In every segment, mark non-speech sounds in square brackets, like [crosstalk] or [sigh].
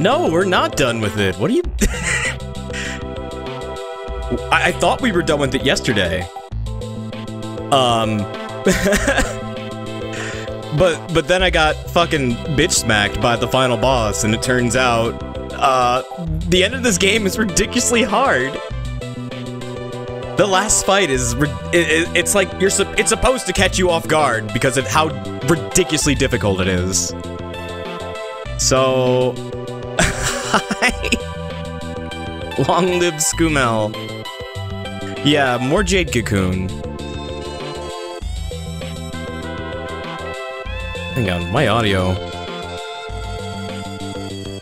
No, we're not done with it. What are you... [laughs] I, I thought we were done with it yesterday. Um... [laughs] but but then I got fucking bitch smacked by the final boss, and it turns out, uh, the end of this game is ridiculously hard. The last fight is it, it, it's like you're it's supposed to catch you off guard because of how ridiculously difficult it is. So, [laughs] long live Skumel. Yeah, more Jade Cocoon. Hang on, my audio.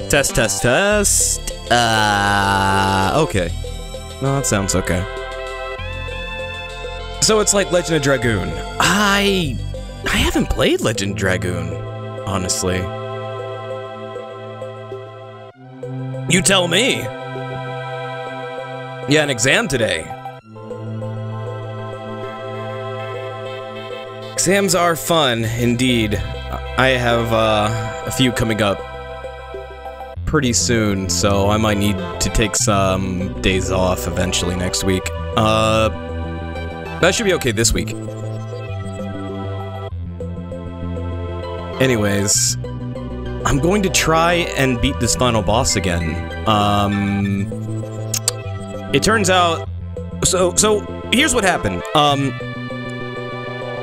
Test, test, test. Uh, okay. No, that sounds okay. So it's like Legend of Dragoon. I... I haven't played Legend of Dragoon, honestly. You tell me. Yeah, an exam today. Exams are fun, indeed. I have uh, a few coming up pretty soon, so I might need to take some days off eventually next week. Uh, that should be okay this week. Anyways, I'm going to try and beat this final boss again. Um, it turns out, so so here's what happened. Um,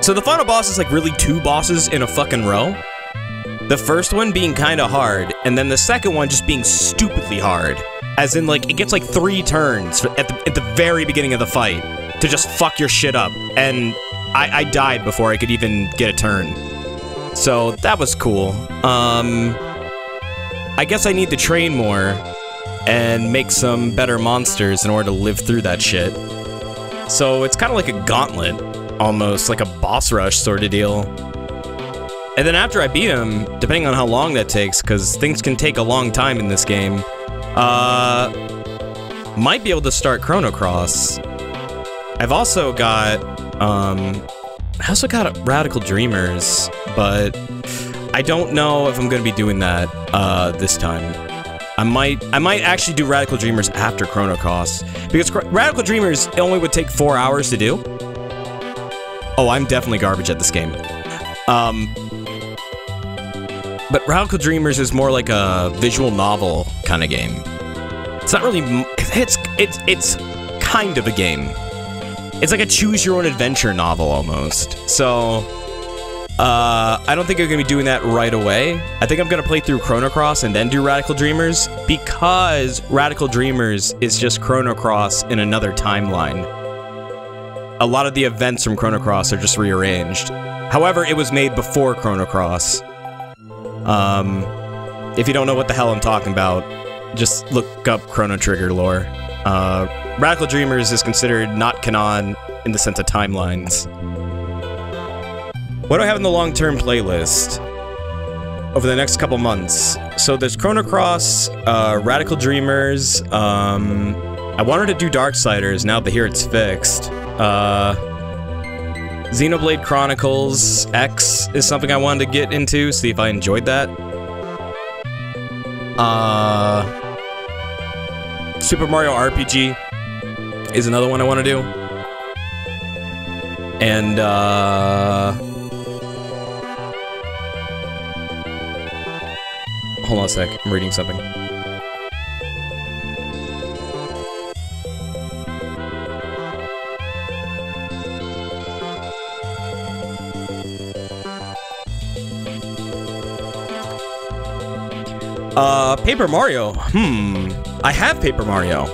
so the final boss is like really two bosses in a fucking row. The first one being kind of hard, and then the second one just being stupidly hard. As in, like, it gets like three turns at the, at the very beginning of the fight to just fuck your shit up. And I, I died before I could even get a turn. So that was cool. Um, I guess I need to train more and make some better monsters in order to live through that shit. So it's kind of like a gauntlet almost like a boss rush sort of deal. And then after I beat him, depending on how long that takes, because things can take a long time in this game, uh, might be able to start Chrono Cross. I've also got, um, I also got Radical Dreamers, but I don't know if I'm going to be doing that, uh, this time. I might, I might actually do Radical Dreamers after Chrono Cross, because Radical Dreamers only would take four hours to do. Oh, I'm definitely garbage at this game. Um, but Radical Dreamers is more like a visual novel kind of game. It's not really. It's it's it's kind of a game. It's like a choose your own adventure novel almost. So, uh, I don't think I'm gonna be doing that right away. I think I'm gonna play through Chrono Cross and then do Radical Dreamers because Radical Dreamers is just Chrono Cross in another timeline a lot of the events from Chrono Cross are just rearranged. However, it was made before Chrono Cross. Um, if you don't know what the hell I'm talking about, just look up Chrono Trigger lore. Uh, Radical Dreamers is considered not canon in the sense of timelines. What do I have in the long-term playlist over the next couple months? So there's Chrono Cross, uh, Radical Dreamers, um, I wanted to do Darksiders, now but here it's fixed. Uh, Xenoblade Chronicles X is something I wanted to get into, see if I enjoyed that. Uh, Super Mario RPG is another one I want to do. And, uh... Hold on a sec, I'm reading something. Uh, Paper Mario. Hmm. I have Paper Mario.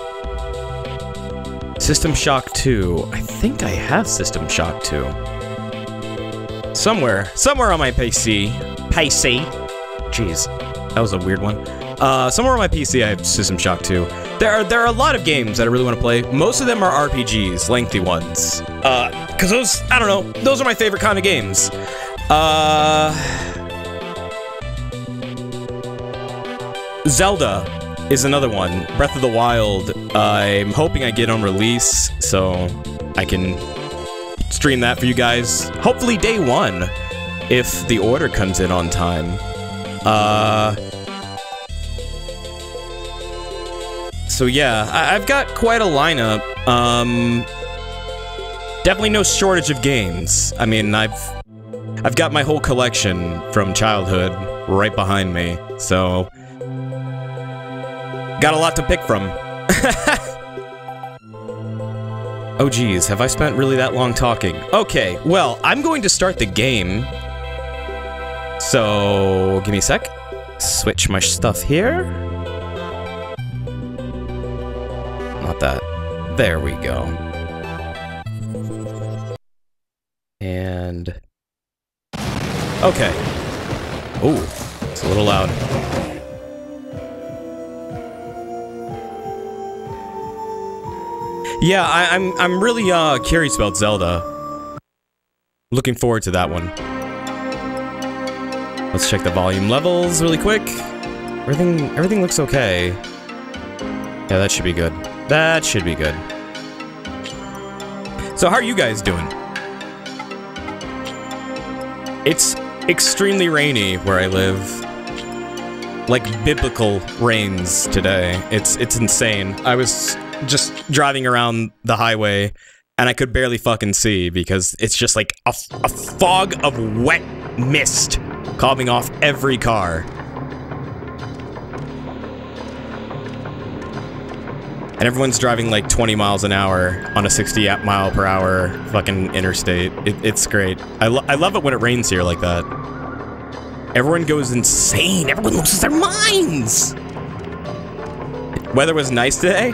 System Shock 2. I think I have System Shock 2. Somewhere. Somewhere on my PC. PC. Jeez. That was a weird one. Uh, somewhere on my PC I have System Shock 2. There are, there are a lot of games that I really want to play. Most of them are RPGs, lengthy ones. Uh, cause those, I don't know, those are my favorite kind of games. Uh... Zelda is another one. Breath of the Wild. I'm hoping I get on release so I can stream that for you guys. Hopefully day one, if the order comes in on time. Uh, so yeah, I- have got quite a lineup. Um, definitely no shortage of games. I mean, I've I've got my whole collection from childhood right behind me, so got a lot to pick from. [laughs] oh geez, have I spent really that long talking? Okay, well, I'm going to start the game. So, give me a sec. Switch my stuff here. Not that. There we go. And... Okay. Ooh, it's a little loud. Yeah, I, am I'm, I'm really uh, curious about Zelda. Looking forward to that one. Let's check the volume levels really quick. Everything everything looks okay. Yeah, that should be good. That should be good. So how are you guys doing? It's extremely rainy where I live. Like biblical rains today. It's it's insane. I was just driving around the highway and I could barely fucking see because it's just like a, a fog of wet mist calming off every car. And everyone's driving like 20 miles an hour on a 60 mile per hour fucking interstate. It, it's great. I, lo I love it when it rains here like that. Everyone goes insane. Everyone loses their minds. Weather was nice today.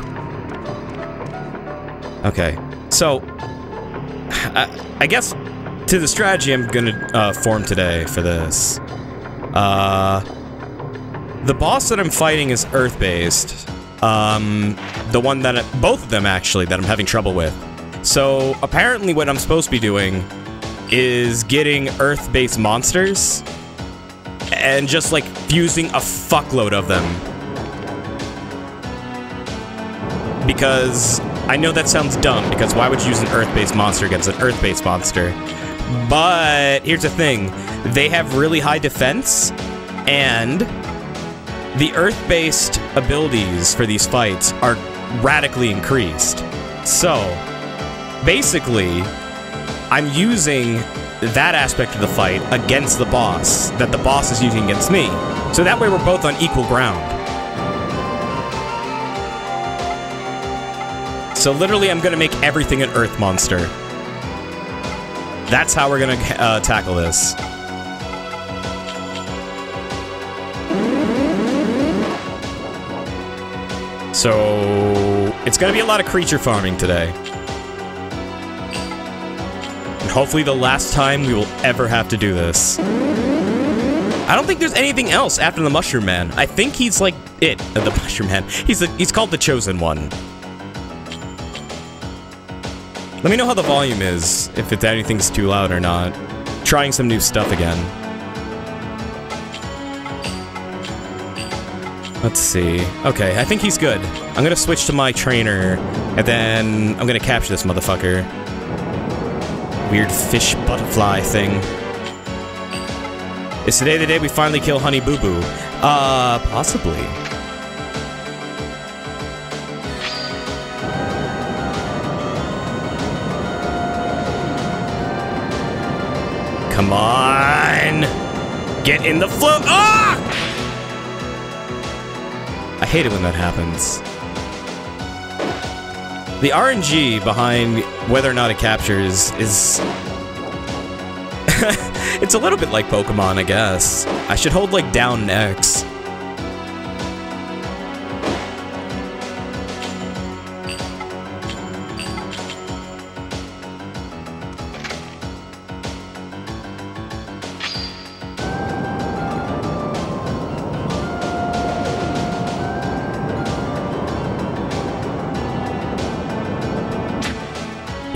Okay, so [sighs] I, I guess to the strategy I'm gonna uh, form today for this. Uh, the boss that I'm fighting is Earth-based. Um, the one that, I, both of them actually, that I'm having trouble with. So apparently what I'm supposed to be doing is getting Earth-based monsters and just like fusing a fuckload of them. Because I know that sounds dumb, because why would you use an Earth-based monster against an Earth-based monster? But here's the thing. They have really high defense, and the Earth-based abilities for these fights are radically increased. So, basically, I'm using that aspect of the fight against the boss that the boss is using against me. So that way we're both on equal ground. So literally, I'm gonna make everything an Earth monster. That's how we're gonna uh, tackle this. So, it's gonna be a lot of creature farming today. And hopefully the last time we will ever have to do this. I don't think there's anything else after the Mushroom Man. I think he's like it, the [laughs] Mushroom Man. He's the, he's called the Chosen One. Let me know how the volume is, if it's anything's too loud or not. Trying some new stuff again. Let's see. Okay, I think he's good. I'm gonna switch to my trainer, and then I'm gonna capture this motherfucker. Weird fish butterfly thing. Is today the day we finally kill Honey Boo Boo? Uh, possibly. Come on! Get in the float! Ah! I hate it when that happens. The RNG behind whether or not it captures is... [laughs] it's a little bit like Pokemon, I guess. I should hold, like, down X.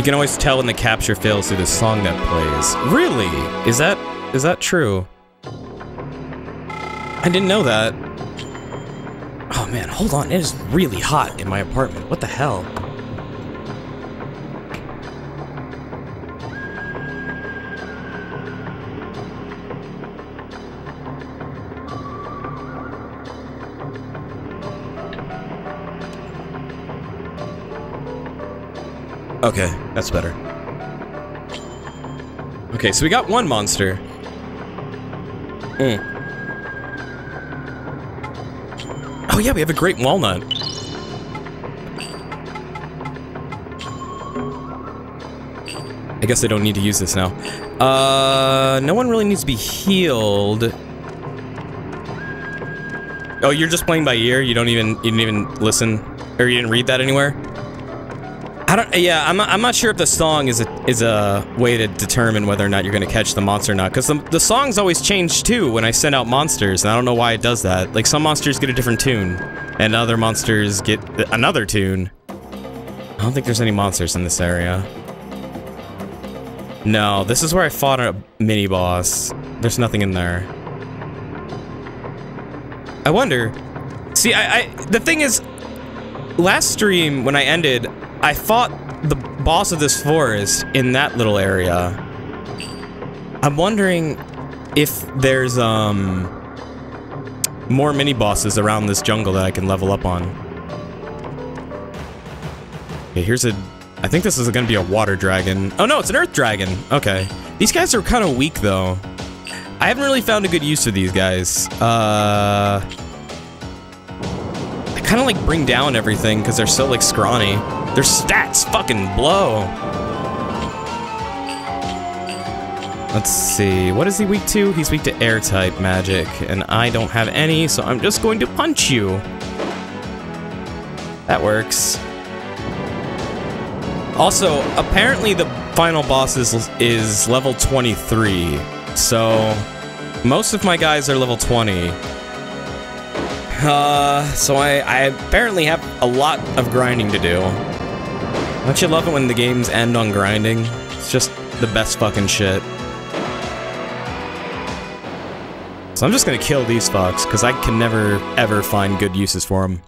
You can always tell when the capture fails through the song that plays. Really? Is that is that true? I didn't know that. Oh man, hold on. It is really hot in my apartment. What the hell? Okay, that's better. Okay, so we got one monster. Hmm. Oh yeah, we have a great walnut. I guess I don't need to use this now. Uh, no one really needs to be healed. Oh, you're just playing by ear? You don't even, you didn't even listen? Or you didn't read that anywhere? I don't, yeah, I'm not, I'm not sure if the song is a, is a way to determine whether or not you're gonna catch the monster or not, because the, the songs always change too when I send out monsters, and I don't know why it does that. Like, some monsters get a different tune, and other monsters get another tune. I don't think there's any monsters in this area. No, this is where I fought a mini-boss. There's nothing in there. I wonder... See, I, I... The thing is... Last stream, when I ended, I fought the boss of this forest in that little area. I'm wondering if there's, um... More mini-bosses around this jungle that I can level up on. Okay, here's a I think this is going to be a water dragon. Oh no, it's an earth dragon. Okay. These guys are kind of weak though. I haven't really found a good use for these guys. Uh... I kind of like bring down everything because they're so like scrawny. Their stats fucking blow. Let's see, what is he weak to? He's weak to air type magic, and I don't have any, so I'm just going to punch you. That works. Also, apparently the final boss is, is level 23, so most of my guys are level 20. Uh, so I, I apparently have a lot of grinding to do. Don't you love it when the games end on grinding? It's just the best fucking shit. So I'm just gonna kill these fucks, because I can never, ever find good uses for them.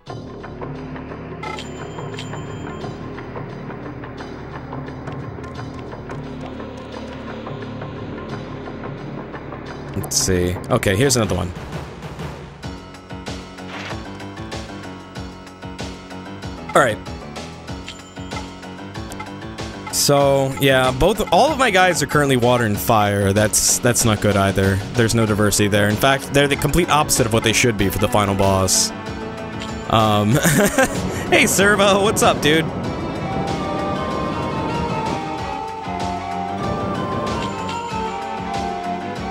Let's see. Okay, here's another one. Alright. So, yeah, both all of my guys are currently water and fire. That's that's not good either. There's no diversity there. In fact, they're the complete opposite of what they should be for the final boss. Um, [laughs] hey Servo, what's up, dude?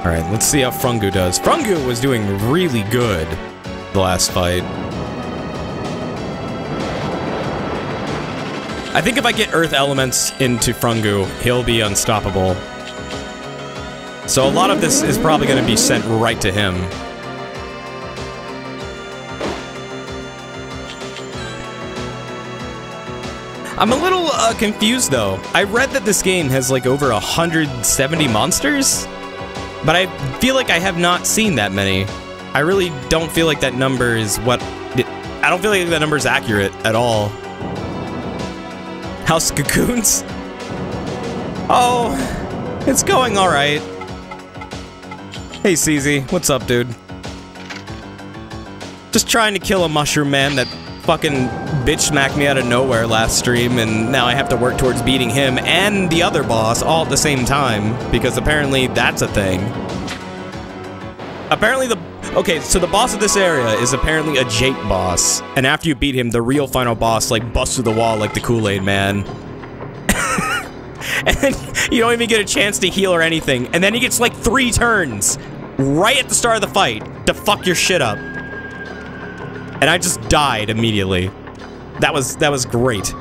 Alright, let's see how Frungu does. Frungu was doing really good the last fight. I think if I get Earth Elements into Frungu, he'll be unstoppable. So a lot of this is probably going to be sent right to him. I'm a little uh, confused though. I read that this game has like over 170 monsters? But I feel like I have not seen that many. I really don't feel like that number is what... I don't feel like that number is accurate at all. House Cocoons? Oh, it's going alright. Hey, CZ, what's up, dude? Just trying to kill a mushroom man that fucking bitch smacked me out of nowhere last stream, and now I have to work towards beating him and the other boss all at the same time, because apparently that's a thing. Apparently the... Okay, so the boss of this area is apparently a Jake boss, and after you beat him, the real final boss, like, busts through the wall like the Kool-Aid Man. [laughs] and you don't even get a chance to heal or anything, and then he gets, like, three turns right at the start of the fight to fuck your shit up and I just died immediately. That was that was great.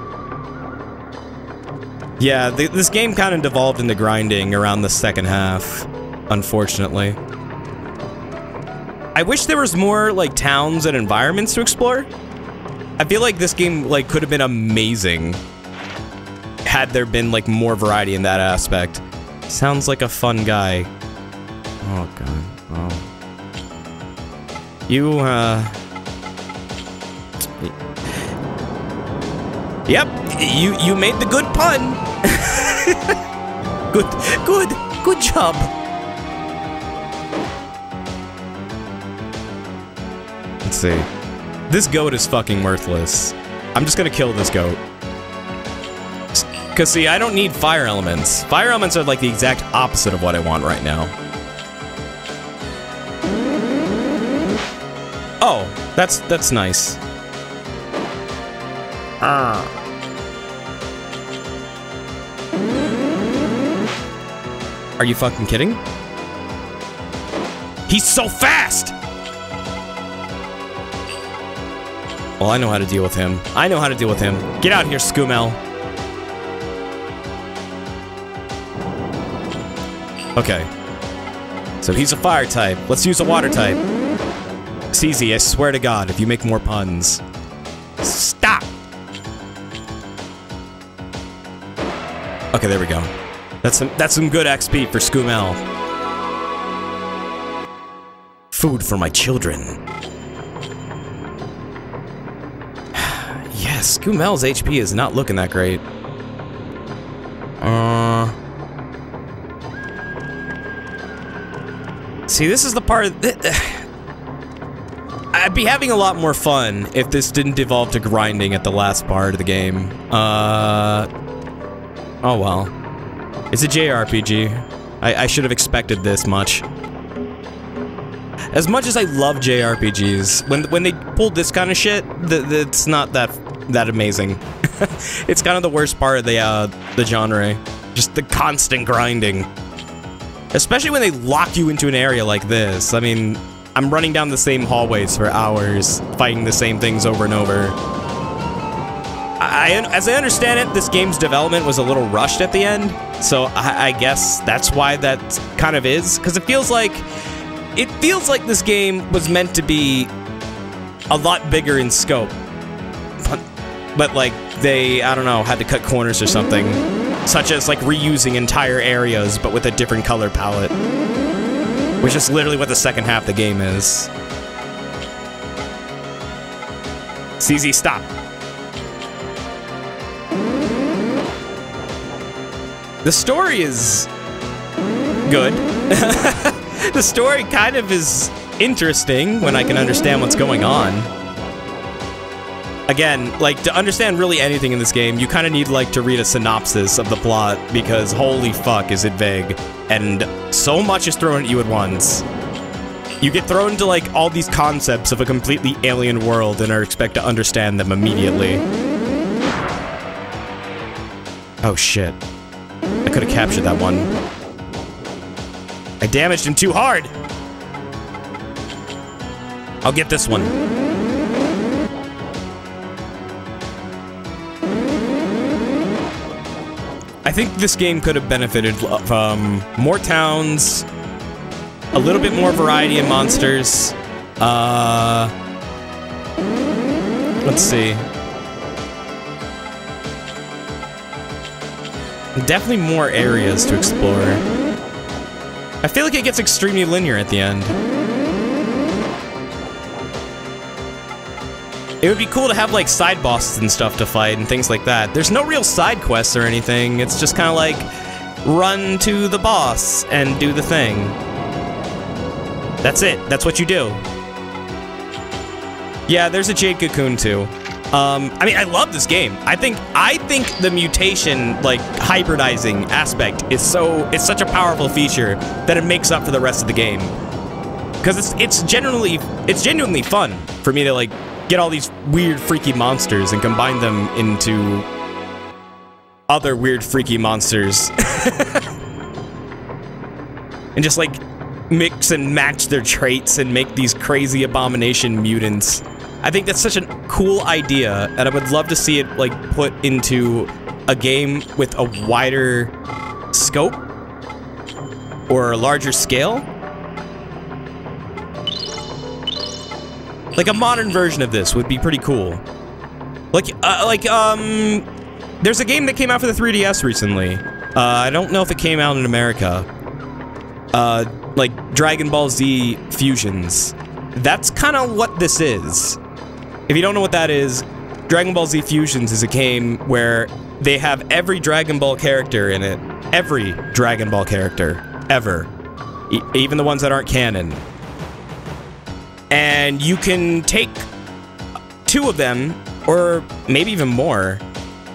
Yeah, the, this game kind of devolved into grinding around the second half, unfortunately. I wish there was more, like, towns and environments to explore. I feel like this game, like, could have been amazing had there been, like, more variety in that aspect. Sounds like a fun guy. Oh, God. Oh. You, uh... Yep, you you made the good pun. [laughs] good, good, good job. See. This goat is fucking worthless. I'm just gonna kill this goat. Because, see, I don't need fire elements. Fire elements are like the exact opposite of what I want right now. Oh, that's that's nice. Ah. Are you fucking kidding? He's so fast! Well, I know how to deal with him. I know how to deal with him. Get out here, Skumel. Okay. So he's a fire type. Let's use a water type. CZ, I swear to God, if you make more puns. Stop! Okay, there we go. That's some, that's some good XP for Skumel. Food for my children. Scoomel's HP is not looking that great. Uh... See, this is the part... that... [sighs] I'd be having a lot more fun if this didn't devolve to grinding at the last part of the game. Uh... Oh well. It's a JRPG. I, I should have expected this much. As much as I love JRPGs, when when they pulled this kind of shit, the, it's not that that amazing. [laughs] it's kind of the worst part of the uh, the genre. Just the constant grinding. Especially when they lock you into an area like this. I mean, I'm running down the same hallways for hours, fighting the same things over and over. I, as I understand it, this game's development was a little rushed at the end, so I, I guess that's why that kind of is. Because it feels like, it feels like this game was meant to be a lot bigger in scope, but like they, I don't know, had to cut corners or something, such as like reusing entire areas but with a different color palette. Which is literally what the second half of the game is. CZ, stop. The story is good. [laughs] the story kind of is interesting when I can understand what's going on. Again, like, to understand really anything in this game, you kind of need, like, to read a synopsis of the plot, because holy fuck is it vague. And so much is thrown at you at once. You get thrown into, like, all these concepts of a completely alien world and are expected to understand them immediately. Oh, shit. I could have captured that one. I damaged him too hard! I'll get this one. I think this game could have benefited from more towns, a little bit more variety in monsters. Uh, let's see. Definitely more areas to explore. I feel like it gets extremely linear at the end. It would be cool to have like side bosses and stuff to fight and things like that. There's no real side quests or anything. It's just kind of like run to the boss and do the thing. That's it. That's what you do. Yeah, there's a Jade Cocoon too. Um, I mean, I love this game. I think I think the mutation, like hybridizing aspect, is so it's such a powerful feature that it makes up for the rest of the game. Because it's it's genuinely it's genuinely fun for me to like get all these weird, freaky monsters and combine them into other weird, freaky monsters. [laughs] and just like mix and match their traits and make these crazy abomination mutants. I think that's such a cool idea, and I would love to see it like put into a game with a wider scope or a larger scale. Like a modern version of this would be pretty cool. Like, uh, like, um, there's a game that came out for the 3DS recently. Uh, I don't know if it came out in America. Uh, like Dragon Ball Z Fusions. That's kind of what this is. If you don't know what that is, Dragon Ball Z Fusions is a game where they have every Dragon Ball character in it. Every Dragon Ball character. Ever. E even the ones that aren't canon and you can take two of them, or maybe even more,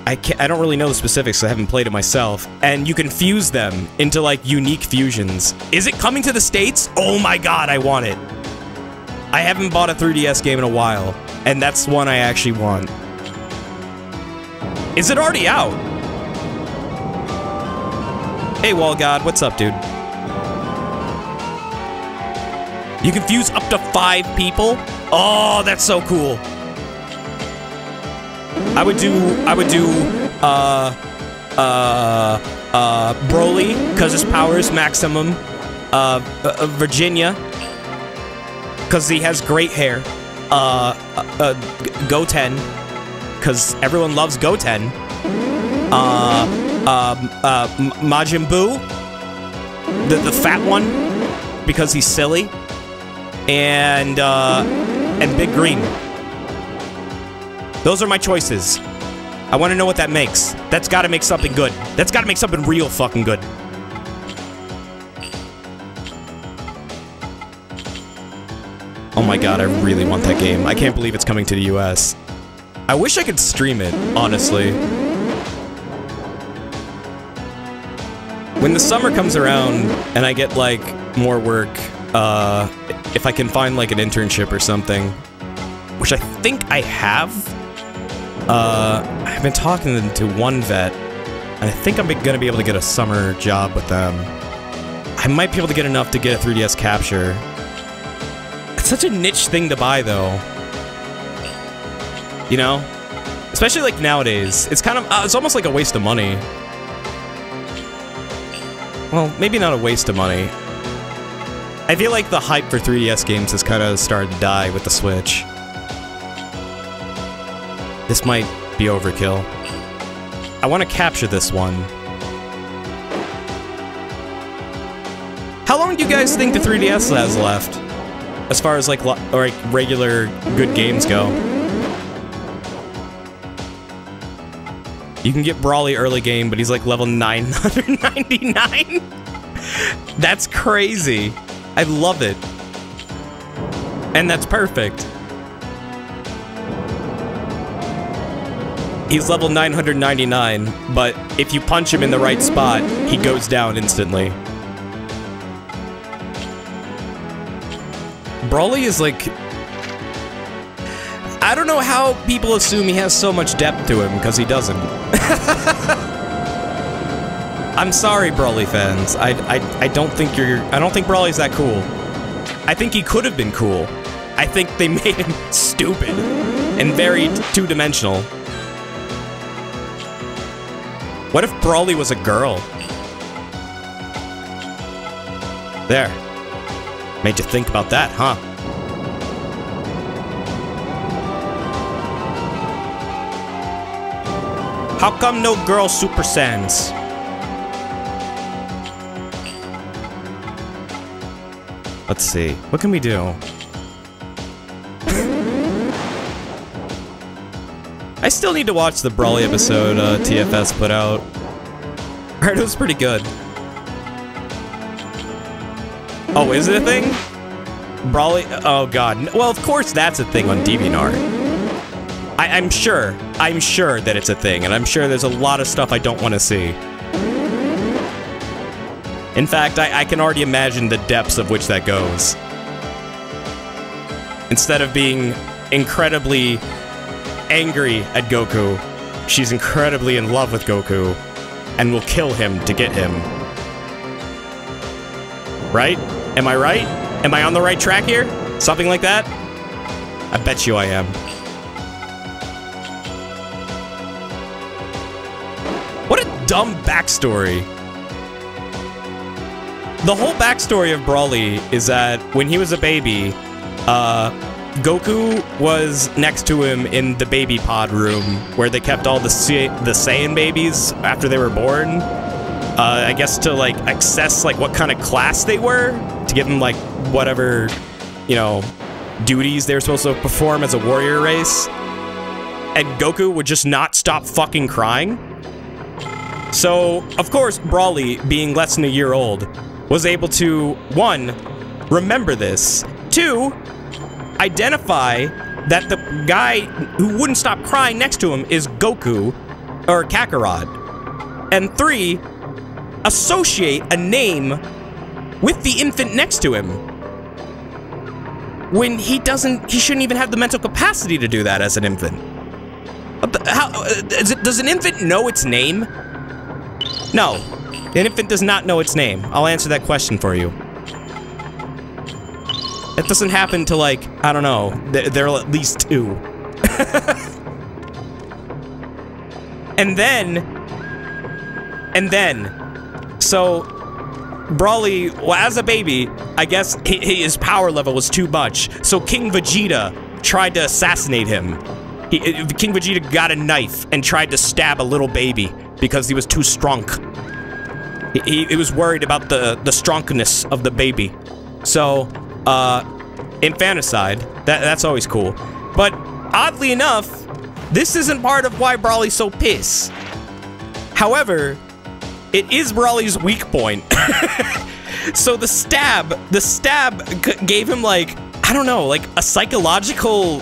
I I don't really know the specifics. I haven't played it myself. And you can fuse them into like unique fusions. Is it coming to the states? Oh my god, I want it. I haven't bought a 3DS game in a while, and that's one I actually want. Is it already out? Hey, Wall God, what's up, dude? You can fuse up to five people? Oh, that's so cool. I would do, I would do, uh, uh, uh, Broly, because his power is maximum. Uh, uh Virginia, because he has great hair. Uh, uh, uh Goten, because everyone loves Goten. Uh, um, uh, Majin Buu, the, the fat one, because he's silly. And, uh, and Big Green. Those are my choices. I want to know what that makes. That's got to make something good. That's got to make something real fucking good. Oh my god, I really want that game. I can't believe it's coming to the US. I wish I could stream it, honestly. When the summer comes around and I get, like, more work, uh, if I can find, like, an internship or something, which I think I have, uh, I've been talking to one vet, and I think I'm gonna be able to get a summer job with them. I might be able to get enough to get a 3DS capture. It's such a niche thing to buy, though. You know? Especially, like, nowadays. It's kind of- uh, it's almost like a waste of money. Well, maybe not a waste of money. I feel like the hype for 3DS games has kind of started to die with the Switch. This might be overkill. I want to capture this one. How long do you guys think the 3DS has left? As far as like, or like regular good games go. You can get Broly early game, but he's like level 999? [laughs] that's crazy. I love it. And that's perfect. He's level 999, but if you punch him in the right spot, he goes down instantly. Broly is like... I don't know how people assume he has so much depth to him, because he doesn't. [laughs] I'm sorry, Broly fans. I, I, I don't think you're... I don't think Broly's that cool. I think he could have been cool. I think they [laughs] made him stupid and very two-dimensional. What if Broly was a girl? There. Made you think about that, huh? How come no girl Super Saiyans? Let's see. What can we do? I still need to watch the Broly episode uh, TFS put out. Heard it was pretty good. Oh, is it a thing? Broly? Oh god. Well, of course that's a thing on DeviantArt. I I'm sure. I'm sure that it's a thing, and I'm sure there's a lot of stuff I don't want to see. In fact, I, I can already imagine the depths of which that goes. Instead of being incredibly angry at Goku. She's incredibly in love with Goku and will kill him to get him. Right? Am I right? Am I on the right track here? Something like that? I bet you I am. What a dumb backstory. The whole backstory of Broly is that when he was a baby, uh, Goku was next to him in the baby pod room where they kept all the C the Saiyan babies after they were born. Uh, I guess to like assess like what kind of class they were to give them like whatever you know duties they were supposed to perform as a warrior race. And Goku would just not stop fucking crying. So, of course, Broly, being less than a year old, was able to, one, remember this, two, identify that the guy who wouldn't stop crying next to him is Goku, or Kakarot. And three, associate a name with the infant next to him. When he doesn't, he shouldn't even have the mental capacity to do that as an infant. How, uh, it, does an infant know its name? No. An infant does not know its name. I'll answer that question for you. It doesn't happen to like, I don't know, there are at least two. [laughs] and then, and then, so Broly, well, as a baby, I guess his power level was too much. So King Vegeta tried to assassinate him. He, uh, King Vegeta got a knife and tried to stab a little baby because he was too strong. He, he, was worried about the, the strongness of the baby. So, uh, infanticide, that, that's always cool. But, oddly enough, this isn't part of why Broly's so pissed. However, it is Broly's weak point. [laughs] so the stab, the stab gave him like, I don't know, like a psychological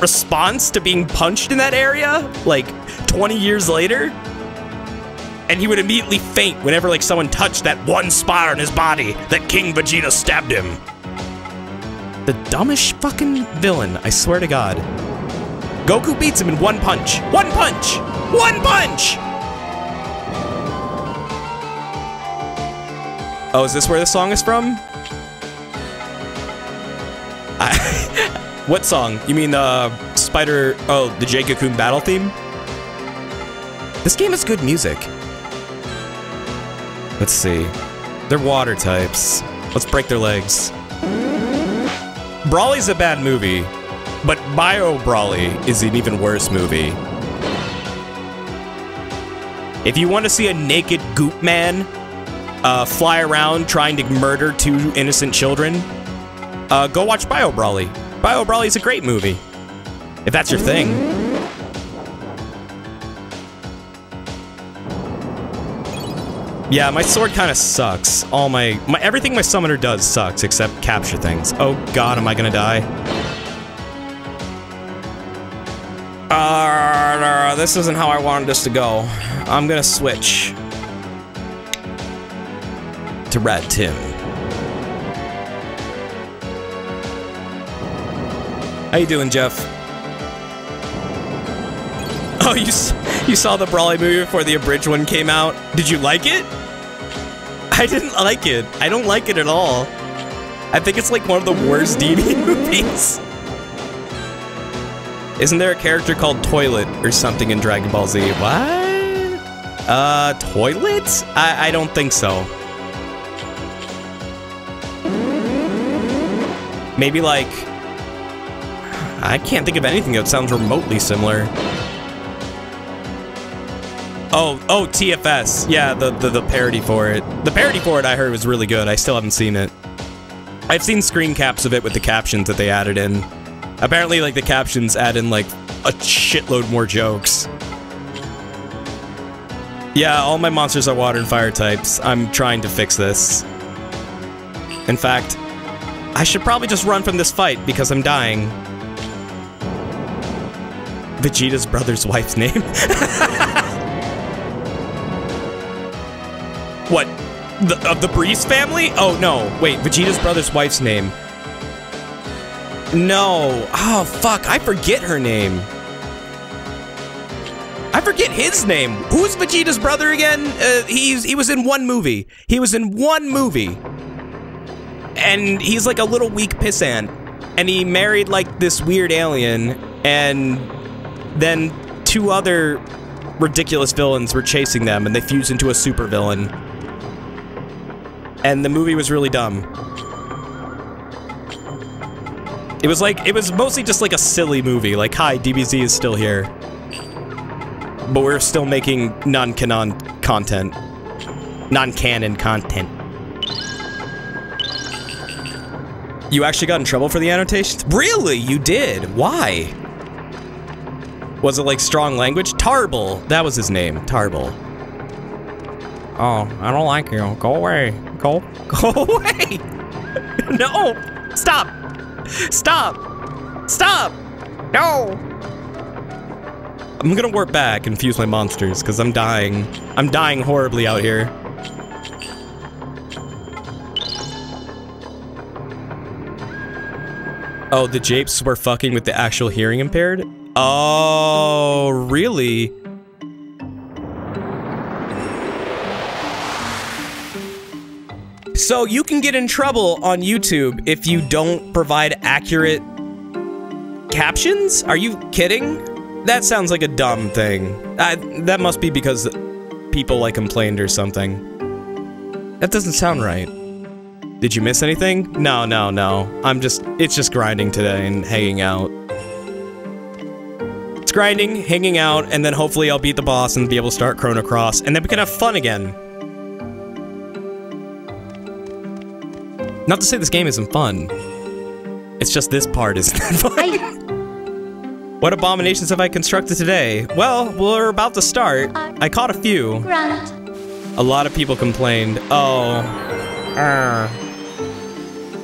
response to being punched in that area, like 20 years later. And he would immediately faint whenever like someone touched that one spot on his body that King Vegeta stabbed him. The dumbest fucking villain, I swear to God. Goku beats him in one punch. One punch! One punch! Oh, is this where the song is from? I, [laughs] what song? You mean the uh, Spider... Oh, the Jade Cocoon battle theme? This game has good music. Let's see. They're water types. Let's break their legs. Broly's a bad movie, but Bio Broly is an even worse movie. If you want to see a naked goop man uh, fly around trying to murder two innocent children, uh, go watch Bio Broly. Bio Broly is a great movie. If that's your thing. Yeah, my sword kind of sucks. All my, my everything my summoner does sucks except capture things. Oh god, am I gonna die? Uh, this isn't how I wanted this to go. I'm gonna switch to Rat Tim. How you doing, Jeff? Oh, you you saw the Broly movie before the abridged one came out? Did you like it? [laughs] I didn't like it. I don't like it at all. I think it's like one of the worst DB [laughs] movies. Isn't there a character called Toilet or something in Dragon Ball Z? What? Uh, Toilet? I, I don't think so. Maybe like... [sighs] I can't think of anything that sounds remotely similar. Oh, oh, TFS. Yeah, the, the, the parody for it. The parody for it I heard was really good. I still haven't seen it. I've seen screen caps of it with the captions that they added in. Apparently, like, the captions add in, like, a shitload more jokes. Yeah, all my monsters are water and fire types. I'm trying to fix this. In fact, I should probably just run from this fight because I'm dying. Vegeta's brother's wife's name? [laughs] The, of the Breeze family? Oh, no. Wait, Vegeta's brother's wife's name. No. Oh, fuck. I forget her name. I forget his name. Who's Vegeta's brother again? Uh, he's he was in one movie. He was in one movie and he's like a little weak pissant. And he married like this weird alien, and then two other ridiculous villains were chasing them, and they fused into a supervillain. And the movie was really dumb. It was like, it was mostly just like a silly movie, like, hi, DBZ is still here. But we're still making non-canon content. Non-canon content. You actually got in trouble for the annotations? Really? You did? Why? Was it like strong language? Tarble. That was his name. Tarble. Oh, I don't like you. Go away. Go. [laughs] Go away. [laughs] no. Stop. Stop. Stop. No. I'm gonna warp back and fuse my monsters, because I'm dying. I'm dying horribly out here. Oh, the japes were fucking with the actual hearing impaired? Oh, really? So you can get in trouble on YouTube if you don't provide accurate captions? Are you kidding? That sounds like a dumb thing. I, that must be because people like complained or something. That doesn't sound right. Did you miss anything? No, no, no. I'm just, it's just grinding today and hanging out. It's grinding, hanging out, and then hopefully I'll beat the boss and be able to start Chrono Cross, and then we can have fun again. Not to say this game isn't fun. It's just this part isn't [laughs] fun. What abominations have I constructed today? Well, we're about to start. I caught a few. Grant. A lot of people complained. Oh. Uh.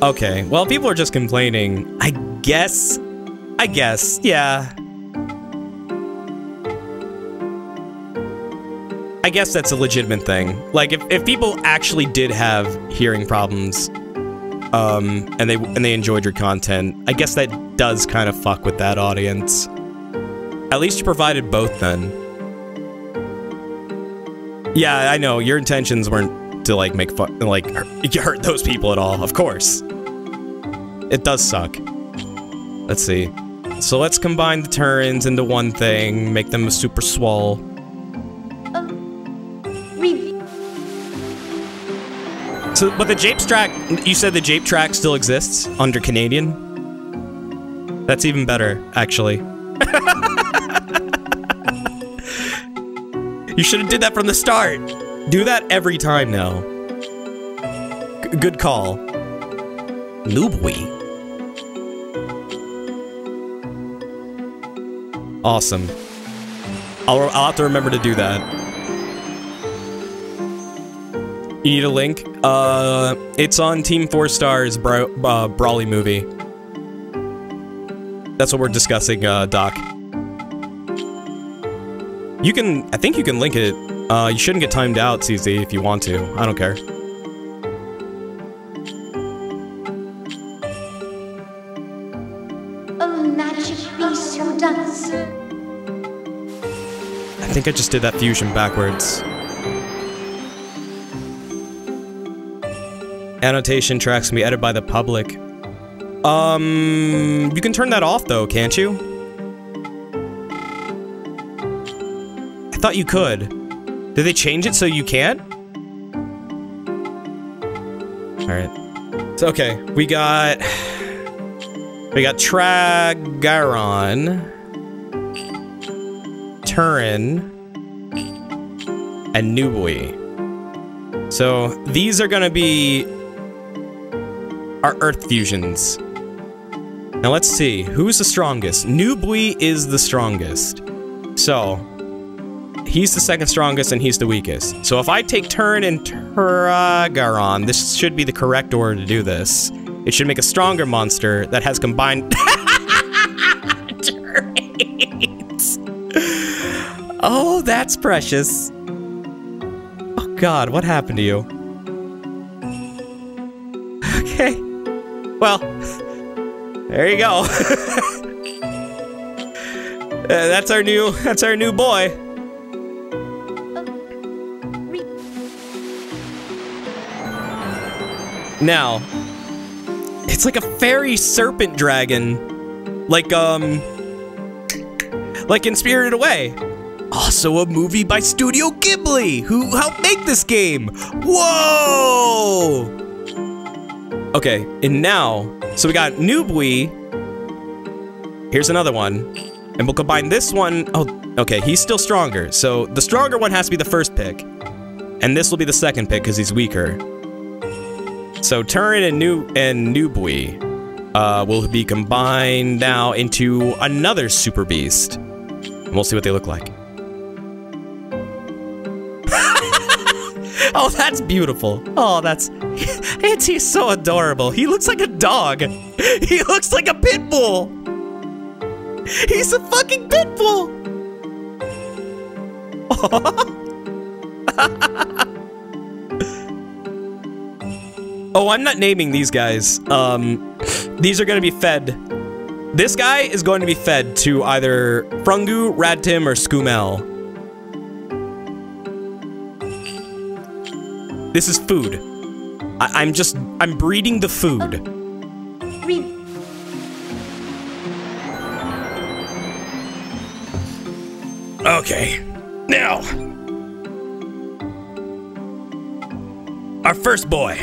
Okay, well, people are just complaining. I guess. I guess, yeah. I guess that's a legitimate thing. Like, if, if people actually did have hearing problems, um, and they and they enjoyed your content, I guess that does kind of fuck with that audience. At least you provided both then. Yeah, I know your intentions weren't to like make fun, like hurt those people at all. Of course, it does suck. Let's see. So let's combine the turns into one thing, make them a super swole. So, but the Japes track, you said the Jape track still exists under Canadian? That's even better, actually. [laughs] you should have did that from the start. Do that every time now. G good call. Noobly. Awesome. I'll, I'll have to remember to do that. You need a link? Uh, it's on Team 4 Stars Bra uh, Broly movie. That's what we're discussing, uh, Doc. You can, I think you can link it. Uh, you shouldn't get timed out, CZ, if you want to. I don't care. Oh, magic beast who does. I think I just did that fusion backwards. Annotation tracks can be edited by the public. Um, you can turn that off though, can't you? I thought you could. Did they change it so you can't? Alright. So, okay, we got... We got Tragaron, Turin, and Nubui. So, these are gonna be our Earth fusions. Now let's see, who's the strongest? Nubui is the strongest. So, he's the second strongest and he's the weakest. So if I take Turn and Tragaron, this should be the correct order to do this. It should make a stronger monster that has combined. [laughs] Oh, that's precious. Oh god, what happened to you? Well, there you go. [laughs] uh, that's our new that's our new boy. Now, it's like a fairy serpent dragon. Like, um... Like in Spirited Away. Also a movie by Studio Ghibli, who helped make this game. Whoa! Okay, and now, so we got Nubui. Here's another one. And we'll combine this one. Oh, okay, he's still stronger. So the stronger one has to be the first pick. And this will be the second pick because he's weaker. So Turin and New and Nubui uh, will be combined now into another super beast. And we'll see what they look like. Oh, that's beautiful. Oh, that's he's so adorable. He looks like a dog. He looks like a pit bull. He's a fucking pit bull. [laughs] oh, I'm not naming these guys. Um, these are going to be fed. This guy is going to be fed to either Frungu, Radtim, or Skumel. This is food. I I'm just, I'm breeding the food. Okay, now. Our first boy.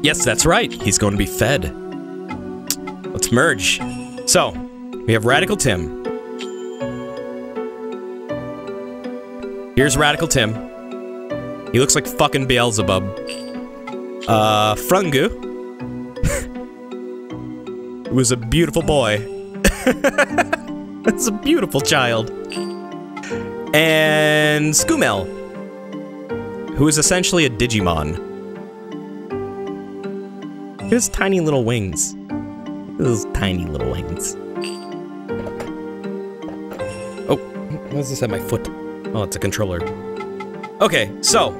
Yes, that's right. He's going to be fed. Let's merge. So, we have Radical Tim. Here's Radical Tim. He looks like fucking Beelzebub. Uh, Frungu. [laughs] was a beautiful boy. [laughs] That's a beautiful child. And Skumel, who is essentially a Digimon. His tiny little wings. Those tiny little wings. Oh, what does this at my foot? Oh, it's a controller. Okay, so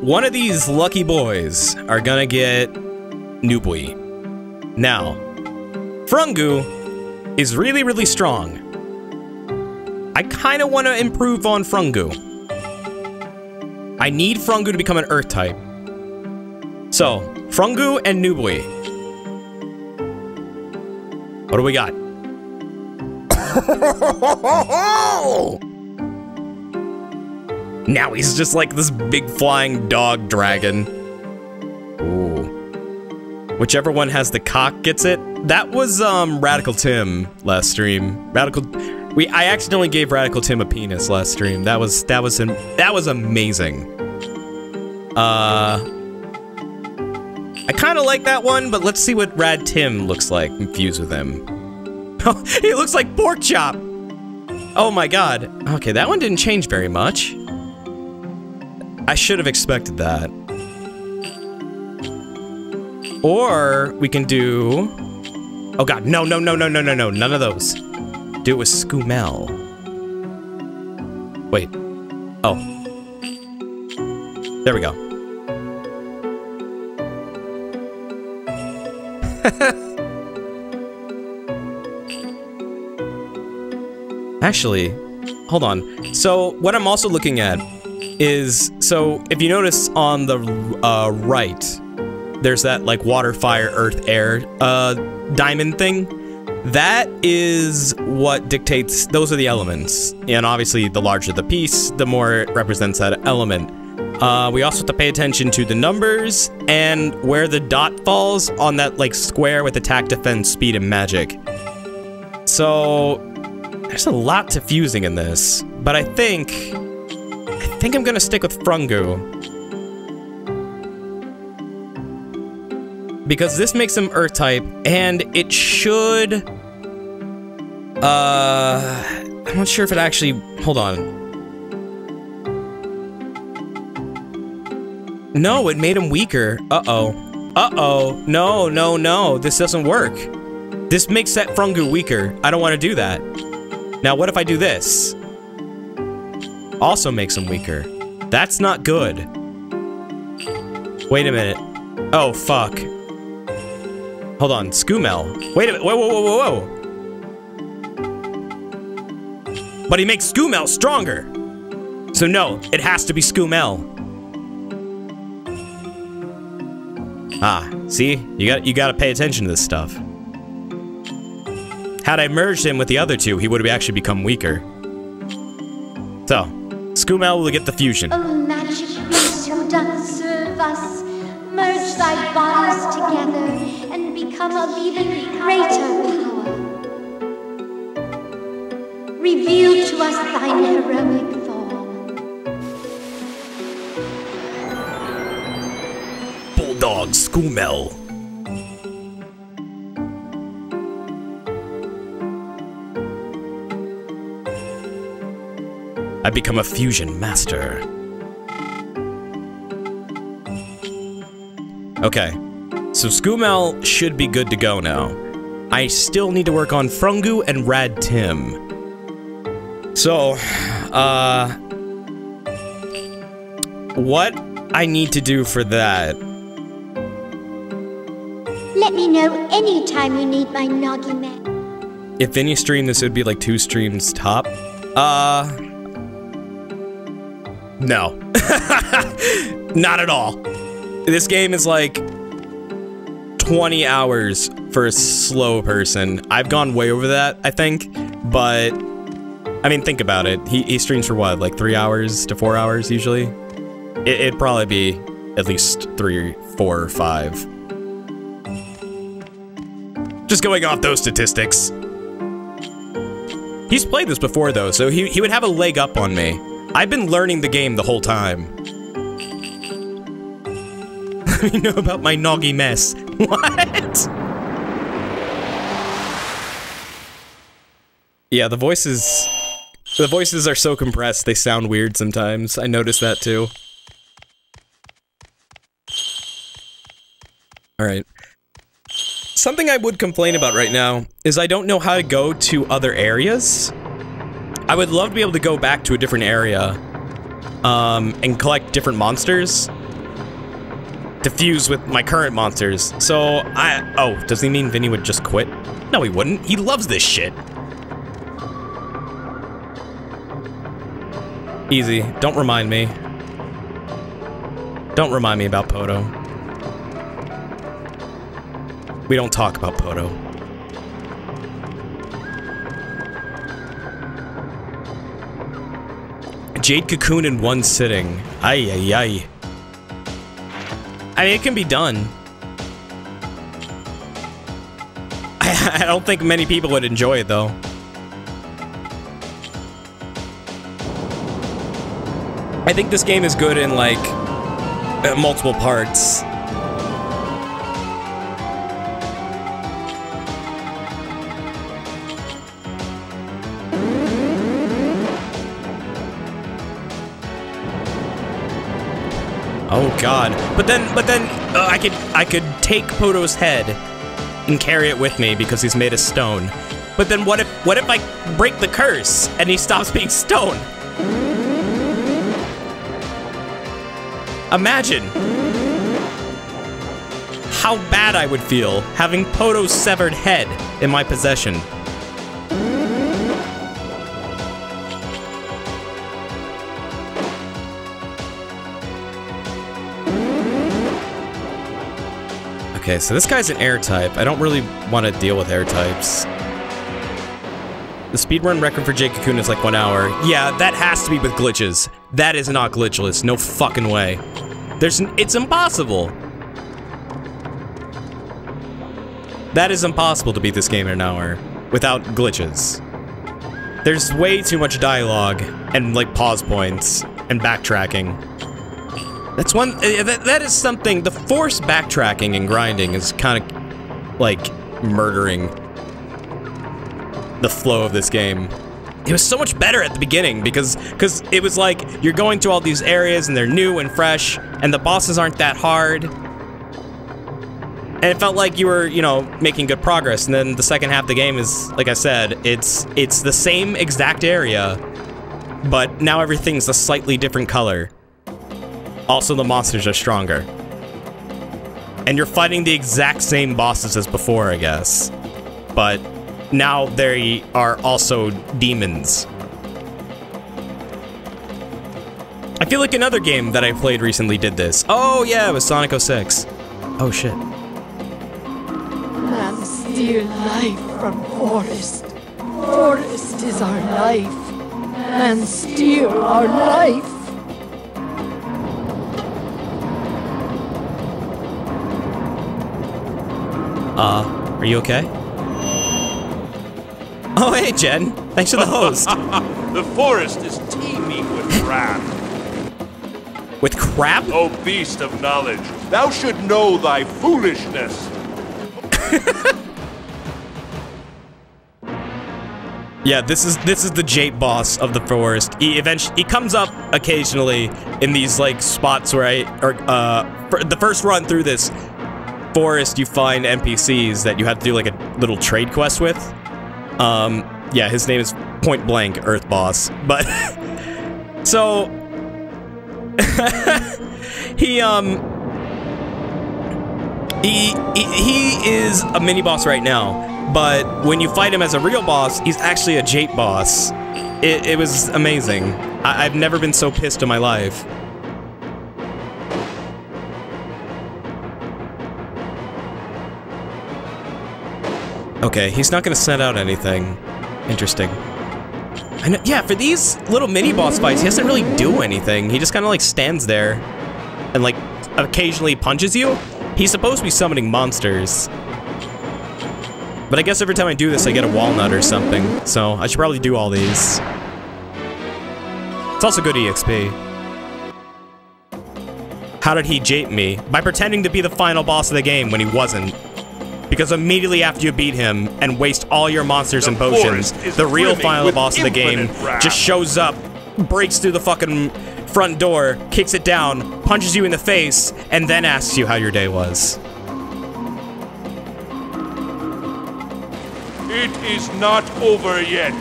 one of these lucky boys are gonna get Nubui. Now, Frungu is really, really strong. I kind of want to improve on Frungu. I need Frungu to become an Earth type. So, Frungu and Nubui. What do we got? [laughs] now he's just like this big flying dog dragon. Ooh. Whichever one has the cock gets it. That was um Radical Tim last stream. Radical we I accidentally gave Radical Tim a penis last stream. That was that was an, that was amazing. Uh I kind of like that one, but let's see what Rad Tim looks like infused with him. He looks like pork chop. Oh my god. Okay, that one didn't change very much. I should have expected that. Or we can do Oh god, no, no, no, no, no, no, no, none of those. Do it with Skumel. Wait. Oh. There we go. [laughs] Actually, hold on. So, what I'm also looking at is so if you notice on the uh, right, there's that like water, fire, earth, air uh, diamond thing. That is what dictates, those are the elements. And obviously, the larger the piece, the more it represents that element. Uh, we also have to pay attention to the numbers and where the dot falls on that like square with attack, defense, speed, and magic. So, there's a lot to fusing in this, but I think, think I'm gonna stick with Frungu. because this makes him Earth type, and it should. Uh, I'm not sure if it actually. Hold on. No, it made him weaker. Uh oh. Uh oh. No, no, no. This doesn't work. This makes that Frungu weaker. I don't want to do that. Now, what if I do this? Also makes him weaker. That's not good. Wait a minute. Oh, fuck. Hold on, Skumel. Wait a minute. Whoa, whoa, whoa, whoa, whoa. But he makes Skumel stronger. So no, it has to be Skumel. Ah, see? You got you got to pay attention to this stuff. Had I merged him with the other two, he would have actually become weaker. So, Skumel will get the fusion. O magic beast who doth serve us, merge thy bodies together and become of even greater power. Reveal to us thine heroic form. Bulldog Skumel. I become a fusion master. Okay, so Skumel should be good to go now. I still need to work on Frungu and Rad Tim. So, Uh, what I need to do for that? Let me know anytime you need my Noggy Man. If any stream, this, would be like two streams top. Uh, no, [laughs] not at all. This game is like 20 hours for a slow person. I've gone way over that, I think, but I mean, think about it. He, he streams for what, like three hours to four hours usually? It, it'd probably be at least three, four, or five. Just going off those statistics. He's played this before though, so he, he would have a leg up on me. I've been learning the game the whole time. [laughs] Let me know about my noggy mess. [laughs] What? Yeah, the voices... The voices are so compressed, they sound weird sometimes. I noticed that too. Alright. Something I would complain about right now is I don't know how to go to other areas. I would love to be able to go back to a different area um, and collect different monsters to fuse with my current monsters. So I, oh, does he mean Vinny would just quit? No, he wouldn't. He loves this shit. Easy. Don't remind me. Don't remind me about Poto. We don't talk about Poto. Jade Cocoon in one sitting. Ay, ay, ay. I mean, it can be done. I, [laughs] I don't think many people would enjoy it, though. I think this game is good in, like, uh, multiple parts. Oh god. But then, but then, uh, I could, I could take Poto's head and carry it with me because he's made of stone. But then what if, what if I break the curse and he stops being stone? Imagine how bad I would feel having Poto's severed head in my possession. Okay, so this guy's an air type. I don't really want to deal with air types. The speedrun record for Jade Cocoon is like one hour. Yeah, that has to be with glitches. That is not glitchless. No fucking way. There's it's impossible. That is impossible to beat this game in an hour without glitches. There's way too much dialogue and like pause points and backtracking. That's one, uh, that, that is something, the forced backtracking and grinding is kind of like murdering the flow of this game. It was so much better at the beginning because because it was like you're going to all these areas and they're new and fresh and the bosses aren't that hard. And it felt like you were, you know, making good progress. And then the second half of the game is, like I said, it's it's the same exact area, but now everything's a slightly different color. Also, the monsters are stronger. And you're fighting the exact same bosses as before, I guess. But now they are also demons. I feel like another game that I played recently did this. Oh yeah, it was Sonic 06. Oh shit. Man steal life from forest. Forest is our life. Man steal our life. Uh, are you okay? Oh hey Jen, thanks for the host. [laughs] the forest is teeming with crap. With crap? O beast of knowledge, thou should know thy foolishness. [laughs] Yeah, this is this is the Jate boss of the forest. He eventually he comes up occasionally in these like spots where I or uh the first run through this forest you find NPCs that you have to do like a little trade quest with. Um yeah, his name is Point Blank Earth Boss. But [laughs] So [laughs] he um he, he is a mini boss right now, but when you fight him as a real boss, he's actually a Jate boss. It, it was amazing. I, I've never been so pissed in my life. Okay, he's not gonna send out anything. Interesting. Know, yeah, for these little mini boss fights, he doesn't really do anything. He just kind of like stands there and like occasionally punches you. He's supposed to be summoning monsters. But I guess every time I do this, I get a walnut or something. So I should probably do all these. It's also good EXP. How did he jape me? By pretending to be the final boss of the game when he wasn't. Because immediately after you beat him and waste all your monsters The and potions, the real final boss of the game wrath. just shows up, breaks through the fucking front door, kicks it down, punches you in the face, and then asks you how your day was. It is not over yet.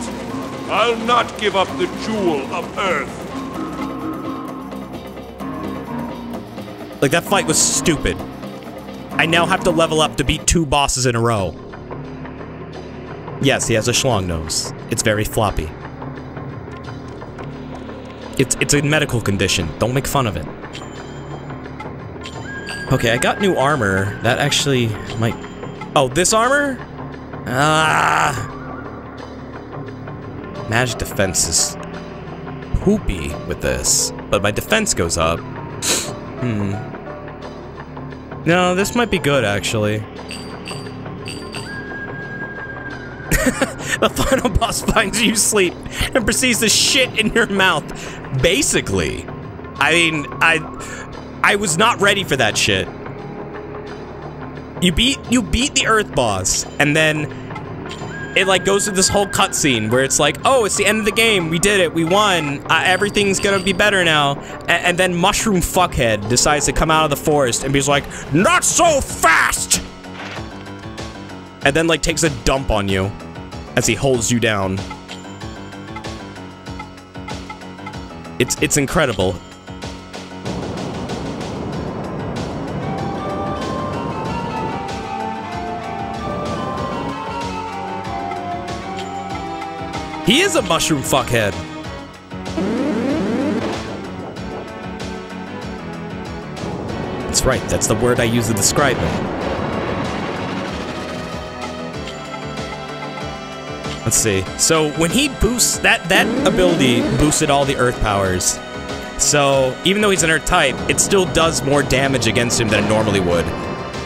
I'll not give up the jewel of Earth. Like, that fight was stupid. I now have to level up to beat two bosses in a row. Yes, he has a schlong nose. It's very floppy. It's it's a medical condition. Don't make fun of it. Okay, I got new armor. That actually might... Oh, this armor? Ah! Magic defense is poopy with this, but my defense goes up. Hmm. No, this might be good, actually. [laughs] the final boss finds you asleep and proceeds to shit in your mouth. Basically. I mean, I I was not ready for that shit. You beat you beat the Earth boss, and then it like goes through this whole cutscene where it's like, oh, it's the end of the game. We did it. We won. Uh, everything's gonna be better now. A- and then Mushroom Fuckhead decides to come out of the forest and be like, not so fast. And then like takes a dump on you as he holds you down. It's it's incredible. He is a mushroom fuckhead. That's right, that's the word I use to describe him. Let's see. So when he boosts that that ability boosted all the earth powers. So even though he's an earth type, it still does more damage against him than it normally would.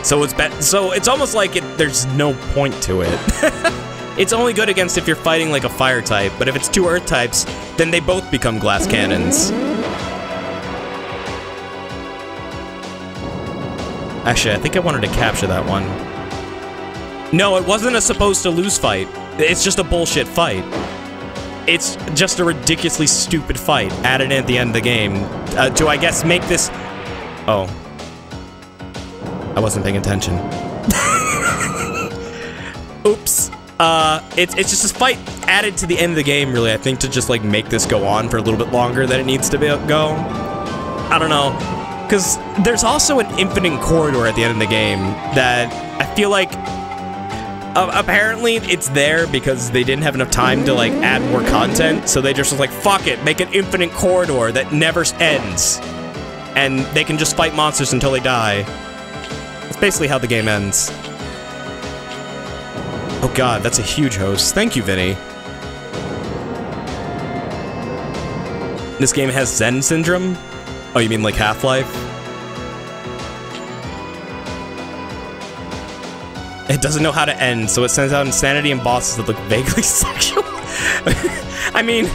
So it's bet so it's almost like it there's no point to it. [laughs] it's only good against if you're fighting like a fire type, but if it's two earth types, then they both become glass cannons. Actually, I think I wanted to capture that one. No, it wasn't a supposed to lose fight. It's just a bullshit fight. It's just a ridiculously stupid fight added in at the end of the game. Uh, to, I guess, make this... Oh. I wasn't paying attention. [laughs] Oops. Uh, it's, it's just a fight added to the end of the game, really, I think, to just, like, make this go on for a little bit longer than it needs to be, go. I don't know. Because there's also an infinite corridor at the end of the game that I feel like uh, apparently it's there because they didn't have enough time to like add more content, so they just was like, fuck it, make an infinite corridor that never ends. And they can just fight monsters until they die. That's basically how the game ends. Oh god, that's a huge host. Thank you, Vinny. This game has Xen Syndrome? Oh, you mean like Half-Life? It doesn't know how to end, so it sends out insanity and bosses that look [laughs] vaguely sexual. [laughs] I mean,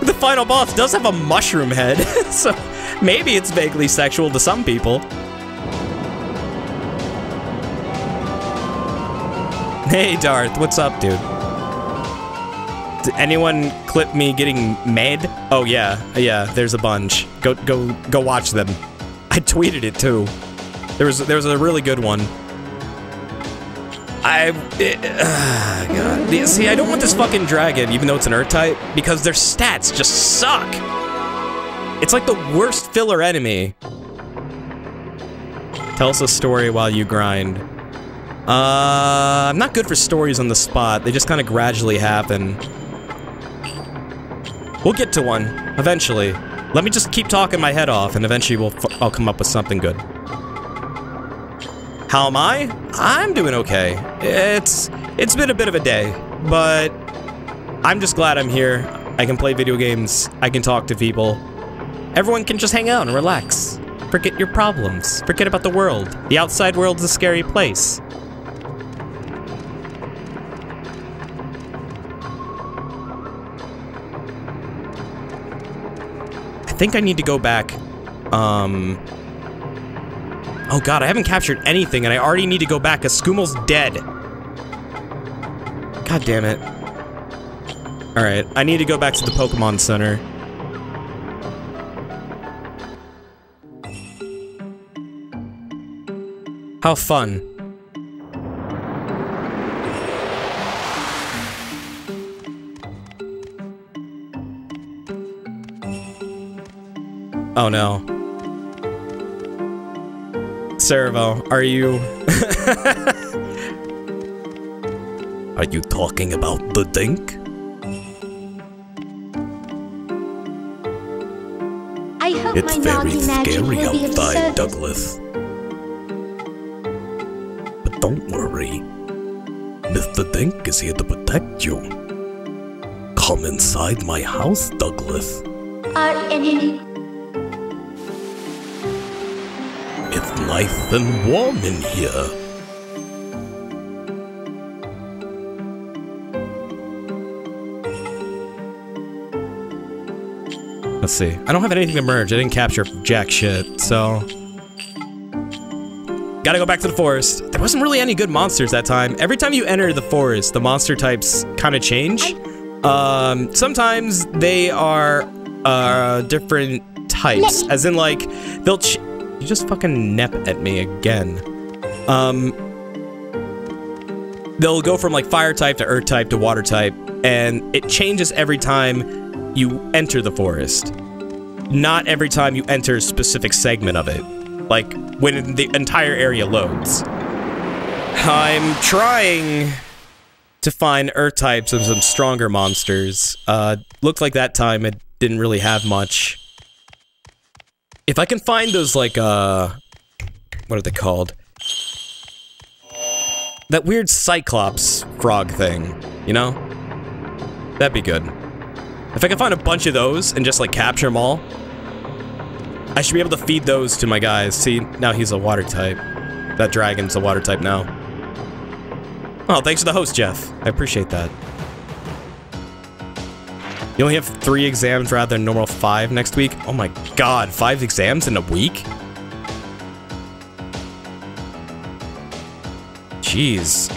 the final boss does have a mushroom head, [laughs] so maybe it's vaguely sexual to some people. Hey Darth, what's up, dude? Did anyone clip me getting mad? Oh yeah, yeah. There's a bunch. Go, go, go watch them. I tweeted it too. There was, there was a really good one. I, it, uh, God. See, I don't want this fucking dragon, even though it's an Earth type, because their stats just suck. It's like the worst filler enemy. Tell us a story while you grind. Uh, I'm not good for stories on the spot. They just kind of gradually happen. We'll get to one, eventually. Let me just keep talking my head off, and eventually we'll I'll come up with something good. How am I? I'm doing okay. It's it's been a bit of a day, but I'm just glad I'm here. I can play video games. I can talk to people. Everyone can just hang out and relax. Forget your problems. Forget about the world. The outside world's a scary place. Think I need to go back. Um. Oh god, I haven't captured anything and I already need to go back because Skumel's dead. God damn it. Alright, I need to go back to the Pokemon Center. How fun. Oh no. Servo, are you... [laughs] are you talking about the dink? I hope It's my very Nagi magic scary will be of outside. Douglas. But don't worry. Mr. Dink is here to protect you. Come inside my house, Douglas. Our enemy. Nice and warm in here. Let's see. I don't have anything to merge. I didn't capture jack shit, so... Gotta go back to the forest. There wasn't really any good monsters that time. Every time you enter the forest, the monster types kind of change. Um, sometimes they are uh, different types. As in, like, they'll... You just fucking nep at me again. Um... They'll go from, like, fire type to earth type to water type, and it changes every time you enter the forest. Not every time you enter a specific segment of it. Like, when the entire area loads. I'm trying to find earth types of some stronger monsters. Uh, looked like that time it didn't really have much. If I can find those, like, uh... What are they called? That weird Cyclops frog thing, you know? That'd be good. If I can find a bunch of those and just, like, capture them all, I should be able to feed those to my guys. See, now he's a water type. That dragon's a water type now. Oh, thanks for the host, Jeff. I appreciate that. You only have three exams rather than normal five next week? Oh my god, five exams in a week? Jeez.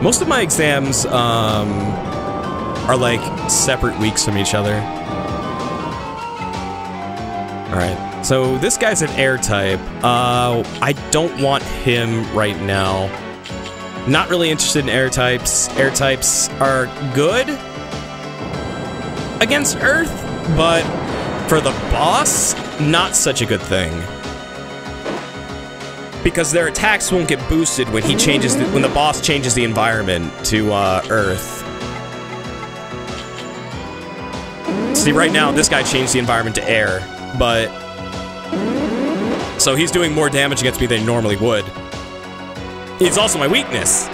Most of my exams, um, are like separate weeks from each other. Alright, so this guy's an air type. Uh, I don't want him right now. Not really interested in air types. Air types are good against Earth, but for the boss, not such a good thing. Because their attacks won't get boosted when he changes, the, when the boss changes the environment to uh, Earth. See, right now, this guy changed the environment to air, but... So he's doing more damage against me than he normally would. It's also my weakness.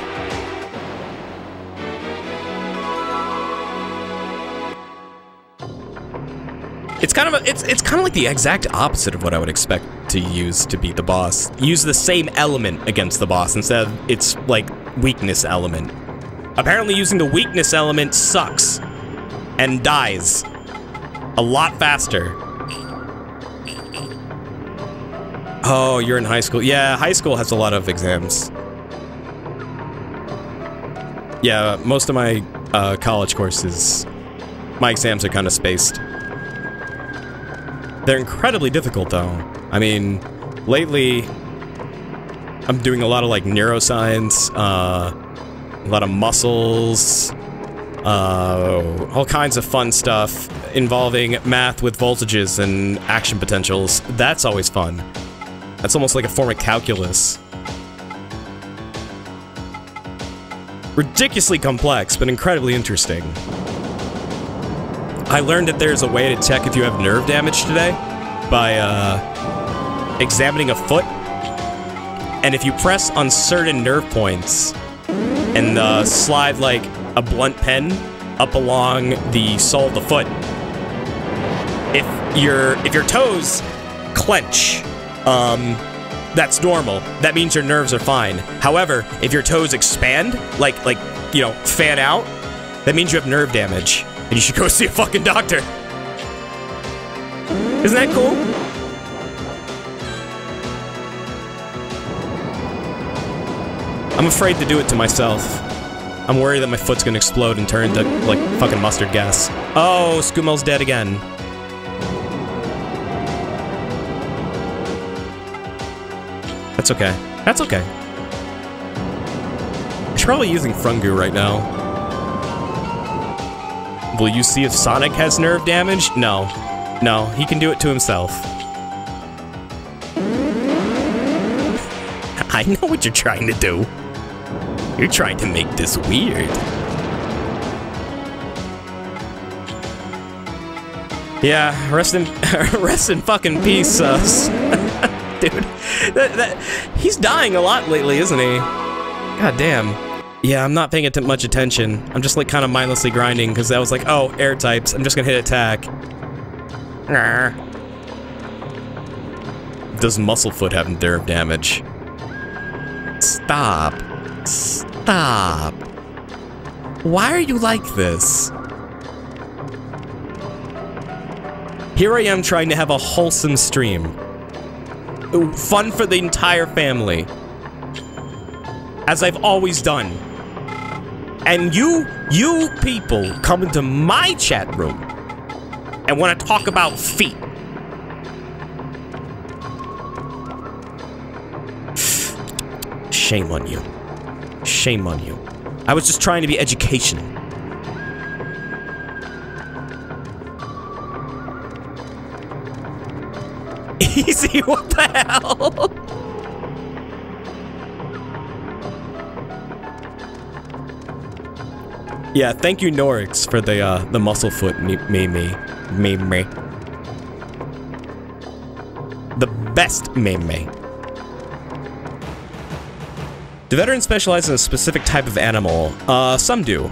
It's kind of a, it's it's kind of like the exact opposite of what I would expect to use to beat the boss. Use the same element against the boss instead of its like weakness element. Apparently using the weakness element sucks and dies a lot faster. Oh, you're in high school. Yeah, high school has a lot of exams. Yeah, most of my uh, college courses, my exams are kind of spaced. They're incredibly difficult, though. I mean, lately, I'm doing a lot of, like, neuroscience, uh, a lot of muscles, Uh, all kinds of fun stuff involving math with voltages and action potentials. That's always fun. That's almost like a form of calculus. Ridiculously complex, but incredibly interesting. I learned that there's a way to check if you have nerve damage today by uh, examining a foot. And if you press on certain nerve points and uh, slide like a blunt pen up along the sole of the foot, if your if your toes clench, um, that's normal. That means your nerves are fine. However, if your toes expand, like like you know, fan out, that means you have nerve damage, and you should go [laughs] see a fucking doctor. Isn't that cool? I'm afraid to do it to myself. I'm worried that my foot's gonna explode and turn into, like, fucking mustard gas. Oh, Skumel's dead again. That's okay. That's okay. He's probably using Frungu right now. Will you see if Sonic has nerve damage? No. No, he can do it to himself. [laughs] I know what you're trying to do. You're trying to make this weird. Yeah, rest in [laughs] rest in fucking peace, uh, [laughs] dude. That, that, he's dying a lot lately, isn't he? God damn. Yeah, I'm not paying it much attention. I'm just like kind of mindlessly grinding because I was like, oh, air types. I'm just gonna hit attack. Does Musclefoot have nerve damage? Stop. Stop. Why are you like this? Here I am trying to have a wholesome stream. Fun for the entire family. As I've always done. And you, you people come into my chat room and want to talk about feet. [sighs] Shame on you. Shame on you. I was just trying to be educational. Easy, [laughs] what the hell? yeah, thank you, Norix, for the uh, the muscle foot me me me me me. The best meme. Do veterans specialize in a specific type of animal? Uh, some do.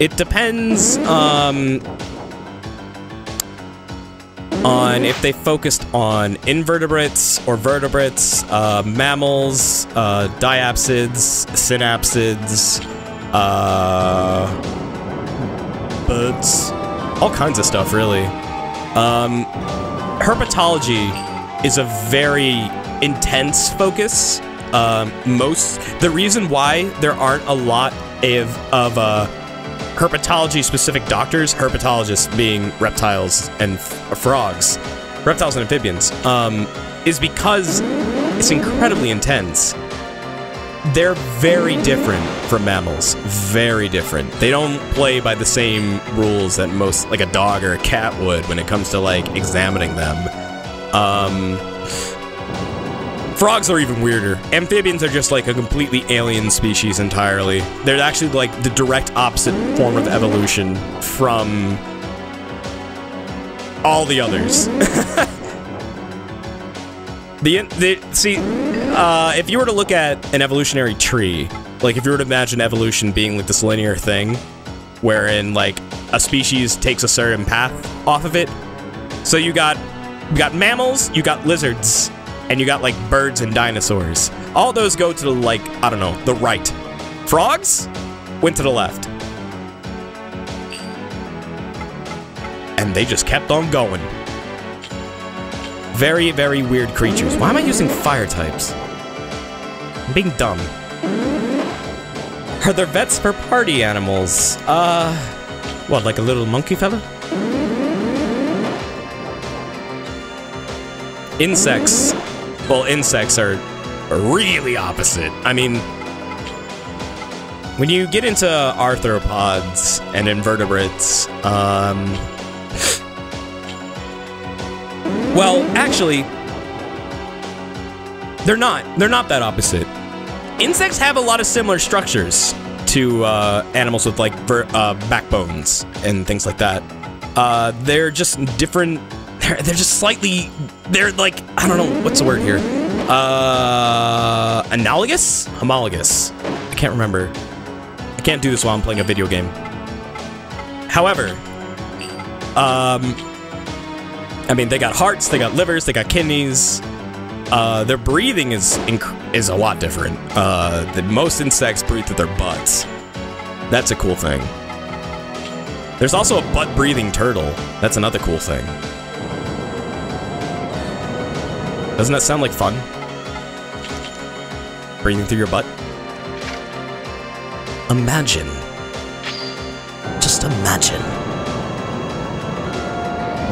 It depends, um, on if they focused on invertebrates or vertebrates, uh, mammals, uh, diapsids, synapsids, uh, birds, all kinds of stuff, really. Um, herpetology is a very intense focus. Um, most the reason why there aren't a lot of of uh, herpetology specific doctors, herpetologists being reptiles and f- frogs, reptiles and amphibians, um, is because it's incredibly intense. They're very different from mammals. Very different. They don't play by the same rules that most, like a dog or a cat would when it comes to like examining them. Um, Frogs are even weirder. Amphibians are just like a completely alien species entirely. They're actually like the direct opposite form of evolution from all the others. [laughs] the, the see, uh, if you were to look at an evolutionary tree, like if you were to imagine evolution being like this linear thing, wherein like a species takes a certain path off of it. So you got you got mammals, you got lizards, and you got like birds and dinosaurs. All those go to the like, I don't know, the right. Frogs went to the left. And they just kept on going. Very, very weird creatures. Why am I using fire types? I'm being dumb. Are there vets for party animals? Uh, what, like a little monkey fella? Insects well, insects are really opposite. I mean, when you get into arthropods and invertebrates, um, well, actually, they're not. They're not that opposite. Insects have a lot of similar structures to uh, animals with like ver- uh, backbones and things like that. Uh, they're just different. They're, they're just slightly. They're like I don't know what's the word here. Uh, analogous, homologous. I can't remember. I can't do this while I'm playing a video game. However, um, I mean they got hearts, they got livers, they got kidneys. Uh, their breathing is is a lot different. Uh, the most insects breathe through their butts. That's a cool thing. There's also a butt-breathing turtle. That's another cool thing. Doesn't that sound like fun? Breathing through your butt? Imagine. Just imagine.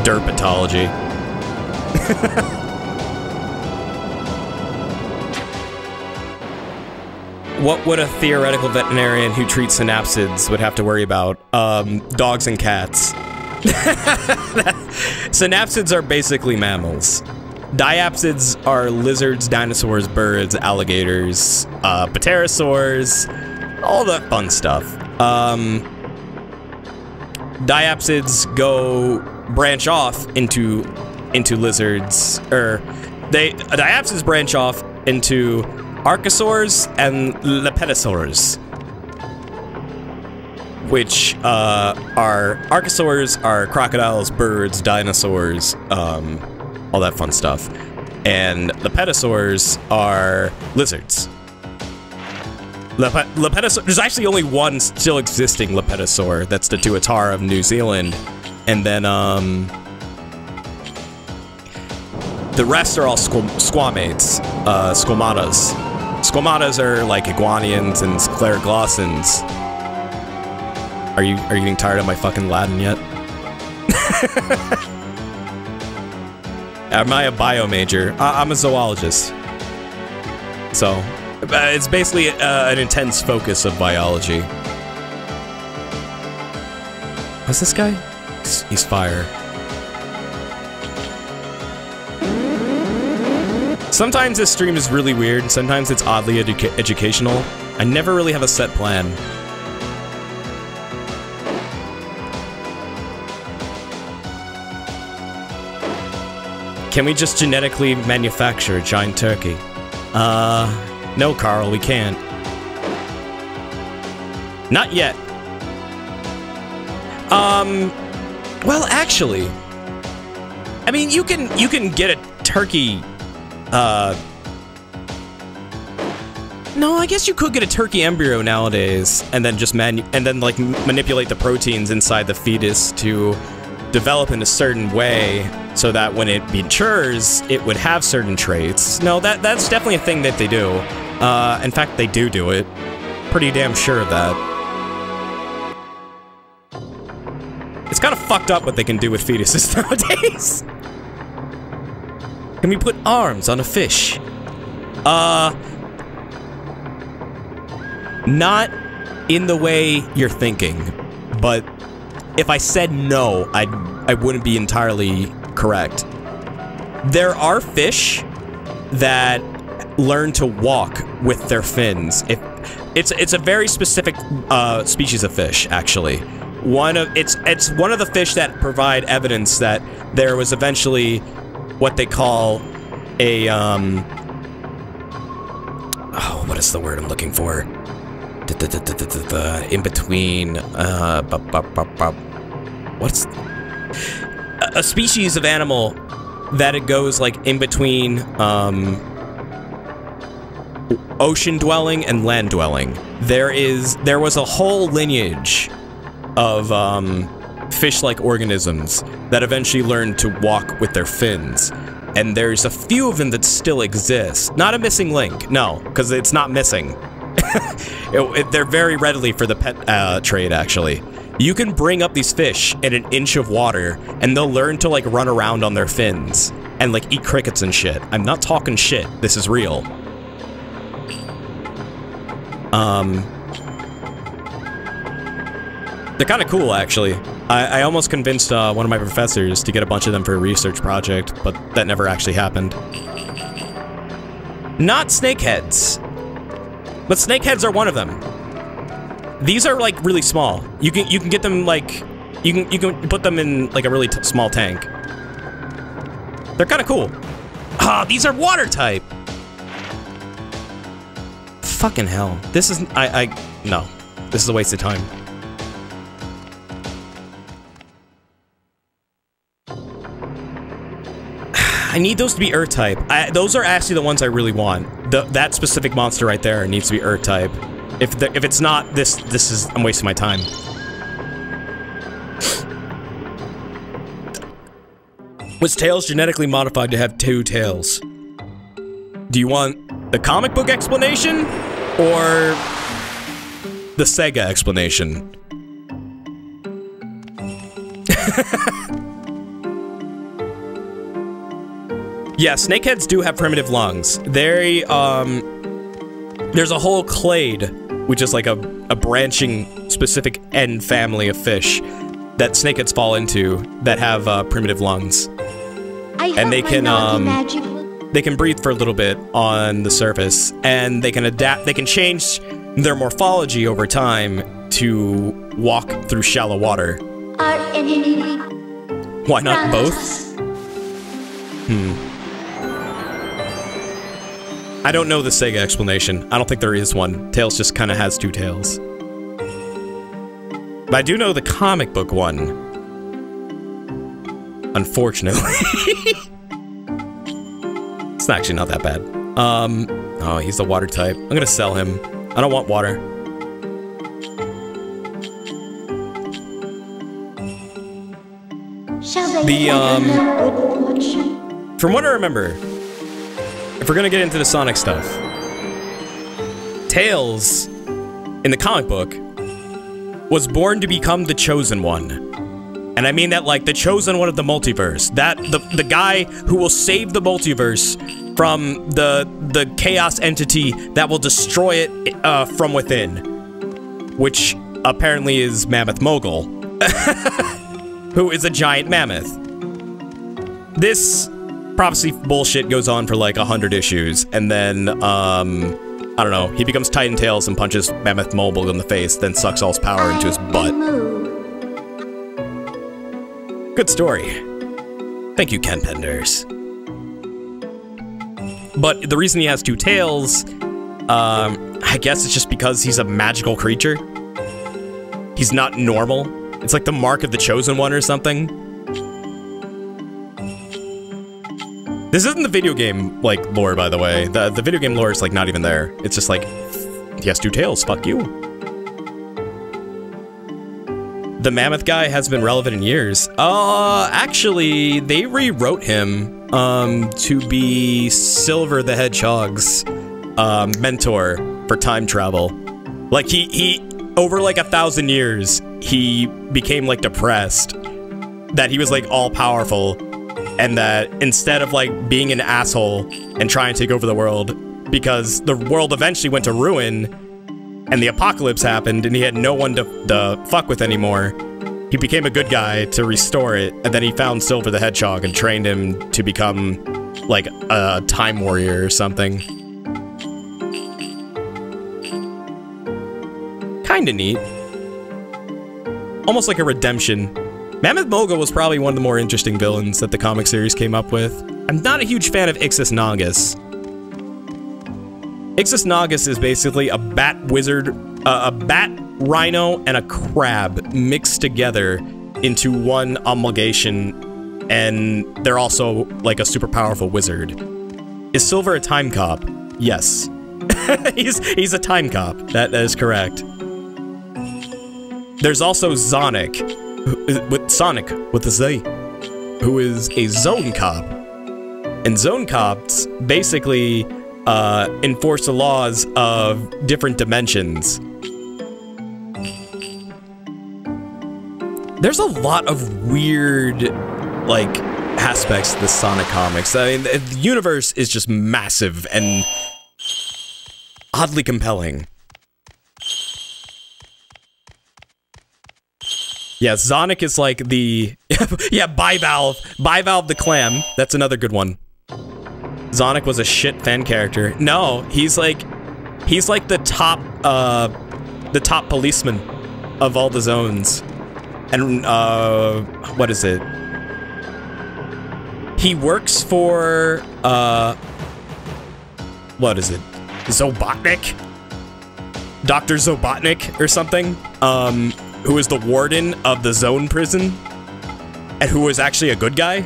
Derpatology. [laughs] what would a theoretical veterinarian who treats synapsids would have to worry about? Um, dogs and cats. [laughs] synapsids are basically mammals. Diapsids are lizards, dinosaurs, birds, alligators, uh, pterosaurs, all that fun stuff. Um, diapsids go branch off into into lizards, or they diapsids branch off into archosaurs and lepidosaurs, which uh, are archosaurs are crocodiles, birds, dinosaurs, um, all that fun stuff, and the lepidosaurs are lizards. Lepe- Lepidosau- There's actually only one still existing Lepidosaur. That's the Tuatara of New Zealand, and then um, the rest are all squam- squamates, uh, squamatas. Squamatas are like iguanians and scleroglossans. Are you are you getting tired of my fucking Latin yet? [laughs] Am I a bio major? I- I'm a zoologist. So, uh, it's basically uh, an intense focus of biology. What's this guy? He's, fire. Sometimes this stream is really weird, sometimes it's oddly educa educational. I never really have a set plan. Can we just genetically manufacture a giant turkey? Uh, no, Carl, we can't. Not yet. Um, well, actually, I mean, you can you can get a turkey. Uh, no, I guess you could get a turkey embryo nowadays, and then just man and then like manipulate the proteins inside the fetus to develop in a certain way, so that when it matures, it would have certain traits. No, that that's definitely a thing that they do. Uh, in fact, they do do it. Pretty damn sure of that. It's kind of fucked up what they can do with fetuses [laughs] nowadays. Can we put arms on a fish? Uh, not in the way you're thinking, but if I said no, I I wouldn't be entirely correct. There are fish that learn to walk with their fins. If it's it's a very specific uh, species of fish, actually. One of it's it's one of the fish that provide evidence that there was eventually what they call a um. Oh, what is the word I'm looking for? In between, what's a, a species of animal that it goes like in between um ocean dwelling and land dwelling. There is there was a whole lineage of um fish-like organisms that eventually learned to walk with their fins. And there's a few of them that still exist. Not a missing link, no, because it's not missing. [laughs] It- it- they're very readily for the pet uh, trade, actually. You can bring up these fish in an inch of water, and they'll learn to like run around on their fins and like eat crickets and shit. I'm not talking shit. This is real. Um, They're kind of cool, actually. I, I almost convinced uh, one of my professors to get a bunch of them for a research project, but that never actually happened. Not snakeheads. But snakeheads are one of them. These are like really small. You can you can get them like you can you can put them in like a really small tank. They're kind of cool. Ah, these are water type. Fucking hell. This is I I no. This is a waste of time. I need those to be Earth type. I, those are actually the ones I really want. The, that specific monster right there needs to be Earth type. If the, if it's not, this this is I'm wasting my time. Was Tails genetically modified to have two tails? Do you want the comic book explanation or the Sega explanation? [laughs] Yeah, snakeheads do have primitive lungs. They, um, there's a whole clade, which is like a, a branching specific end family of fish that snakeheads fall into that have uh, primitive lungs. I And they can, um, They can breathe for a little bit on the surface, and they can adapt, they can change their morphology over time to walk through shallow water. Why not both? us. I don't know the Sega explanation. I don't think there is one. Tails just kind of has two tails. But I do know the comic book one. Unfortunately. [laughs] it's actually not that bad. Um, oh, he's the water type. I'm gonna sell him. I don't want water. The, um, know good fortune? From what I remember, we're gonna get into the Sonic stuff, Tails, in the comic book, was born to become the Chosen One. And I mean that like the Chosen One of the multiverse. That, the, the guy who will save the multiverse from the, the chaos entity that will destroy it uh, from within. Which apparently is Mammoth Mogul. [laughs] who is a giant mammoth. This prophecy bullshit goes on for like a hundred issues, and then um, I don't know. He becomes Titan Tails and punches Mammoth Mogul in the face, then sucks all his power into his butt. Good story. Thank you, Ken Penders. But the reason he has two tails, um, I guess it's just because he's a magical creature. He's not normal. It's like the mark of the chosen one or something. This isn't the video game like lore, by the way. The the video game lore is like not even there. It's just like he has two tails. Fuck you. The mammoth guy has been relevant in years. Uh, actually, they rewrote him um to be Silver the Hedgehog's um, mentor for time travel. Like he he over like a thousand years, he became like depressed that he was like all powerful and that instead of like being an asshole and trying to take over the world because the world eventually went to ruin and the apocalypse happened and he had no one to, to fuck with anymore he became a good guy to restore it and then he found silver the hedgehog and trained him to become like a time warrior or something. Kinda neat. Almost like a redemption Mammoth Mogul was probably one of the more interesting villains that the comic series came up with. I'm not a huge fan of Ixis Naugus. Ixis Naugus is basically a bat wizard, uh, a bat rhino, and a crab mixed together into one amalgamation, and they're also like a super powerful wizard. Is Silver a time cop? Yes. [laughs] he's he's a time cop. That, that is correct. There's also Zonic, with Sonic with a Z, who is a zone cop. And zone cops basically uh, enforce the laws of different dimensions. There's a lot of weird, like, aspects to the Sonic comics. I mean, the the universe is just massive and oddly compelling. Yeah, Sonic is like the [laughs] yeah bivalve, bivalve the clam. That's another good one. Sonic was a shit fan character. No, he's like he's like the top uh the top policeman of all the zones. And uh what is it? He works for uh what is it? Zobotnik? Dr. Zobotnik or something? Um who is the warden of the zone prison and who was actually a good guy.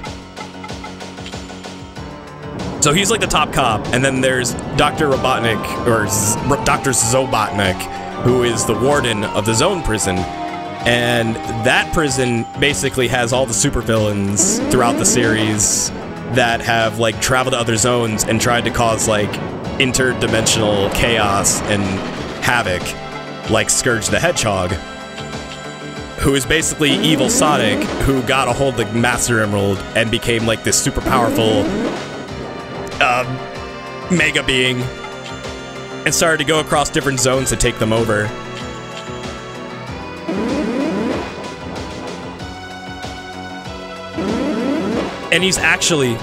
So he's like the top cop, and then there's Dr. Robotnik, or Z Dr. Zobotnik, who is the warden of the zone prison. And that prison basically has all the supervillains throughout the series that have like traveled to other zones and tried to cause like interdimensional chaos and havoc, like Scourge the Hedgehog who is basically evil Sonic, who got a hold of the Master Emerald and became like this super powerful uh, mega being, and started to go across different zones to take them over. And he's actually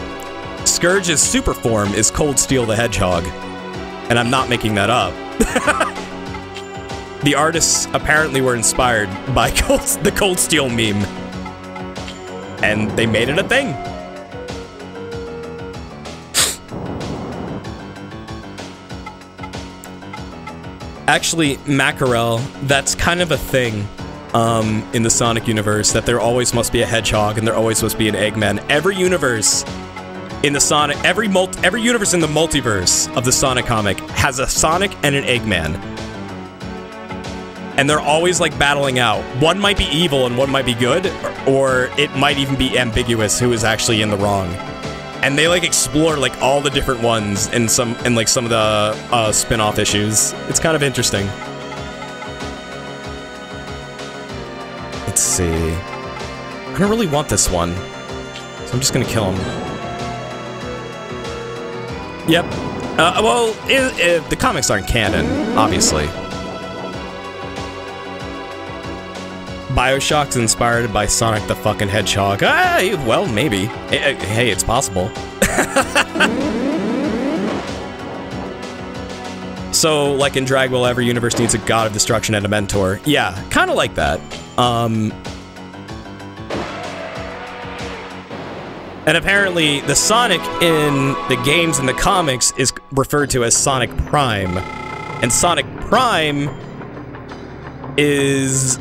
Scourge's super form is Cold Steel the Hedgehog, and I'm not making that up. [laughs] The artists apparently were inspired by [laughs] Cold, the Cold Steel meme. And they made it a thing. [sighs] Actually, Mackerel, that's kind of a thing um, in the Sonic universe, that there always must be a Hedgehog and there always must be an Eggman. Every universe in the Sonic, every multi, every universe in the multiverse of the Sonic comic has a Sonic and an Eggman and they're always like battling out. One might be evil and one might be good, or it might even be ambiguous who is actually in the wrong. And they like explore like all the different ones in some in like some of the uh, spin-off issues. It's kind of interesting. Let's see. I don't really want this one, so I'm just gonna kill him. Yep. Uh, well, it, it, the comics aren't canon, obviously. Bioshock's inspired by Sonic the fucking Hedgehog. Ah, well, maybe. Hey, hey it's possible. [laughs] so, like in Dragon Ball, every universe needs a god of destruction and a mentor. Yeah, kind of like that. Um, and apparently, the Sonic in the games and the comics is referred to as Sonic Prime. And Sonic Prime is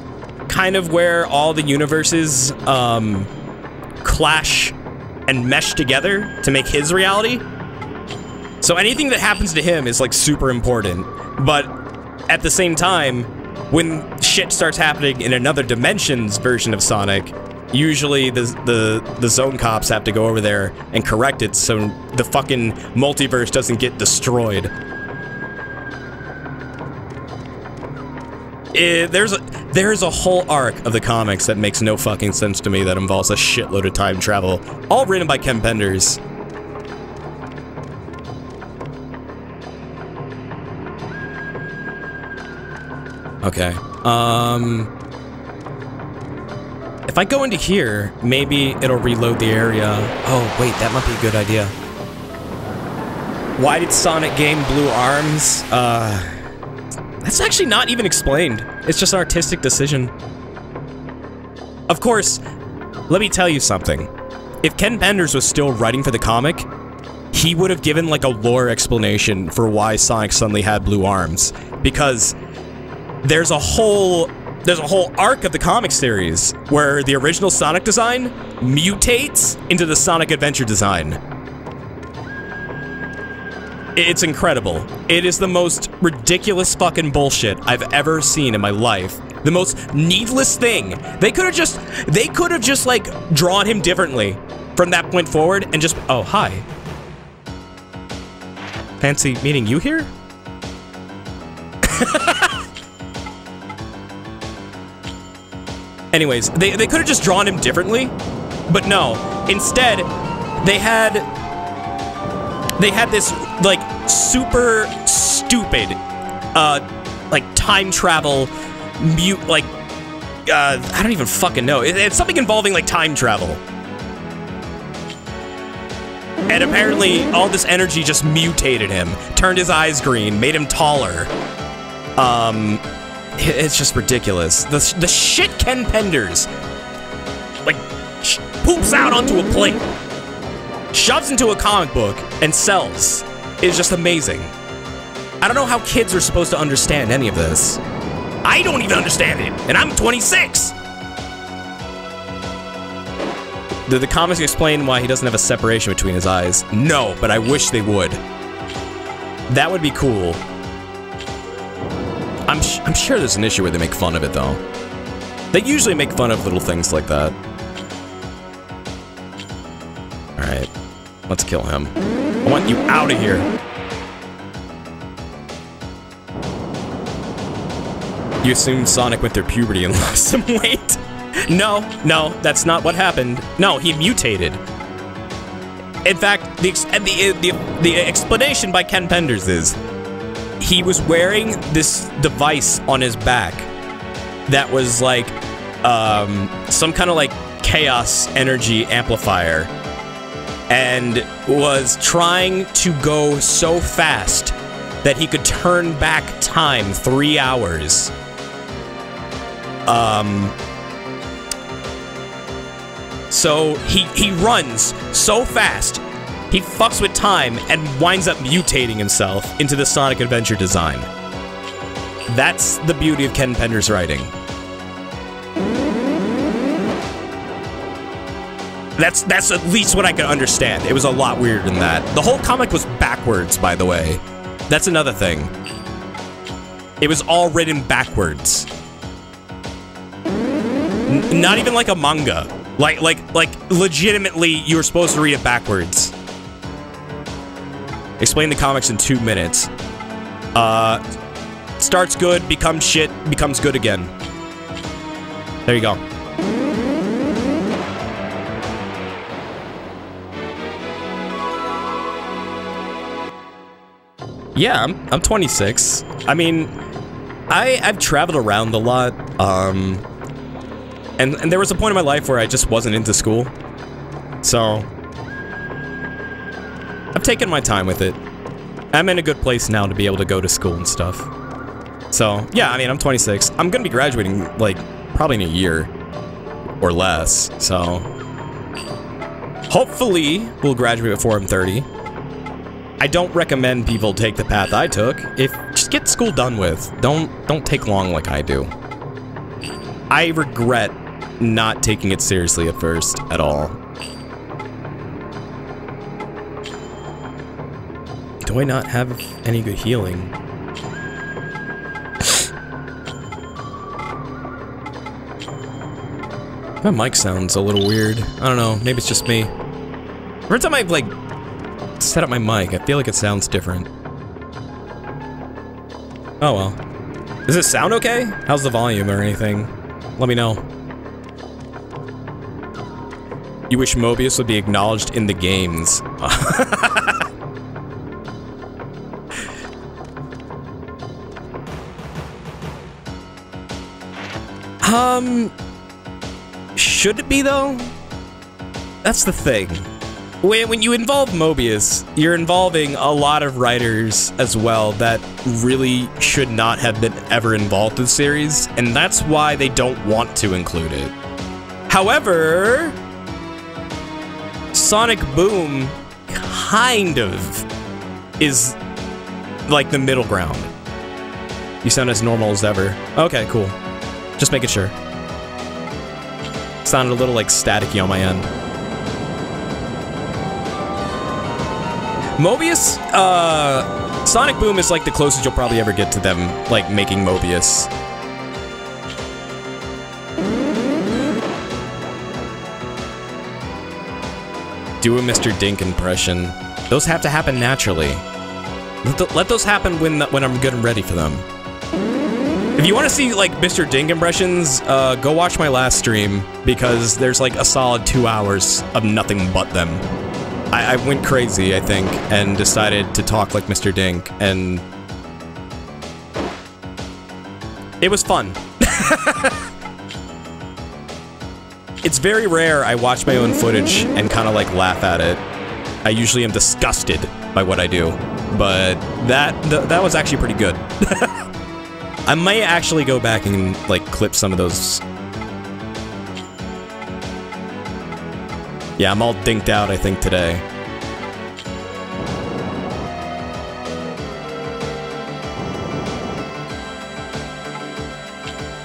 kind of where all the universes um, clash and mesh together to make his reality. So anything that happens to him is like super important. But at the same time, when shit starts happening in another dimension's version of Sonic, usually the the the zone cops have to go over there and correct it so the fucking multiverse doesn't get destroyed. It, there's a there's a whole arc of the comics that makes no fucking sense to me that involves a shitload of time travel, all written by Ken Penders. Okay. Um... If I go into here, maybe it'll reload the area. Oh, wait, that might be a good idea. Why did Sonic gain blue arms? Uh... That's actually not even explained. It's just an artistic decision. Of course, let me tell you something. If Ken Penders was still writing for the comic, he would have given like a lore explanation for why Sonic suddenly had blue arms. Because there's a whole there's a whole arc of the comic series where the original Sonic design mutates into the Sonic Adventure design. It's incredible. It is the most ridiculous fucking bullshit I've ever seen in my life. The most needless thing. They could have just, they could have just like drawn him differently from that point forward and just, oh, hi. Fancy meeting you here? [laughs] Anyways, they, they could have just drawn him differently, but no. Instead, they had they had this like super stupid uh like time travel mute like uh, I don't even fucking know. It- it's something involving like time travel. And apparently, all this energy just mutated him, turned his eyes green, made him taller. Um, it- it's just ridiculous. The the shit Ken Penders like poops out onto a plate, shoves into a comic book, and sells is just amazing. I don't know how kids are supposed to understand any of this. I don't even understand it, and I'm 26. Do the comics explain why he doesn't have a separation between his eyes? No, but I wish they would. That would be cool. I'm, I'm sure there's an issue where they make fun of it, though. They usually make fun of little things like that. Let's kill him. I want you out of here. You assume Sonic went through puberty and [laughs] lost some weight? No, no, that's not what happened. No, he mutated. In fact, the the, the the explanation by Ken Penders is he was wearing this device on his back that was like um, some kind of like chaos energy amplifier and was trying to go so fast that he could turn back time three hours. Um. So he he runs so fast, he fucks with time and winds up mutating himself into the Sonic Adventure design. That's the beauty of Ken Penders' writing. That's that's at least what I could understand. It was a lot weirder than that. The whole comic was backwards, by the way. That's another thing. It was all written backwards. N- not even like a manga. Like like like legitimately you were supposed to read it backwards. Explain the comics in 2 minutes. Uh starts good, becomes shit, becomes good again. There you go. Yeah, I'm, I'm 26. I mean, I I've traveled around a lot. Um, and and there was a point in my life where I just wasn't into school. So I've taken my time with it. I'm in a good place now to be able to go to school and stuff. So yeah, I mean, I'm 26. I'm gonna be graduating like probably in a year or less. So hopefully we'll graduate before I'm 30. I don't recommend people take the path I took. If just get school done with. Don't don't take long like I do. I regret not taking it seriously at first at all. Do I not have any good healing? [sighs] My mic sounds a little weird. I don't know, maybe it's just me. Every time I like set up my mic, I feel like it sounds different. Oh well. Does it sound okay? How's the volume or anything? Let me know. You wish Mobius would be acknowledged in the games. [laughs] um, should it be though? That's the thing. When, when you involve Mobius, you're involving a lot of writers as well that really should not have been ever involved in the series, and that's why they don't want to include it. However, Sonic Boom kind of is like the middle ground. You sound as normal as ever. Okay, cool. Just making sure. Sounded a little like staticky on my end. Mobius, uh, Sonic Boom is like the closest you'll probably ever get to them, like making Mobius. Do a Mr. Dink impression. Those have to happen naturally. Let, th let those happen when when I'm good and ready for them. If you want to see like Mr. Dink impressions, uh, go watch my last stream because there's like a solid two hours of nothing but them. I, I went crazy, I think, and decided to talk like Mr. Dink, and it was fun. [laughs] it's very rare I watch my own footage and kind of like laugh at it. I usually am disgusted by what I do, but that th that was actually pretty good. [laughs] I might actually go back and like clip some of those. Yeah, I'm all dinked out, I think, today.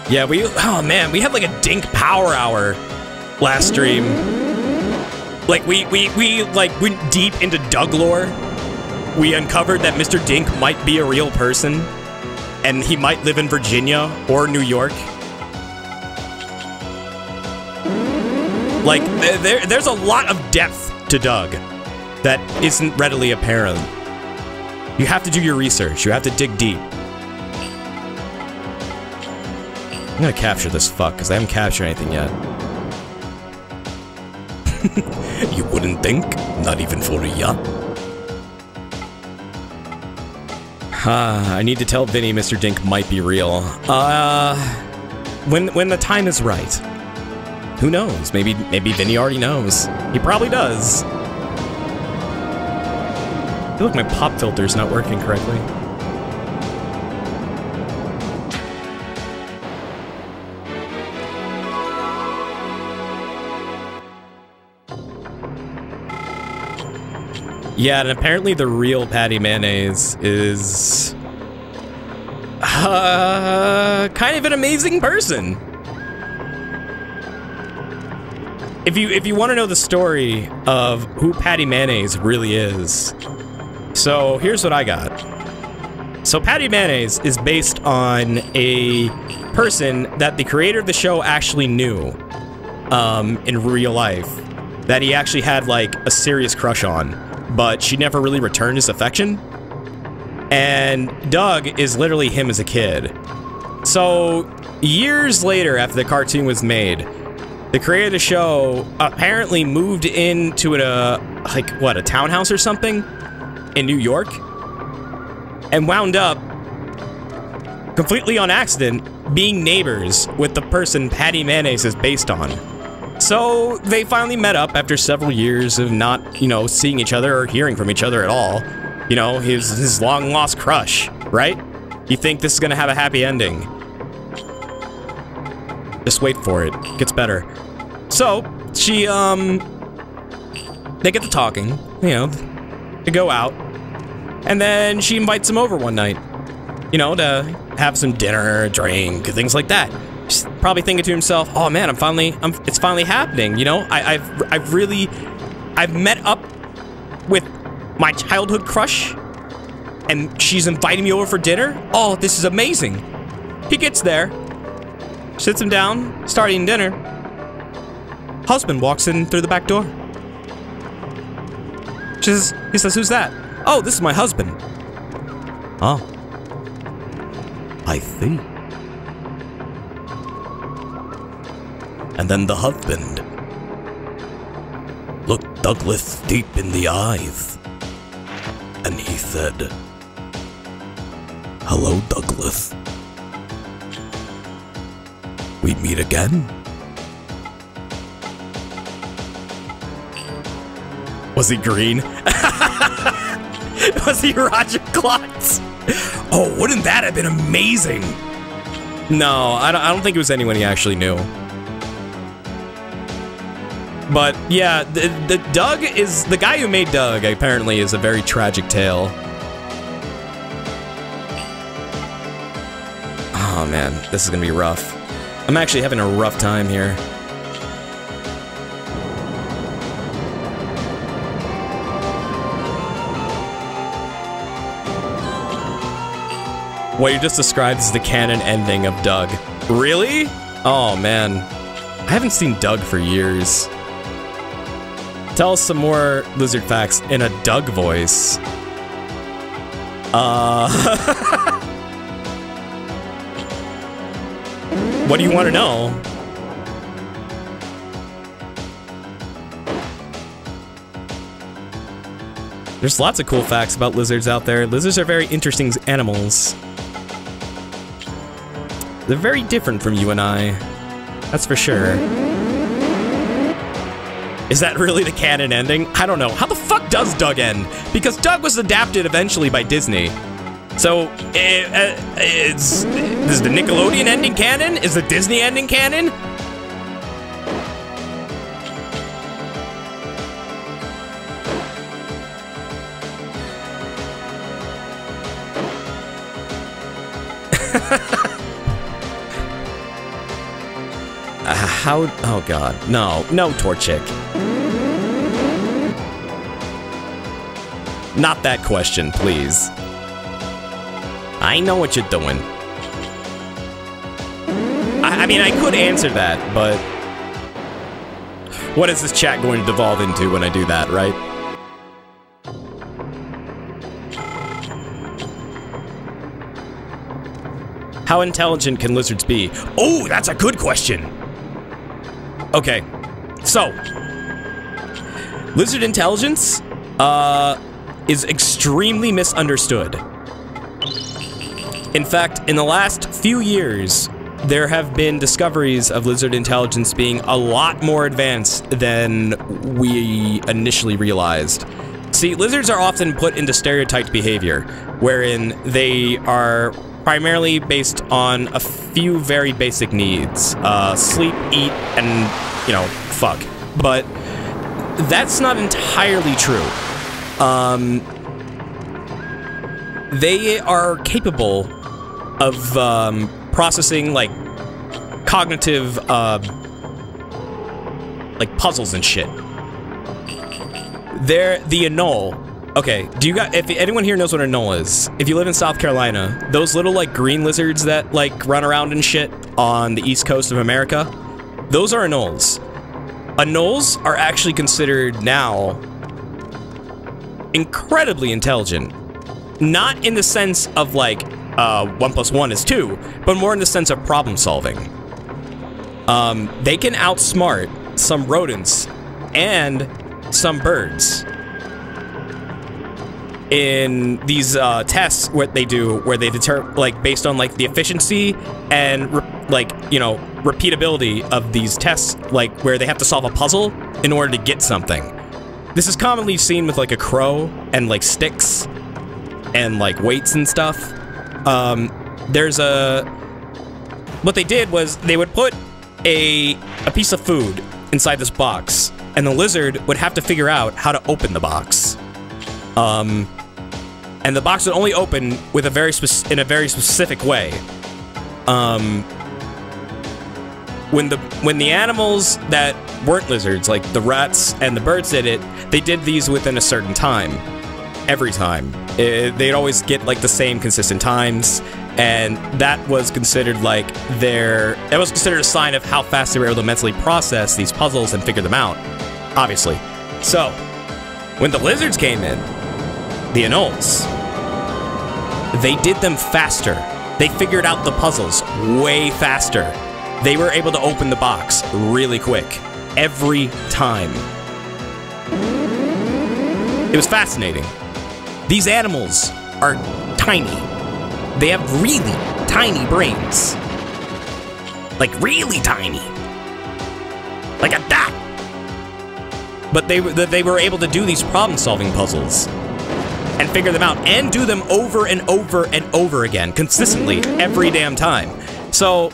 Yeah, we, oh man, we had like a dink power hour last stream. Like, we, we, we, like, went deep into Doug lore. We uncovered that Mr. Dink might be a real person, and he might live in Virginia or New York. Like, th- there, there's a lot of depth to Doug that isn't readily apparent. You have to do your research. You have to dig deep. I'm gonna capture this fuck, because I haven't captured anything yet. [laughs] You wouldn't think? Not even for a yacht? [sighs] Ah, I need to tell Vinny Mr. Dink might be real. Uh, when when the time is right. Who knows? Maybe maybe Vinny already knows. He probably does. I feel like my pop filter's not working correctly. Yeah, and apparently the real Patti Mayonnaise is uh, kind of an amazing person. If you if you want to know the story of who Patti Mayonnaise really is, so here's what I got. So Patti Mayonnaise is based on a person that the creator of the show actually knew um, in real life that he actually had like a serious crush on, but she never really returned his affection. And Doug is literally him as a kid. So years later, after the cartoon was made, the creator of the show apparently moved into a like what a townhouse or something in New York, and wound up completely on accident being neighbors with the person Patti Mayonnaise is based on. So they finally met up after several years of not, you know, seeing each other or hearing from each other at all. You know, his his long lost crush, right? You think this is gonna have a happy ending? Just wait for it. Gets better. So she um, they get to talking. You know, to go out, and then she invites him over one night. You know, to have some dinner, drink, things like that. She's probably thinking to himself, "Oh man, I'm finally, I'm, it's finally happening." You know, I, I've, I've really, I've met up with my childhood crush, and she's inviting me over for dinner. Oh, this is amazing. He gets there, sits him down, start eating dinner. Husband walks in through the back door. She says, he says, "Who's that?" Oh, this is my husband. Ah. I see. And then the husband looked Douglas deep in the eyes. And he said, Hello, Douglas. We meet again? Was he green? [laughs] Was he Roger Klotz? Oh, wouldn't that have been amazing? No, I don't, I don't think it was anyone he actually knew. But yeah, the, the Doug is the guy who made Doug. Apparently, is a very tragic tale. Oh man, this is gonna be rough. I'm actually having a rough time here. What you just described is the canon ending of Doug. Really? Oh man. I haven't seen Doug for years. Tell us some more lizard facts in a Doug voice. Uh. [laughs] what do you want to know? There's lots of cool facts about lizards out there. Lizards are very interesting animals. They're very different from you and I. That's for sure. Is that really the canon ending? I don't know. How the fuck does Doug end? Because Doug was adapted eventually by Disney. So, eh, uh, it's is the Nickelodeon ending canon? Is the Disney ending canon? [laughs] Uh, how? Oh god, no, no, Torchic. Not that question, please. I know what you're doing. I, I mean, I could answer that, but what is this chat going to devolve into when I do that, right? How intelligent can lizards be? Oh, that's a good question. Okay, so lizard intelligence uh, is extremely misunderstood. In fact, in the last few years, there have been discoveries of lizard intelligence being a lot more advanced than we initially realized. See, lizards are often put into stereotyped behavior, wherein they are primarily based on a few very basic needs uh, sleep, eat, and, you know, fuck. But that's not entirely true. Um, they are capable of um, processing like cognitive uh, like puzzles and shit. They're the anole. Okay, do you got if anyone here knows what a anole is? If you live in South Carolina, those little like green lizards that like run around and shit on the east coast of America, those are anoles. Anoles are actually considered now incredibly intelligent. Not in the sense of like uh, one plus one is two, but more in the sense of problem solving. Um, they can outsmart some rodents and some birds in these uh, tests. What they do, where they determine like based on like the efficiency and like you know repeatability of these tests, like where they have to solve a puzzle in order to get something. This is commonly seen with like a crow and like sticks and like weights and stuff. Um, there's a what they did was they would put a a piece of food inside this box, and the lizard would have to figure out how to open the box. Um, and the box would only open with a very in a very specific way. Um, when the when the animals that weren't lizards, like the rats and the birds, did it, they did these within a certain time. Every time, It- they'd always get like the same consistent times, and that was considered like their that was considered a sign of how fast they were able to mentally process these puzzles and figure them out. Obviously, so when the lizards came in, the anoles, they did them faster. They figured out the puzzles way faster. They were able to open the box really quick. Every time. It was fascinating. These animals are tiny. They have really tiny brains. Like, really tiny. Like a dot. But they, were- they were able to do these problem solving puzzles and figure them out and do them over and over and over again consistently every damn time. So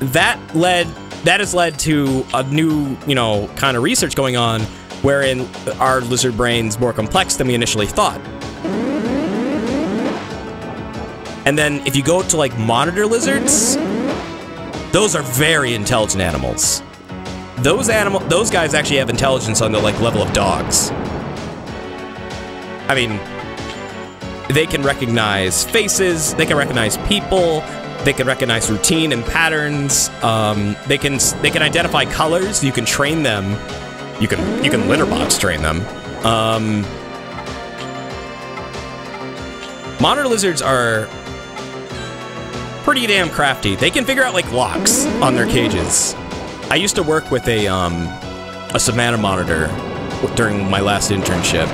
that led that has led to a new, you know, kind of research going on wherein our lizard brains more complex than we initially thought. And then if you go to like monitor lizards, those are very intelligent animals. Those animal those guys actually have intelligence on the like level of dogs. I mean, they can recognize faces, they can recognize people, they can recognize routine and patterns. Um, they can they can identify colors. You can train them. You can you can litter box train them. Um, monitor lizards are pretty damn crafty. They can figure out like locks on their cages. I used to work with a um, a Savannah monitor during my last internship.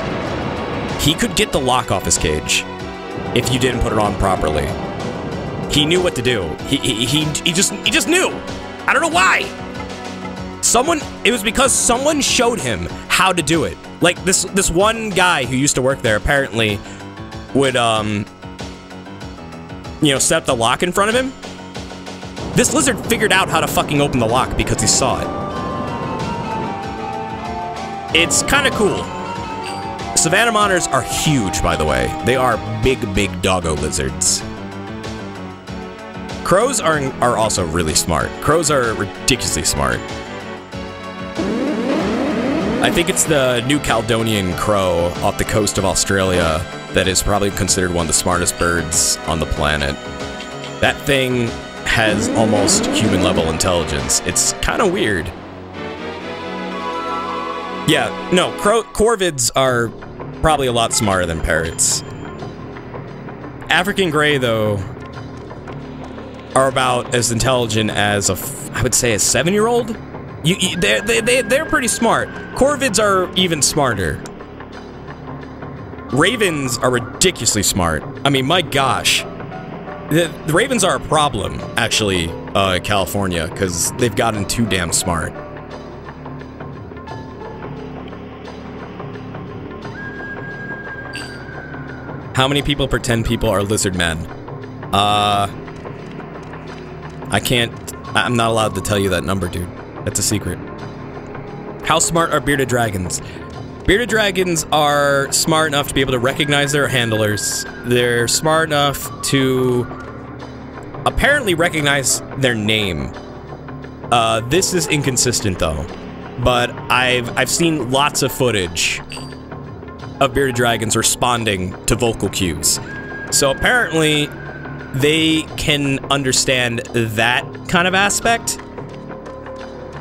He could get the lock off his cage if you didn't put it on properly. He knew what to do. He he he, he just he just knew. I don't know why. someone it was because someone showed him how to do it. Like this this one guy who used to work there apparently would um you know, set up the lock in front of him. This lizard figured out how to fucking open the lock because he saw it. It's kind of cool. Savannah monitors are huge, by the way. They are big, big doggo lizards. Crows are are also really smart. Crows are ridiculously smart. I think it's the New Caledonian crow off the coast of Australia that is probably considered one of the smartest birds on the planet. That thing has almost human level intelligence. It's kind of weird. Yeah, no, corvids are probably a lot smarter than parrots. African gray, though, are about as intelligent as a, I would say, a seven-year-old. You, you they're, they, they, they're pretty smart. Corvids are even smarter. Ravens are ridiculously smart. I mean, my gosh. The, the Ravens are a problem, actually, uh, California, because they've gotten too damn smart. How many people pretend people are lizard men? Uh... I can't... I'm not allowed to tell you that number, dude. That's a secret. How smart are bearded dragons? Bearded dragons are smart enough to be able to recognize their handlers. They're smart enough to apparently recognize their name. Uh, this is inconsistent though, but I've I've seen lots of footage of bearded dragons responding to vocal cues. So apparently, they can understand that kind of aspect.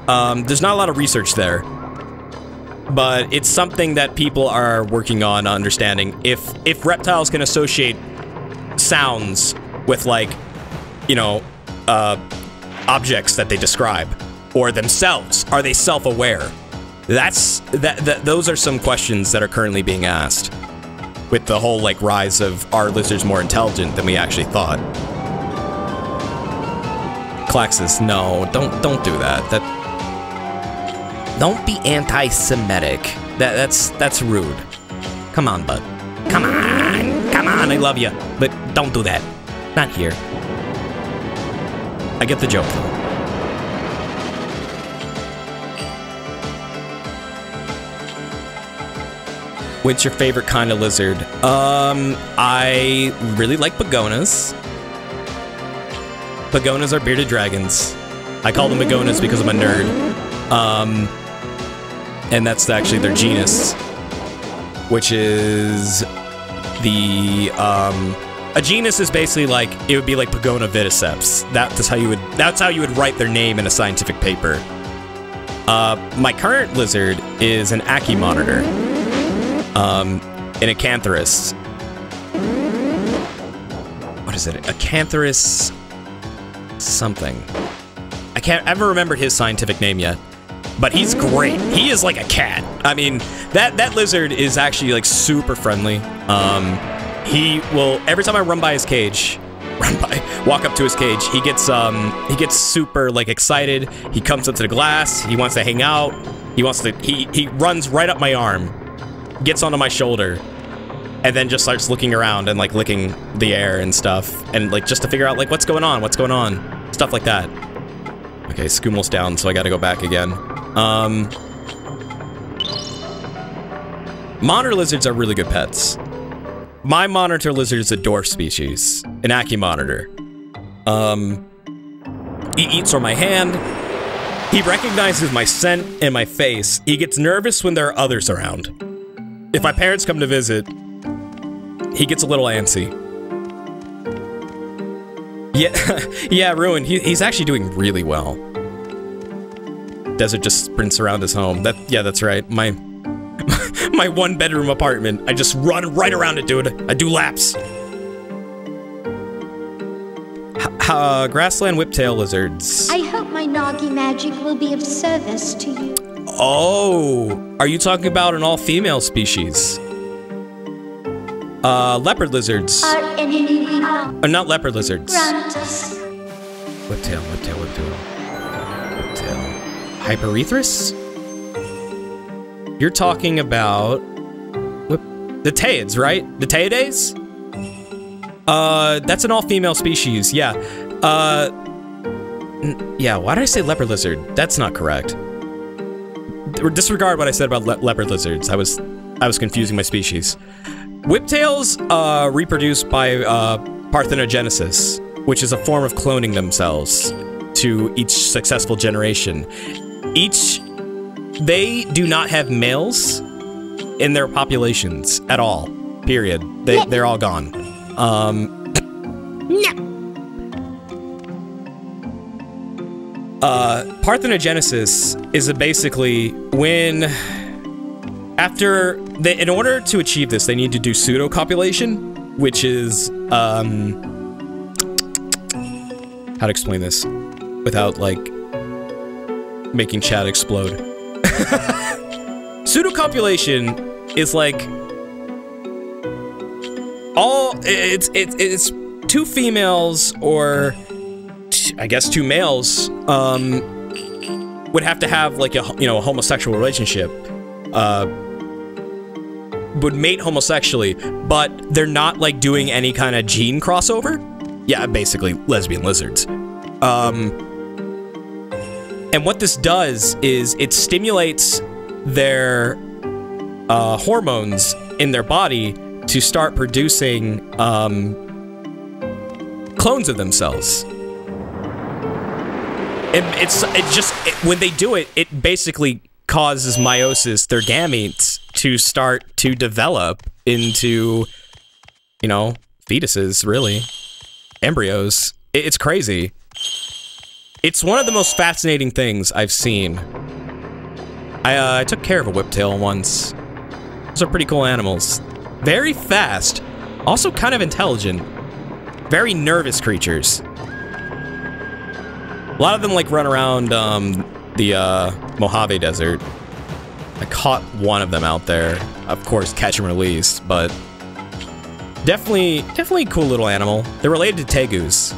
Um, there's not a lot of research there, but it's something that people are working on understanding. If if reptiles can associate sounds with like, you know, uh, objects that they describe or themselves, are they self-aware? That's that, that. Those are some questions that are currently being asked with the whole like rise of are lizards more intelligent than we actually thought. Klaxus, no, don't don't do that. That don't be anti-Semitic. That that's that's rude. Come on, bud. Come on, come on. I love you, but don't do that. Not here. I get the joke. What's your favorite kind of lizard? Um, I really like Pogonas. Pogonas are bearded dragons. I call them Pogonas because I'm a nerd. Um, and that's actually their genus, which is the um, a genus is basically like it would be like Pogona vitticeps. That's how you would that's how you would write their name in a scientific paper. Uh, my current lizard is an Ackie monitor, um, an Acanthurus. What is it? Acanthurus something. I can't ever remember his scientific name yet but he's great. He is like a cat. I mean, that that lizard is actually like super friendly. Um, he will every time I run by his cage, [laughs] run by, walk up to his cage, he gets um he gets super like excited. He comes up to the glass. He wants to hang out. He wants to he he runs right up my arm, gets onto my shoulder, and then just starts looking around and like licking the air and stuff, and like just to figure out like what's going on, what's going on, stuff like that. Okay, Skumel's down, so I gotta go back again. Um, monitor lizards are really good pets. My monitor lizard is a dwarf species, an Ackie monitor. Um, he eats from my hand. He recognizes my scent and my face. He gets nervous when there are others around. If my parents come to visit, he gets a little antsy. Yeah, [laughs] yeah, Ruin. He, he's actually doing really well. Desert just sprints around his home. That yeah, that's right. My [laughs] my one bedroom apartment. I just run right around it, dude. I do laps. H uh, grassland whiptail lizards. I hope my Nagi magic will be of service to you. Oh, are you talking about an all-female species? Uh, leopard lizards. Our enemy we love. Uh, not leopard lizards. Whiptail, whiptail, whiptail. Whiptail. Hyperethris? You're talking about the Teiids, right? The Teides? Uh, that's an all-female species. Yeah. Uh, yeah. Why did I say leopard lizard? That's not correct. Disregard what I said about le- leopard lizards. I was, I was confusing my species. Whiptails uh, reproduce by uh, parthenogenesis, which is a form of cloning themselves to each successful generation. Each, they do not have males in their populations at all. Period. They they're all gone. Um. Uh, parthenogenesis is a basically when after they, in order to achieve this, they need to do pseudo copulation, which is um how to explain this without like making chat explode. pseudo copulation is like all it's it's it's two females or I guess two males um would have to have like a you know a homosexual relationship uh would mate homosexually but they're not like doing any kind of gene crossover yeah basically lesbian lizards um and what this does is it stimulates their uh, hormones in their body to start producing um, clones of themselves. And it's it just it, when they do it, it basically causes meiosis, their gametes, to start to develop into, you know, fetuses, really, embryos. It, it's crazy. It's one of the most fascinating things I've seen. I, uh, I took care of a whiptail once. Those are pretty cool animals. Very fast, also kind of intelligent. Very nervous creatures. A lot of them like run around um, the uh, Mojave Desert. I caught one of them out there. Of course, catch and release, but definitely, definitely cool little animal. They're related to tegus.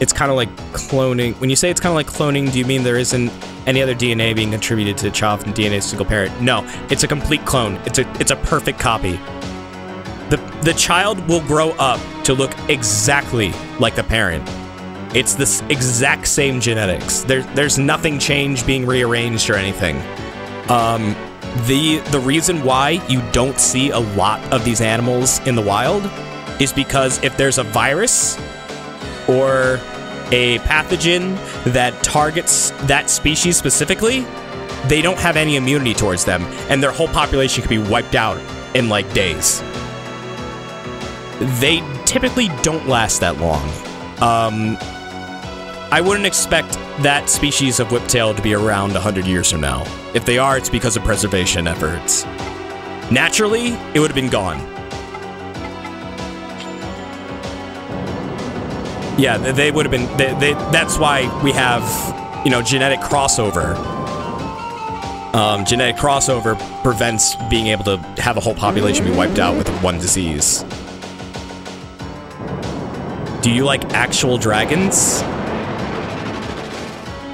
It's kind of like cloning. When you say it's kind of like cloning, do you mean there isn't any other DNA being contributed to a child from DNA single parent? No, it's a complete clone. It's a it's a perfect copy. The the child will grow up to look exactly like the parent. It's this exact same genetics. There, there's nothing changed being rearranged or anything. Um, the the reason why you don't see a lot of these animals in the wild is because if there's a virus or a pathogen that targets that species specifically, they don't have any immunity towards them, and their whole population could be wiped out in like days. They typically don't last that long. Um, I wouldn't expect that species of whiptail to be around 100 years from now. If they are, it's because of preservation efforts. Naturally, it would have been gone. Yeah, they would have been. They, they, that's why we have, you know, genetic crossover. Um, genetic crossover prevents being able to have a whole population be wiped out with one disease. Do you like actual dragons?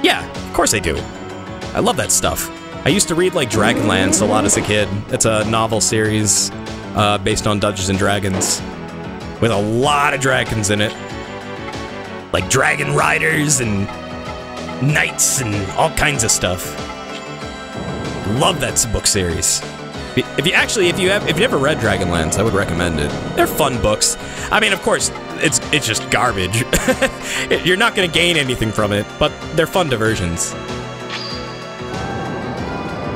Yeah, of course I do. I love that stuff. I used to read like Dragonlance a lot as a kid. It's a novel series uh, based on Dungeons and Dragons with a lot of dragons in it, like dragon riders and knights and all kinds of stuff. Love that book series. If you actually, if you have, if you never read Dragonlance, I would recommend it. They're fun books. I mean, of course, it's it's just garbage. [laughs] You're not going to gain anything from it, but they're fun diversions.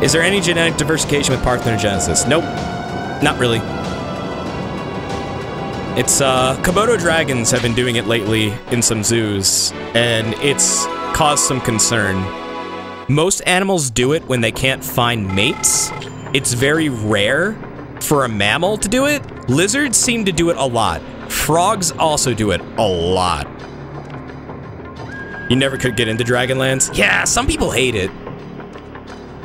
Is there any genetic diversification with parthenogenesis? Nope, not really. It's uh, Komodo dragons have been doing it lately in some zoos, and it's caused some concern. Most animals do it when they can't find mates. It's very rare for a mammal to do it. Lizards seem to do it a lot. Frogs also do it a lot. You never could get into Dragonlance? Yeah, some people hate it.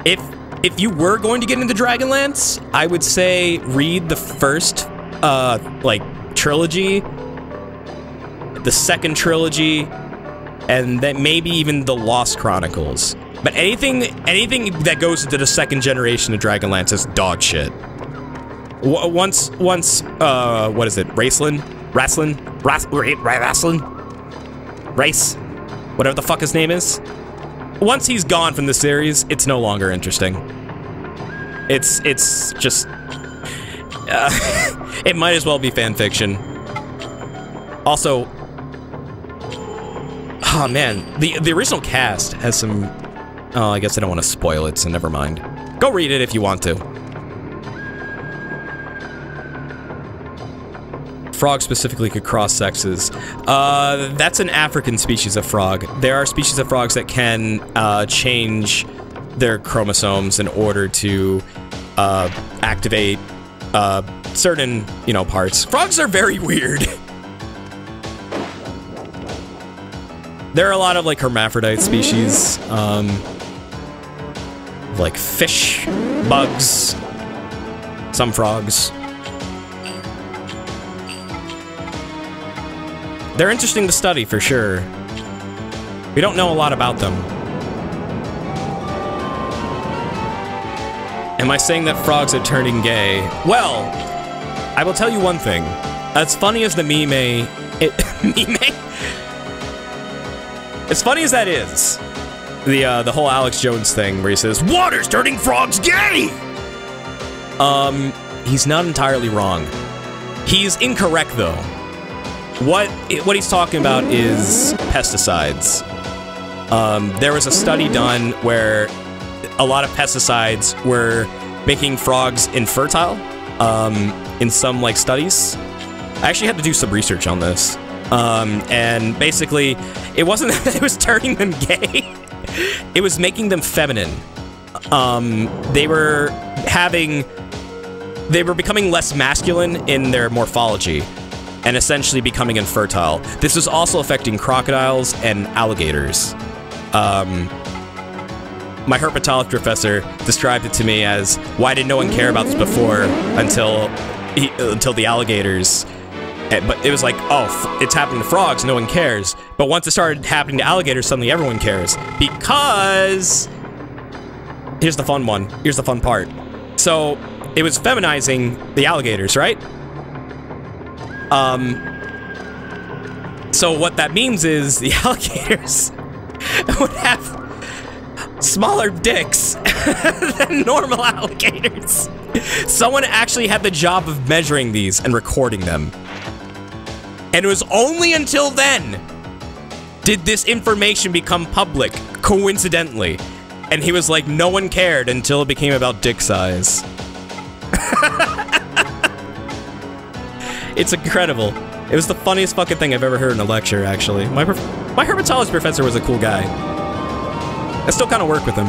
If if you were going to get into Dragonlance, I would say read the first uh like trilogy, the second trilogy, and then maybe even the Lost Chronicles. But anything anything that goes into the second generation of Dragonlance is dog shit. W once once uh what is it? Raceland? Wrestling? Ras ra wrestling? Race? Whatever the fuck his name is. Once he's gone from the series, it's no longer interesting. It's it's just uh, [laughs] it might as well be fan fiction. Also, oh man, the the original cast has some. Oh, I guess I don't want to spoil it, so never mind. Go read it if you want to. Frogs specifically could cross sexes. Uh, that's an African species of frog. There are species of frogs that can uh, change their chromosomes in order to uh, activate uh, certain, you know, parts. Frogs are very weird. there are a lot of like hermaphrodite species, um, like fish, bugs, some frogs. They're interesting to study for sure. We don't know a lot about them. Am I saying that frogs are turning gay? Well, I will tell you one thing. As funny as the meme, it [laughs] meme. As funny as that is, the uh, the whole Alex Jones thing where he says water's turning frogs gay. Um, he's not entirely wrong. He's incorrect though. What what he's talking about is pesticides. Um, there was a study done where a lot of pesticides were making frogs infertile um, in some like studies. I actually had to do some research on this. Um, and basically, it wasn't [laughs] that it was turning them gay. [laughs] it was making them feminine. Um, they were having, they were becoming less masculine in their morphology and essentially becoming infertile. This was also affecting crocodiles and alligators. Um, my herpetology professor described it to me as why did no one care about this before until he, until the alligators? Eh, but it was like oh it's happening to frogs no one cares. But once it started happening to alligators suddenly everyone cares. Because here's the fun one. Here's the fun part. So it was feminizing the alligators right? Um so what that means is the [laughs] alligators [laughs] would have smaller dicks [laughs] than normal alligators. Someone actually had the job of measuring these and recording them. And it was only until then did this information become public, coincidentally. And he was like, no one cared until it became about dick size. [laughs] it's incredible. It was the funniest fucking thing I've ever heard in a lecture, actually. My, my herpetology professor was a cool guy. I still kind of work with him.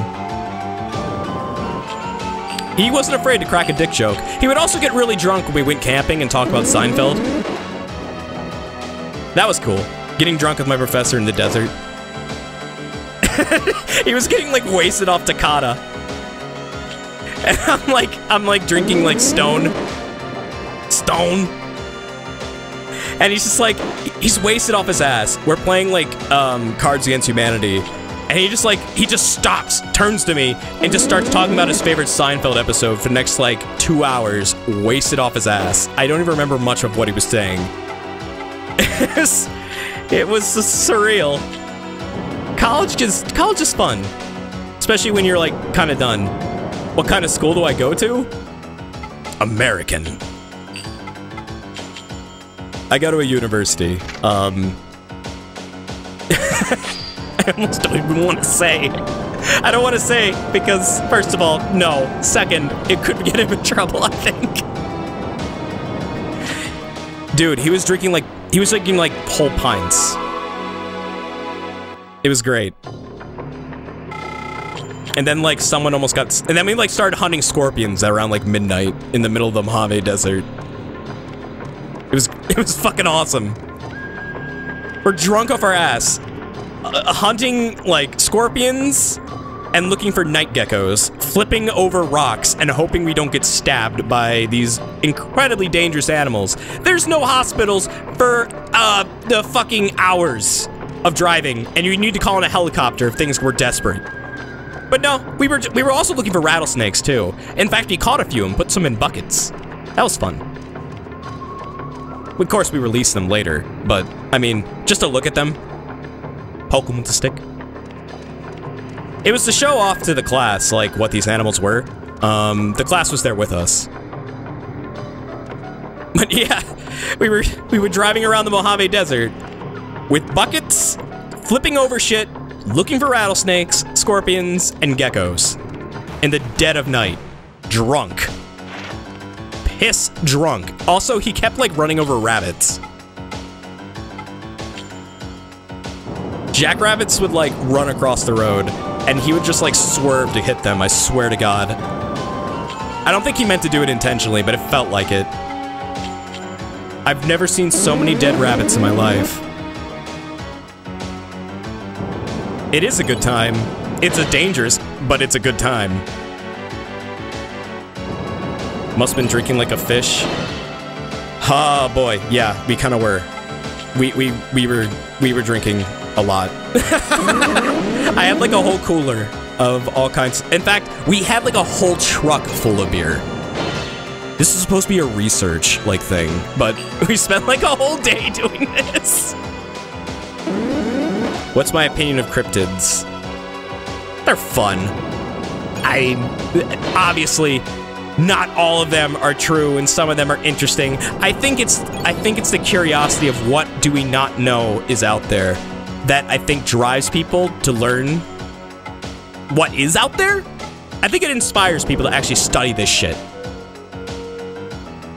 He wasn't afraid to crack a dick joke. He would also get really drunk when we went camping and talk about Seinfeld. That was cool. Getting drunk with my professor in the desert. [laughs] he was getting like wasted off Tecate. [laughs] And I'm like, I'm like drinking like stone. Stone. And he's just like, he's wasted off his ass. We're playing like um, Cards Against Humanity. And he just like, he just stops, turns to me, and just starts talking about his favorite Seinfeld episode for the next like two hours, wasted off his ass. I don't even remember much of what he was saying. [laughs] it was, surreal. College is, college is fun. Especially when you're like kind of done. What kind of school do I go to? American. I go to a university. Um, [laughs] I almost don't even want to say. I don't want to say because, first of all, no. Second, it could get him in trouble, I think. Dude, he was drinking like, he was drinking like whole pints. It was great. And then like someone almost got, and then we like started hunting scorpions around like midnight in the middle of the Mojave Desert. It was, it was fucking awesome. We're drunk off our ass, uh, hunting like scorpions and looking for night geckos, flipping over rocks and hoping we don't get stabbed by these incredibly dangerous animals. There's no hospitals for uh the fucking hours of driving, and you need to call in a helicopter if things were desperate. But no, we were we were also looking for rattlesnakes too. In fact, we caught a few and put some in buckets. That was fun. Of course, we released them later, but I mean, just to look at them, poke them with a stick. It was to show off to the class like what these animals were. Um, the class was there with us. [laughs] But yeah, we were we were driving around the Mojave Desert with buckets, flipping over shit, looking for rattlesnakes, scorpions, and geckos. In the dead of night. Drunk. Piss drunk. Also, he kept like running over rabbits. Jackrabbits would like run across the road, and he would just like swerve to hit them, I swear to God. I don't think he meant to do it intentionally, but it felt like it. I've never seen so many dead rabbits in my life. It is a good time. It's a dangerous, but it's a good time. Must have been drinking like a fish. Ah, boy, yeah, we kind of were. We we we were we were drinking a lot. [laughs] I had like a whole cooler of all kinds. In fact, we had like a whole truck full of beer. This is supposed to be a research like thing, but [laughs] we spent like a whole day [laughs] doing this. What's my opinion of cryptids? They're fun. I obviously not all of them are true and some of them are interesting. I think it's I think it's the curiosity of what do we not know is out there that I think drives people to learn what is out there. I think it inspires people to actually study this shit.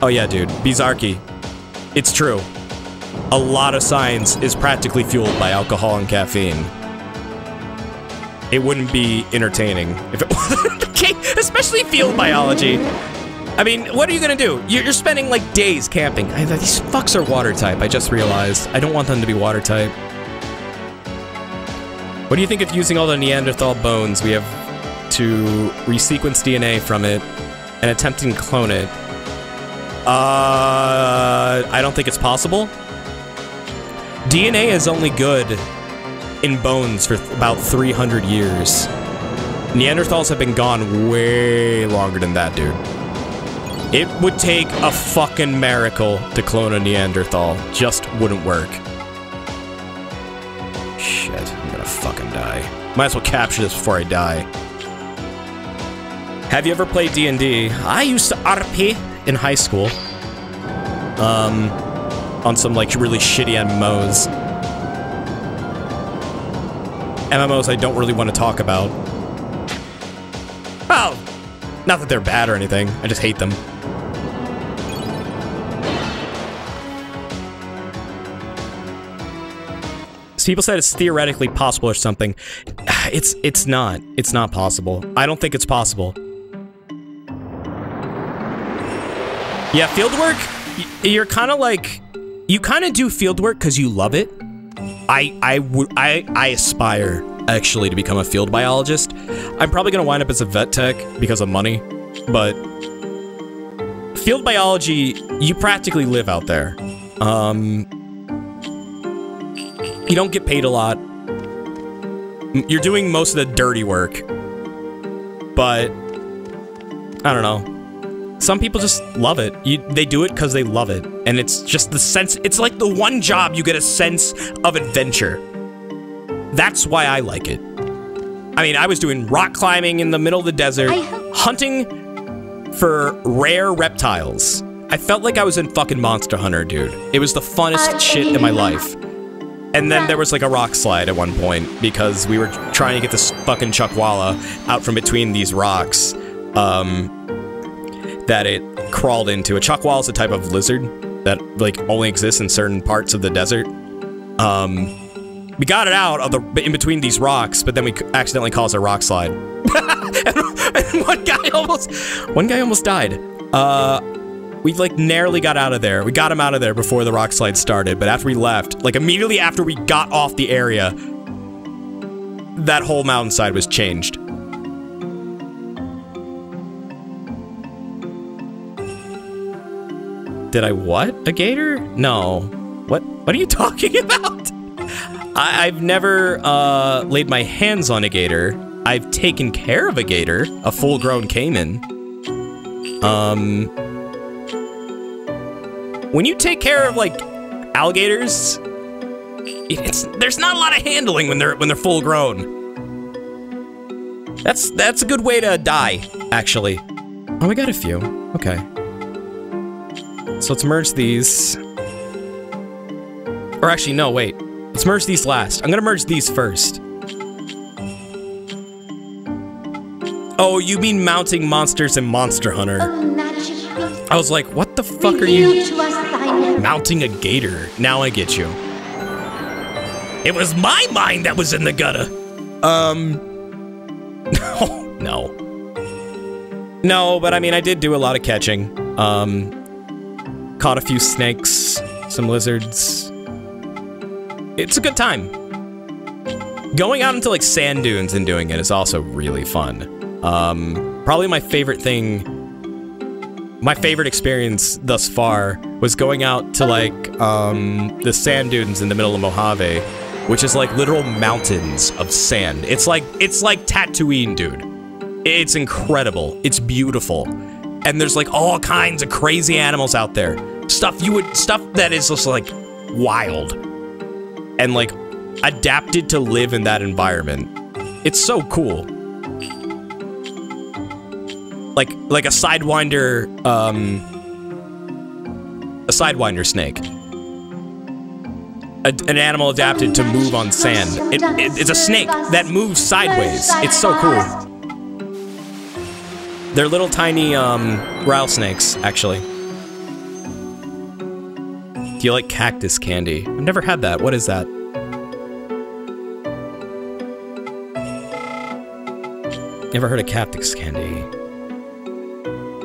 Oh yeah, dude, Bizarchy. It's true. A lot of science is practically fueled by alcohol and caffeine. It wouldn't be entertaining if it [laughs] wasn't the case, especially field biology. I mean, what are you gonna do? You're, you're spending like days camping. I, these fucks are water type. I just realized. I don't want them to be water type. What do you think of using all the Neanderthal bones we have to resequence DNA from it and attempting to clone it? Uh, I don't think it's possible. DNA is only good in bones for about 300 years. Neanderthals have been gone way longer than that, dude. It would take a fucking miracle to clone a Neanderthal. Just wouldn't work. Shit, fucking die. Might as well capture this before I die. Have you ever played D&D? I used to RP in high school. Um, on some like really shitty MMOs. MMOs I don't really want to talk about. Oh! not that they're bad or anything. I just hate them. People said it's theoretically possible or something. [sighs] It's it's not. It's not possible. I don't think it's possible. Yeah, fieldwork. You're kind of like you kind of do fieldwork because you love it. I I would I I aspire actually to become a field biologist. I'm probably gonna wind up as a vet tech because of money, but field biology you practically live out there. Um, you don't get paid a lot. You're doing most of the dirty work, but I don't know. Some people just love it. You, they do it because they love it. And it's just the sense, it's like the one job you get a sense of adventure. That's why I like it. I mean, I was doing rock climbing in the middle of the desert, hunting for rare reptiles. I felt like I was in fucking Monster Hunter, dude. It was the funnest Uh, shit in my life. And then there was like a rock slide at one point because we were trying to get this fucking chuckwalla out from between these rocks. Um, that it crawled into. A chuckwalla is a type of lizard that like only exists in certain parts of the desert. Um, we got it out of the in between these rocks, but then we accidentally caused a rock slide. [laughs] and, and one guy almost, one guy almost died. Uh, we like narrowly got out of there. We got him out of there before the rock slide started, but after we left, like immediately after we got off the area, that whole mountainside was changed. Did I what? A gator? No. What? What are you [laughs] talking about? I, I've never uh, laid my hands on a gator. I've taken care of a gator, a full-grown caiman. Um, when you take care of like alligators, it's there's not a lot of handling when they're when they're full grown. That's that's a good way to die, actually. Oh, we got a few. Okay. So let's merge these. Or actually, no, wait. Let's merge these last. I'm gonna merge these first. Oh, you mean mounting monsters in Monster Hunter. O magic beast, I was like, what the fuck are you? Mounting a gator. Now I get you. It was my mind that was in the gutter. Um. No, [laughs] no. No, but I mean, I did do a lot of catching. Um. Caught a few snakes, some lizards. It's a good time. Going out into like sand dunes and doing it is also really fun. Um, probably my favorite thing my favorite experience thus far was going out to like um, the sand dunes in the middle of Mojave, which is like literal mountains of sand. It's like it's like Tatooine, dude. It's incredible. It's beautiful, and there's like all kinds of crazy animals out there. Stuff you would stuff that is just like wild, and like adapted to live in that environment. It's so cool like like a sidewinder um a sidewinder snake. A, an animal adapted to move on sand. It, it- it's a snake that moves sideways. It's so cool. They're little tiny um rattlesnakes actually. Do you like cactus candy? I've never had that. What is that? Never heard of cactus candy.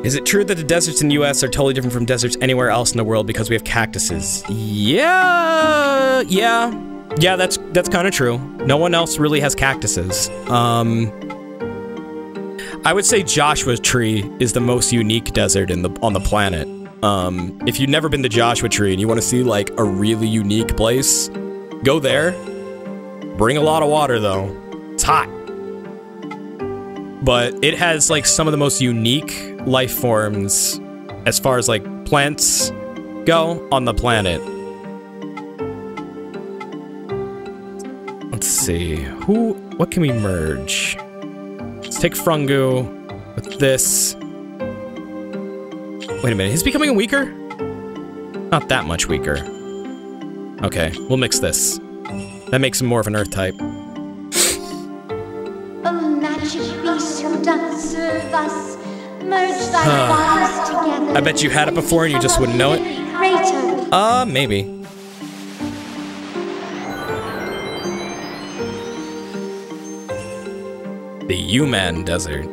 Is it true that the deserts in the US are totally different from deserts anywhere else in the world because we have cactuses? Yeah, yeah. Yeah, that's that's kind of true. No one else really has cactuses. Um I would say Joshua Tree is the most unique desert in the on the planet. Um if you've never been to Joshua Tree and you want to see like a really unique place, go there. Bring a lot of water though. It's hot but it has like some of the most unique life forms as far as like plants go on the planet. Let's see. Who what can we merge? Let's take Frungu with this. Wait a minute, he's becoming weaker? Not that much weaker. Okay, we'll mix this. That makes him more of an earth type. Serve us, merge thy bodies together. I bet you had it before and you just wouldn't know it. Greater Uh, maybe. The Yuman Desert.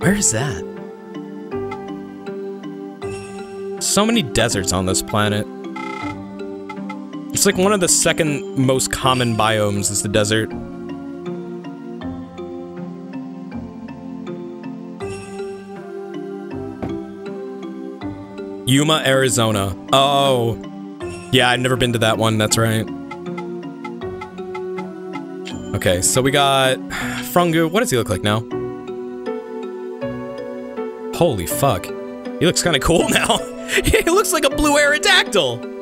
Where is that? So many deserts on this planet. It's like one of the second most common biomes is the desert. Yuma, Arizona. Oh. Yeah, I've never been to that one, that's right. Okay, so we got Frungu. What does he look like now? Holy fuck. He looks kind of cool [laughs] now. he looks like a blue Aerodactyl.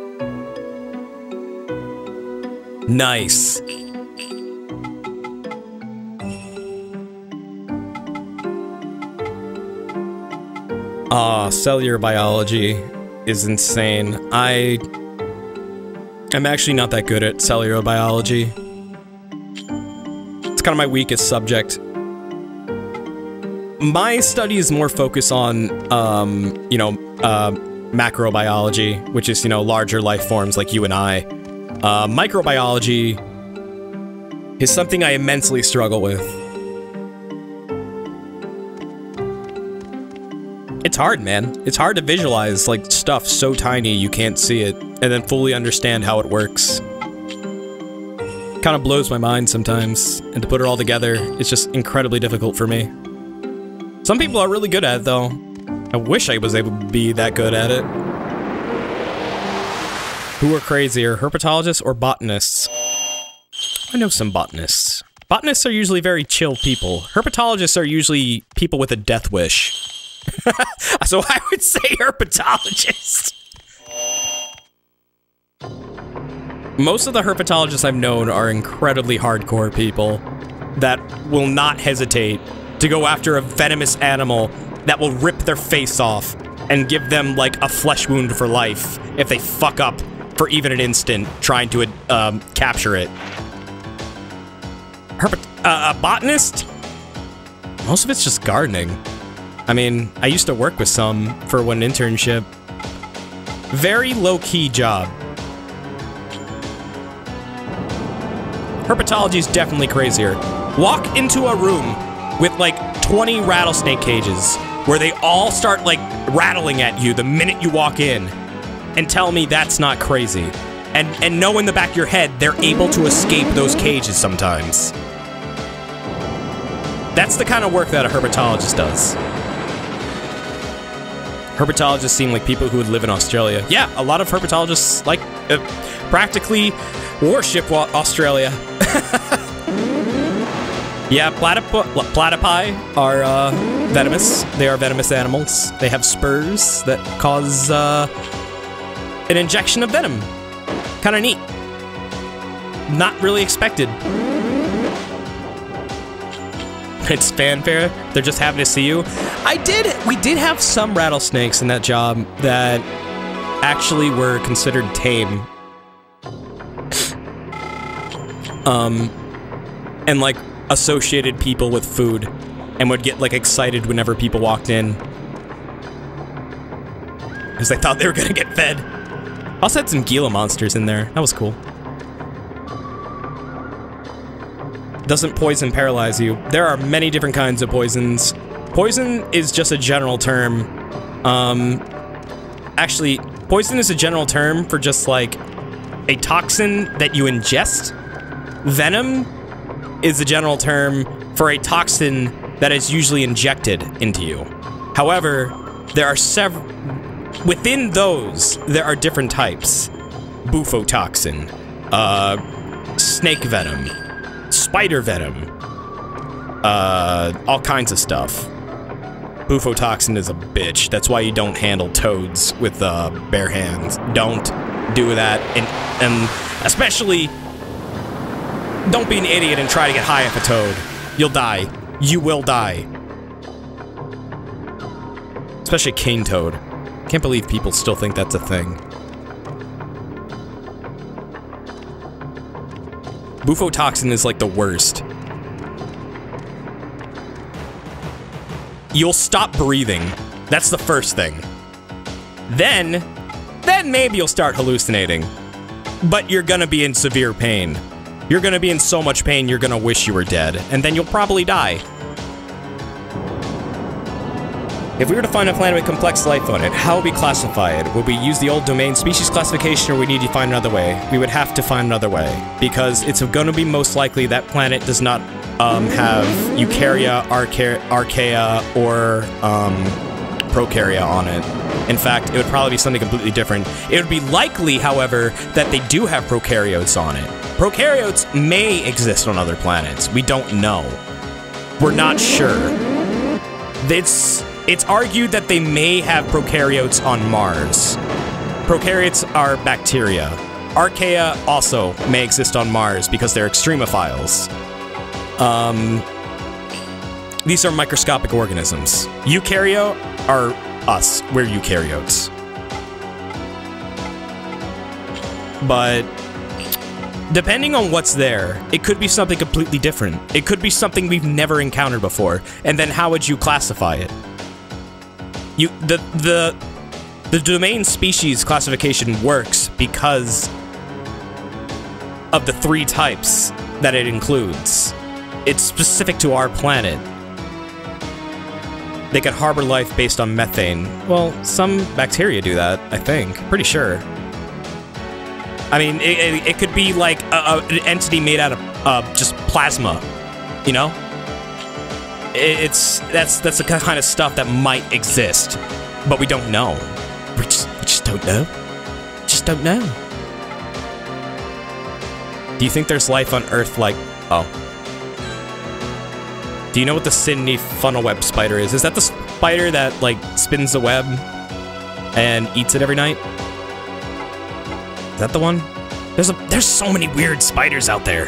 Nice. Ah, cellular biology is insane. I I'm actually not that good at cellular biology. It's kind of my weakest subject. My study is more focused on, um, you know, uh, macrobiology, which is, you know, larger life forms like you and I. Uh, microbiology is something I immensely struggle with. It's hard, man. It's hard to visualize, like, stuff so tiny you can't see it, and then fully understand how it works. Kind of blows my mind sometimes, and to put it all together, it's just incredibly difficult for me. Some people are really good at it, though. I wish I was able to be that good at it. Who are crazier, herpetologists or botanists? I know some botanists. Botanists are usually very chill people. Herpetologists are usually people with a death wish. [laughs] so I would say herpetologist. Most of the herpetologists I've known are incredibly hardcore people that will not hesitate to go after a venomous animal that will rip their face off and give them like a flesh wound for life if they fuck up for even an instant trying to um, capture it. Herpet uh, a botanist? Most of it's just gardening. I mean, I used to work with some for one internship. Very low-key job. Herpetology is definitely crazier. Walk into a room with like 20 rattlesnake cages where they all start like rattling at you the minute you walk in and tell me that's not crazy. And and know in the back of your head they're able to escape those cages sometimes. That's the kind of work that a herpetologist does. Herpetologists seem like people who would live in Australia. Yeah, a lot of herpetologists like uh, practically worship Australia. [laughs] yeah, platyp- platypi are uh, venomous. They are venomous animals. They have spurs that cause uh, an injection of venom. Kind of neat. Not really expected. It's fanfare. They're just happy to see you. I did. We did have some rattlesnakes in that job that actually were considered tame. um, and like associated people with food, and would get like excited whenever people walked in because they thought they were gonna get fed. Also had some Gila monsters in there. That was cool. Doesn't poison paralyze you? There are many different kinds of poisons. Poison is just a general term. Um, actually, poison is a general term for just like a toxin that you ingest. Venom is a general term for a toxin that is usually injected into you. However, there are several. Within those, there are different types. Bufotoxin, uh, snake venom, spider venom, uh, all kinds of stuff. Bufotoxin is a bitch. That's why you don't handle toads with uh, bare hands. Don't do that, and and especially don't be an idiot and try to get high off a toad. You'll die. You will die. Especially cane toad. Can't believe people still think that's a thing. Bufotoxin is like the worst. You'll stop breathing. That's the first thing. Then, then maybe you'll start hallucinating. But you're gonna be in severe pain. You're gonna be in so much pain you're gonna wish you were dead, and then you'll probably die. If we were to find a planet with complex life on it, how would we classify it? Would we use the old domain species classification or we need to find another way? We would have to find another way. Because it's going to be most likely that planet does not um, have Eukarya, Archa Archaea, or um, Prokarya on it. In fact, it would probably be something completely different. It would be likely, however, that they do have prokaryotes on it. Prokaryotes may exist on other planets. We don't know. We're not sure. It's it's argued that they may have prokaryotes on Mars. Prokaryotes are bacteria. Archaea also may exist on Mars because they're extremophiles. Um, these are microscopic organisms. Eukarya are us. We're eukaryotes. But depending on what's there, it could be something completely different. It could be something we've never encountered before. And then how would you classify it? You the the the domain species classification works because of the three types that it includes. It's specific to our planet. They could harbor life based on methane. Well, some bacteria do that, I think. Pretty sure. I mean, it, it, it could be like a, a, an entity made out of uh, just plasma, you know? It, it's that's that's the kind of stuff that might exist, but we don't know. We just, we just don't know. Just don't know. Do you think there's life on Earth like? Oh, Do you know what the Sydney funnel web spider is? Is that the spider that like spins the web and eats it every night? Is that the one? There's a there's so many weird spiders out there.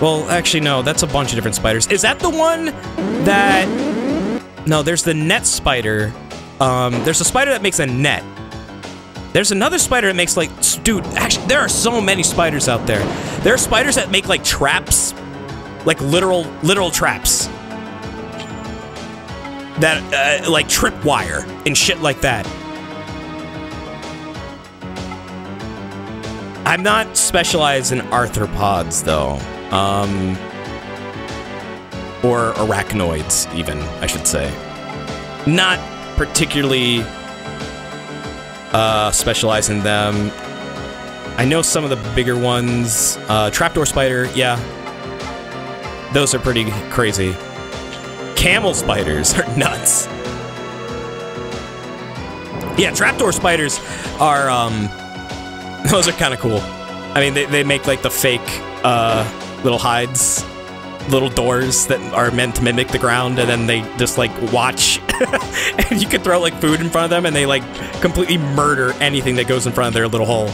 Well, actually no, that's a bunch of different spiders. Is that the one that No, there's the net spider. Um there's a spider that makes a net. There's another spider that makes like, dude, actually, there are so many spiders out there. There are spiders that make like traps, like literal, literal traps. That, uh, like tripwire and shit like that. I'm not specialized in arthropods though. Um, or arachnoids, even, I should say. Not particularly uh, specialize in them. I know some of the bigger ones. Uh, trapdoor spider, yeah. Those are pretty crazy. Camel spiders [laughs] are nuts. Yeah, trapdoor spiders are, um, [laughs] those are kind of cool. I mean, they, they make like the fake, uh, little hides, little doors that are meant to mimic the ground, and then they just like watch [laughs] and you could throw like food in front of them and they like completely murder anything that goes in front of their little hole.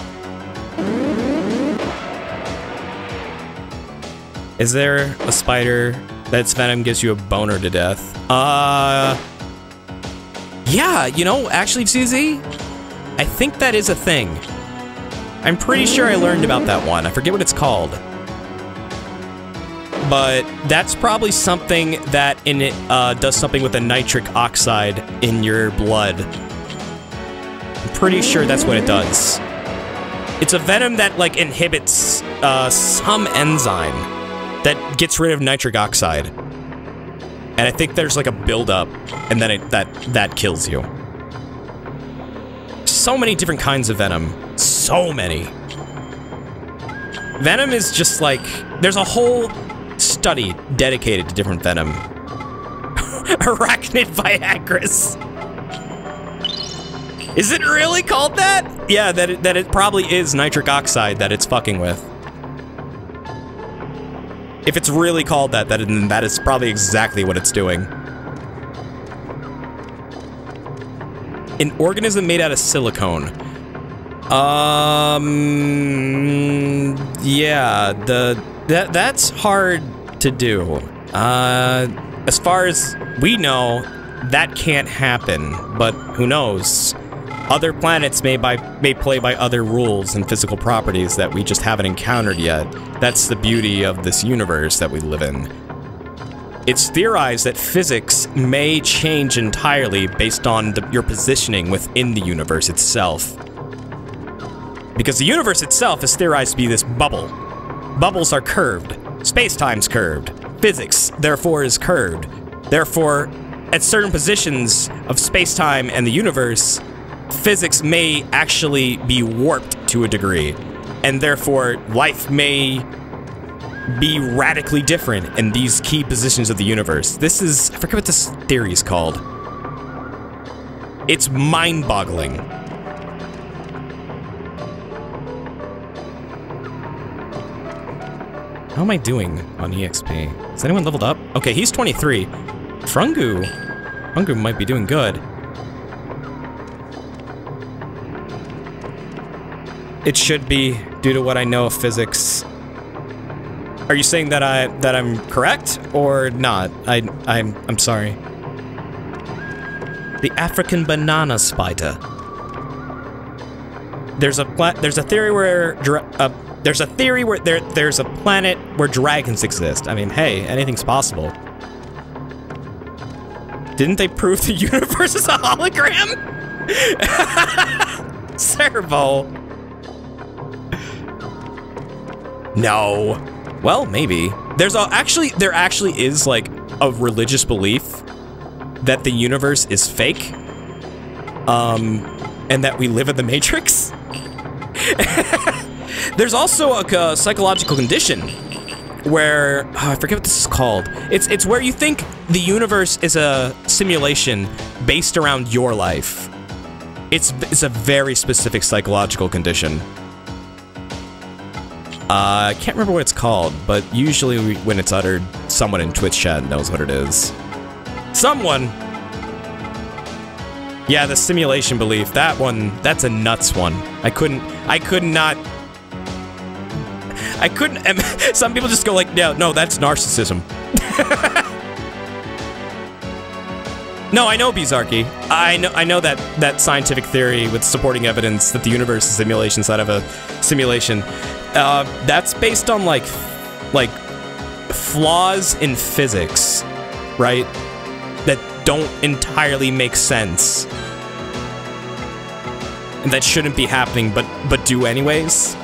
Is there a spider that's venom gives you a boner to death? Uh, yeah, you know, actually, CZ, I think that is a thing. I'm pretty sure I learned about that one. I forget what it's called but that's probably something that in it uh, does something with the nitric oxide in your blood. I'm pretty sure that's what it does. It's a venom that like inhibits uh, some enzyme that gets rid of nitric oxide, and I think there's like a buildup, and then it, that that kills you. So many different kinds of venom. So many. Venom is just like there's a whole study dedicated to different venom. [laughs] Arachnid Viagras. Is it really called that? Yeah, that it, that it probably is nitric oxide that it's fucking with. If it's really called that, that, then that is probably exactly what it's doing. An organism made out of silicone. Um, yeah, the that that's hard to do. Uh, as far as we know, that can't happen, but who knows? Other planets may by may play by other rules and physical properties that we just haven't encountered yet. That's the beauty of this universe that we live in. It's theorized that physics may change entirely based on the, your positioning within the universe itself. Because the universe itself is theorized to be this bubble. Bubbles are curved. Space-time's curved. Physics, therefore, is curved. Therefore, at certain positions of space-time and the universe, physics may actually be warped to a degree. And therefore, life may be radically different in these key positions of the universe. This is, I forget what this theory is called. It's mind-boggling. How am I doing on EXP? Is anyone leveled up? Okay, he's 23. Frungu. Frungu might be doing good. It should be due to what I know of physics. Are you saying that I that I'm correct or not? I I'm I'm sorry. The African banana spider. There's a there's a theory where uh, there's a theory where there there's a planet where dragons exist. I mean, hey, anything's possible. Didn't they prove the [laughs] universe is a hologram? [laughs] Servo. No. Well, maybe. There's a, actually there actually is like a religious belief that the universe is fake. Um and that we live in the matrix. [laughs] There's also a, a psychological condition where oh, I forget what this is called. It's it's where you think the universe is a simulation based around your life. It's it's a very specific psychological condition. Uh, I can't remember what it's called, but usually we- when it's uttered, someone in Twitch chat knows what it is. Someone! Yeah, the simulation belief. That one, that's a nuts one. I couldn't, I could not. I couldn't. [laughs] Some people just go like, no, no, that's narcissism. [laughs] no, I know Bizarchy. I know, I know that that scientific theory with supporting evidence that the universe is a simulation inside of a simulation. Uh, that's based on like, like flaws in physics, right? That don't entirely make sense and that shouldn't be happening, but but do anyways.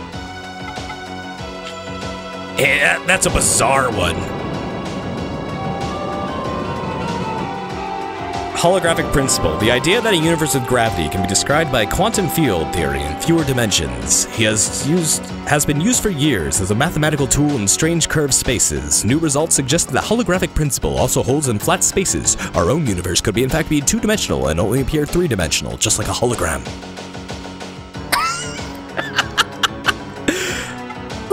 Yeah, that's a bizarre one. Holographic principle. The idea that a universe with gravity can be described by quantum field theory in fewer dimensions. He has used has been used for years as a mathematical tool in strange curved spaces. New results suggest that the holographic principle also holds in flat spaces. Our own universe could be in fact be two-dimensional and only appear three-dimensional, just like a hologram.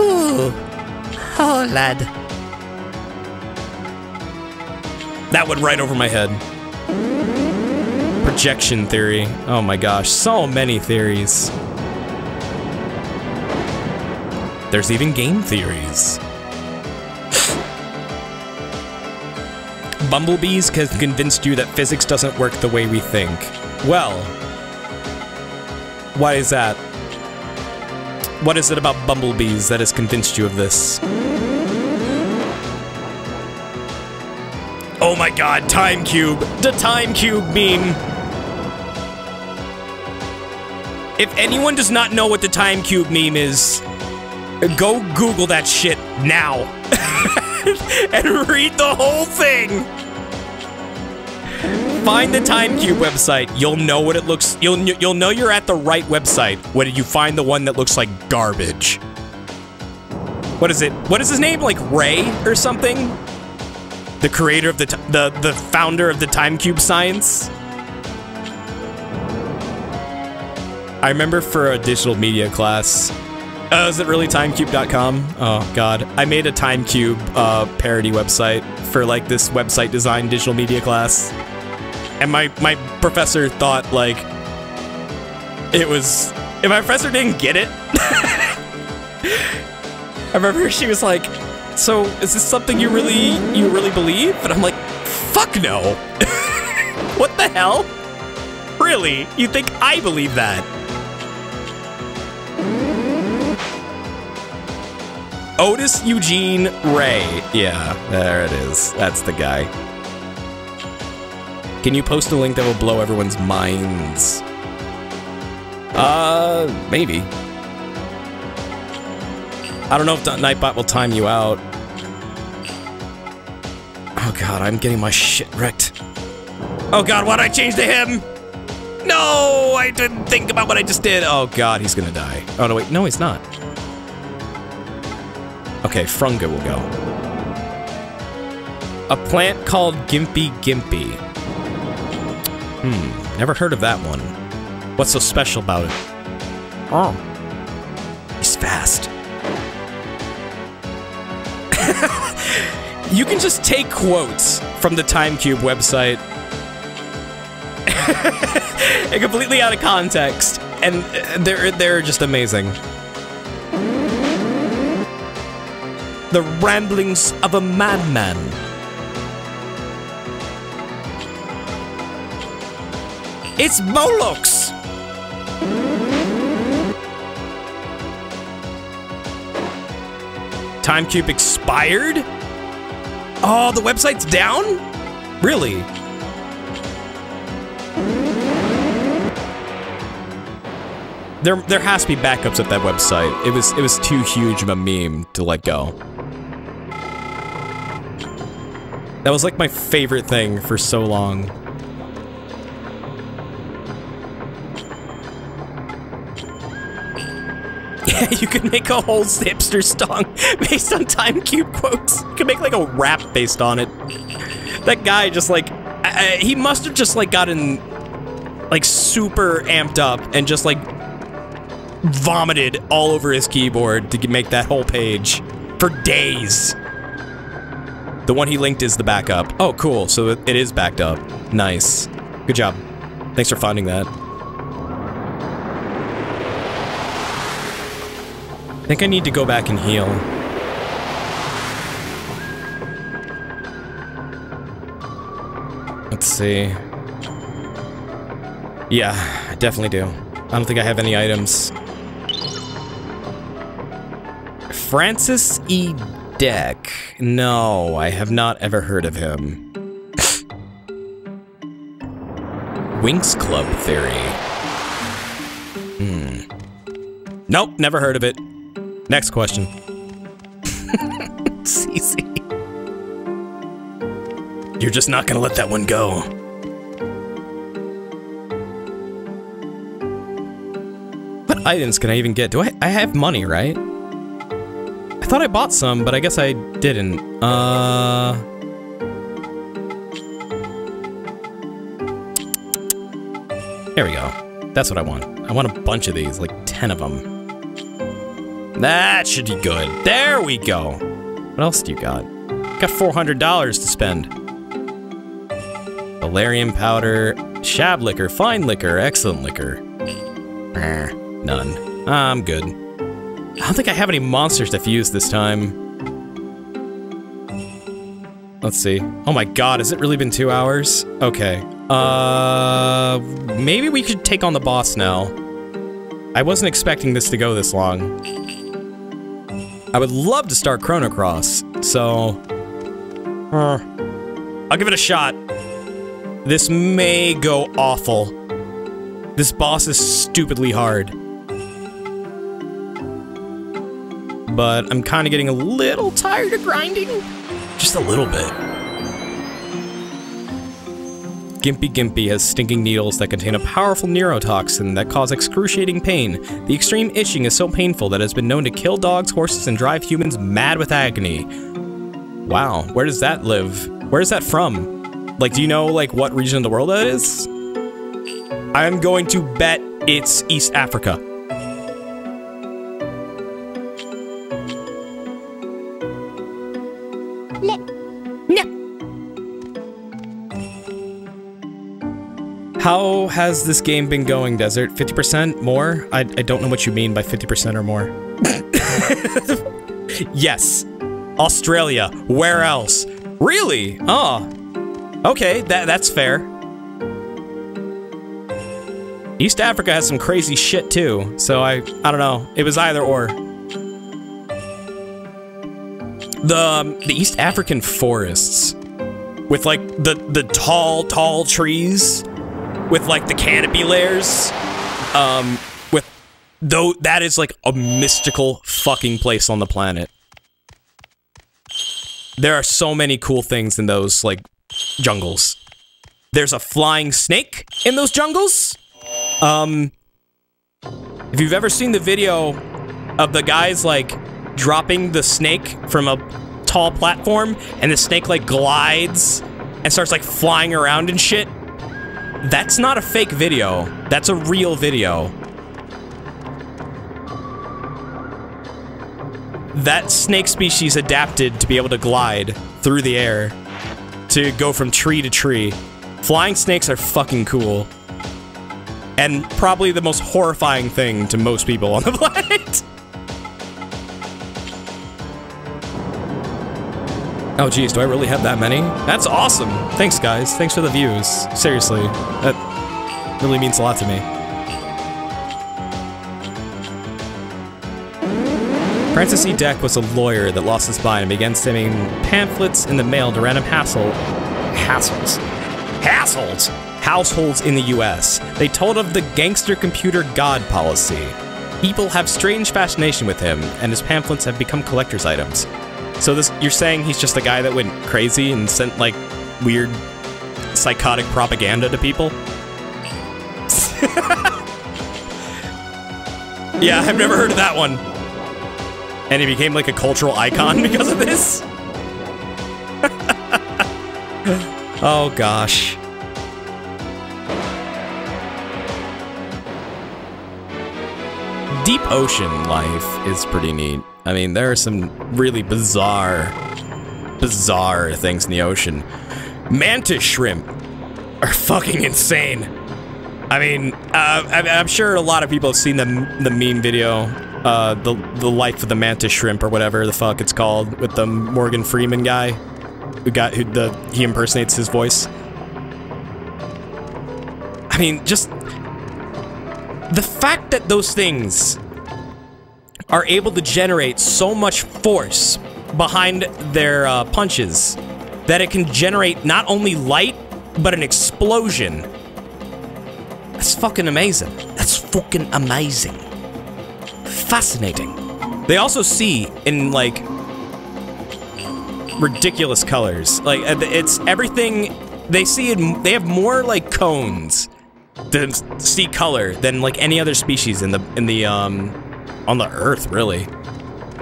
[laughs] Ooh. Lad. That went right over my head. Projection theory. Oh my gosh, so many theories. There's even game theories. [sighs] Bumblebees has convinced you that physics doesn't work the way we think. Well, why is that? What is it about bumblebees that has convinced you of this? Oh my god, Time Cube! The Time Cube meme! If anyone does not know what the Time Cube meme is, go Google that shit now. [laughs] and read the whole thing! Find the Time Cube website. You'll know what it looks. You'll you'll know you're at the right website when you find the one that looks like garbage. What is it? What is his name? Like Ray or something? The creator of the the the founder of the Time Cube science. I remember for a digital media class. Uh, is it really timecube.com? Oh god, I made a Timecube uh, parody website for like this website design digital media class and my my professor thought like it was if my professor didn't get it [laughs] i remember she was like so is this something you really you really believe? And i'm like fuck no. [laughs] What the hell? Really? You think i believe that? Otis Eugene Ray. Yeah there it is. That's the guy. Can you post a link that will blow everyone's minds? Uh, maybe. I don't know if Nightbot will time you out. Oh god, I'm getting my shit wrecked. Oh god, why'd I change to him? No, I didn't think about what I just did. Oh god, he's gonna die. Oh no, wait, no, he's not. Okay, Frunga will go. A plant called Gimpy Gimpy. Hmm, never heard of that one. What's so special about it? Oh. He's fast. You can just take quotes from the Timecube website [laughs] and completely out of context, and uh, they're they're just amazing. The ramblings of a madman. It's Molox! Timecube expired? Oh, the website's down? Really? There, there has to be backups at that website. It was, it was too huge of a meme to let go. That was like my favorite thing for so long. [laughs] you could make a whole hipster song [laughs] based on Time Cube quotes. You could make like a rap based on it. That guy just like, I, I, he must have just like gotten like super amped up and just like vomited all over his keyboard to make that whole page for days. The one he linked is the backup. Oh, cool. So it it is backed up. Nice. Good job. Thanks for finding that. Think I need to go back and heal. Let's see. Yeah, I definitely do. I don't think I have any items. Francis E. Dec. No, I have not ever heard of him. [laughs] Winx Club Theory. Hmm. Nope, never heard of it. Next question. [laughs] CC. You're just not gonna let that one go. What items can I even get? Do I I have money, right? I thought I bought some, but I guess I didn't. Uh There we go. That's what I want. I want a bunch of these, like 10 of them. That should be good. There we go. What else do you got? Got $400 to spend. Valerian powder, shab liquor, fine liquor, excellent liquor. Eh, none. I'm good. I don't think I have any monsters to fuse this time. Let's see. Oh my god, has it really been two hours? Okay. Uh, maybe we could take on the boss now. I wasn't expecting this to go this long. I would love to start Chrono Cross, so... I'll give it a shot. This may go awful. This boss is stupidly hard. But I'm kind of getting a little tired of grinding. Just a little bit. Gimpy Gimpy has stinking needles that contain a powerful neurotoxin that cause excruciating pain. The extreme itching is so painful that it has been known to kill dogs, horses, and drive humans mad with agony. Wow, where does that live? Where is that from? Like, do you know, like, what region of the world that is? I'm going to bet it's East Africa. How has this game been going, Desert? 50% more? I, I don't know what you mean by 50% or more. [laughs] yes. Australia. Where else? Really? Oh. Okay, that that's fair. East Africa has some crazy shit too, so I I don't know. It was either or. The um, the East African forests with like the the tall tall trees with like the canopy layers um with though that is like a mystical fucking place on the planet. There are so many cool things in those like jungles. There's a flying snake in those jungles. Um if you've ever seen the video of the guys like dropping the snake from a tall platform and the snake like glides and starts like flying around and shit, that's not a fake video. That's a real video. That snake species adapted to be able to glide through the air to go from tree to tree. Flying snakes are fucking cool. And probably the most horrifying thing to most people on the [laughs] planet. Oh geez, do I really have that many? That's awesome. Thanks guys. Thanks for the views. Seriously. That really means a lot to me. Francis E. Dec was a lawyer that lost his mind and began sending pamphlets in the mail to random hassle hassles. Hassles! Households in the US. They told of the gangster computer god policy. People have strange fascination with him, and his pamphlets have become collector's items. So this you're saying he's just a guy that went crazy and sent like weird psychotic propaganda to people? [laughs] yeah, I've never heard of that one. And he became like a cultural icon [laughs] because of this? [laughs] oh gosh. deep ocean life is pretty neat. I mean, there are some really bizarre, bizarre things in the ocean. Mantis shrimp are [laughs] fucking insane. I mean, uh, I'm sure a lot of people have seen the the meme video, uh, the the life of the mantis shrimp or whatever the fuck it's called, with the Morgan Freeman guy, who got who the he impersonates his voice. I mean, just the fact that those things are able to generate so much force behind their uh, punches that it can generate not only light but an explosion. That's fucking amazing. That's fucking amazing. Fascinating. They also see in like ridiculous colors. Like uh, it's everything they see in they have more like cones to see color than like any other species in the in the um on the earth really.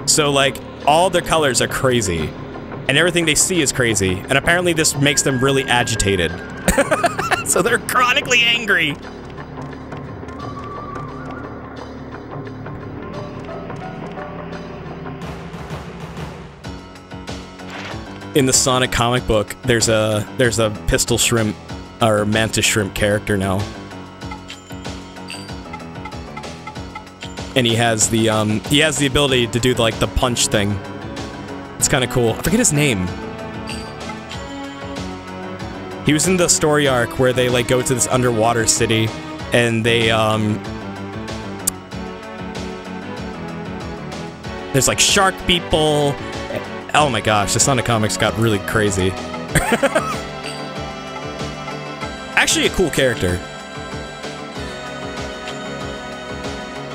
So like all their colors are crazy and everything they see is crazy and apparently this makes them really agitated. [laughs] so they're chronically angry. in the Sonic comic book, there's a there's a pistol shrimp or mantis shrimp character now. And he has the um he has the ability to do like the punch thing. It's kind of cool. I forget his name. He was in the story arc where they like go to this underwater city and they um There's like shark people Oh my gosh, the Sonic comics got really crazy. [laughs] Actually, a cool character.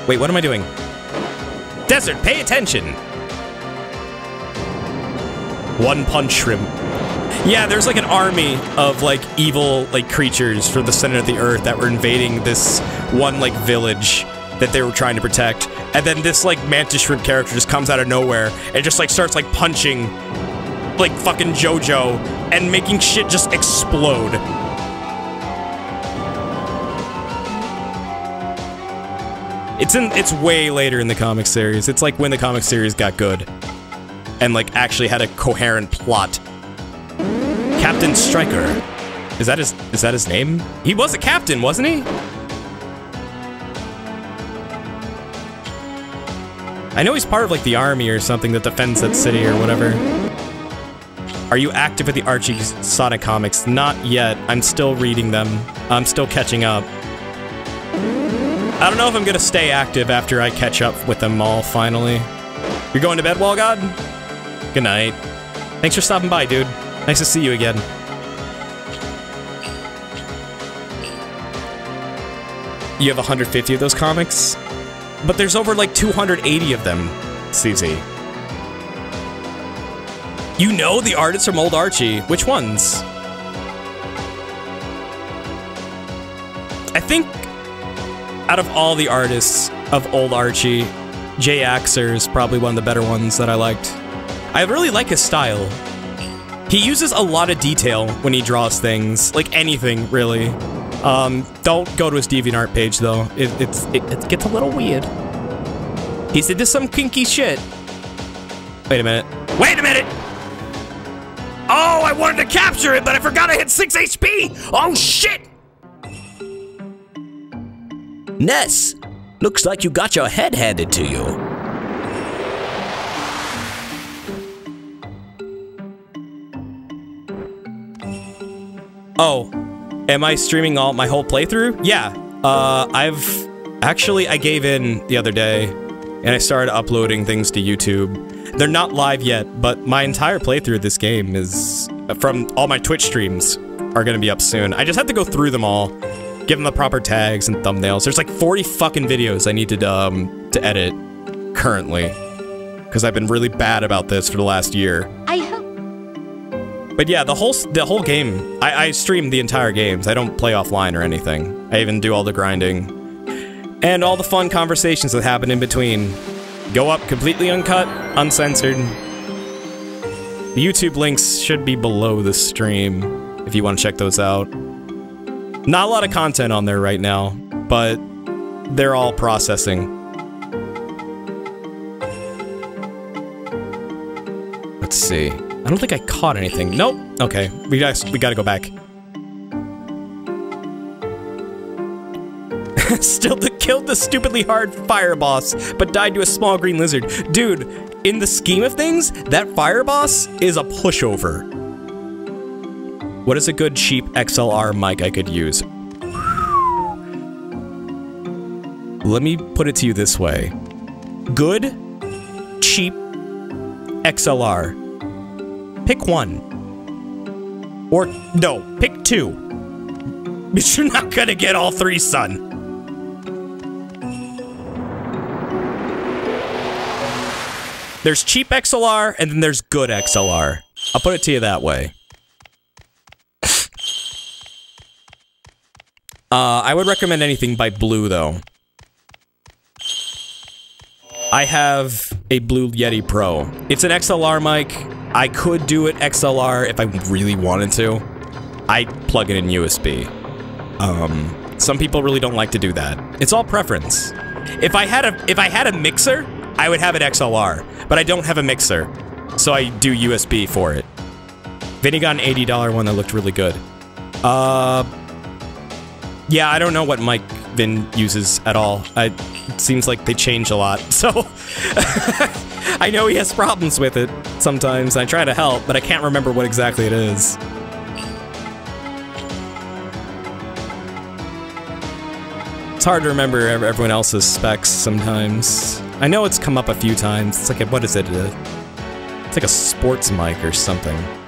Wait, what am I doing? Desert, pay attention! One punch shrimp. Yeah, there's like an army of like evil like creatures from the center of the earth that were invading this one like village that they were trying to protect. And then this like mantis shrimp character just comes out of nowhere and just like starts like punching like fucking JoJo and making shit just explode. It's in it's way later in the comic series. It's like when the comic series got good and like actually had a coherent plot. Captain Striker. Is that his is that his name? He was a captain, wasn't he? I know he's part of like the army or something that defends that city or whatever. Are you active with the Archie Sonic comics? Not yet. I'm still reading them. I'm still catching up. I don't know if I'm gonna stay active after I catch up with them all finally. You're going to bed, Wall God? Good night. Thanks for stopping by, dude. Nice to see you again. You have 150 of those comics? But there's over like 280 of them, CZ. You know the artists from Old Archie. Which ones? I think out of all the artists of Old Archie, Jay Axer is probably one of the better ones that I liked. I really like his style. He uses a lot of detail when he draws things, like anything, really. Um, don't go to his DeviantArt page, though. It, it, it gets a little weird. He's into some kinky shit. Wait a minute. Wait a minute! Oh, I wanted to capture it, but I forgot I had 6 HP! Oh, shit! Ness, looks like you got your head handed to you. Oh, am I streaming all my whole playthrough? Yeah. Uh, I've actually I gave in the other day, and I started uploading things to YouTube. They're not live yet, but my entire playthrough of this game is from all my Twitch streams are gonna be up soon. I just have to go through them all, give them the proper tags and thumbnails. There's like 40 fucking videos I need to um to edit currently because I've been really bad about this for the last year. I hope But yeah, the whole the whole game, I, I stream the entire games. I don't play offline or anything. I even do all the grinding. And all the fun conversations that happen in between. Go up completely uncut, uncensored. The YouTube links should be below the stream if you want to check those out. Not a lot of content on there right now, but they're all processing. Let's see. I don't think I caught anything. Nope. Okay, we got we got to go back. [laughs] Still the, killed the stupidly hard fire boss, but died to a small green lizard. Dude, in the scheme of things, that fire boss is a pushover. What is a good cheap XLR mic I could use? Let me put it to you this way. Good, cheap XLR. Pick one. Or, no, pick two. But [laughs] you're not gonna get all three, son. There's cheap XLR, and then there's good XLR. I'll put it to you that way. Uh, I would recommend anything by Blue, though. I have a Blue Yeti Pro. It's an XLR mic. I could do it XLR if I really wanted to. I plug it in USB. Um, some people really don't like to do that. It's all preference. If I had a if I had a mixer, I would have it XLR, but I don't have a mixer, so I do USB for it. Vinny got an $80 one that looked really good. Uh, yeah, I don't know what mic Vin uses at all. I, it seems like they change a lot, [laughs] so I know he has problems with it sometimes. I try to help, but I can't remember what exactly it is. It's hard to remember everyone else's specs sometimes. I know it's come up a few times. It's like, a, what is it? It's like a sports mic or something.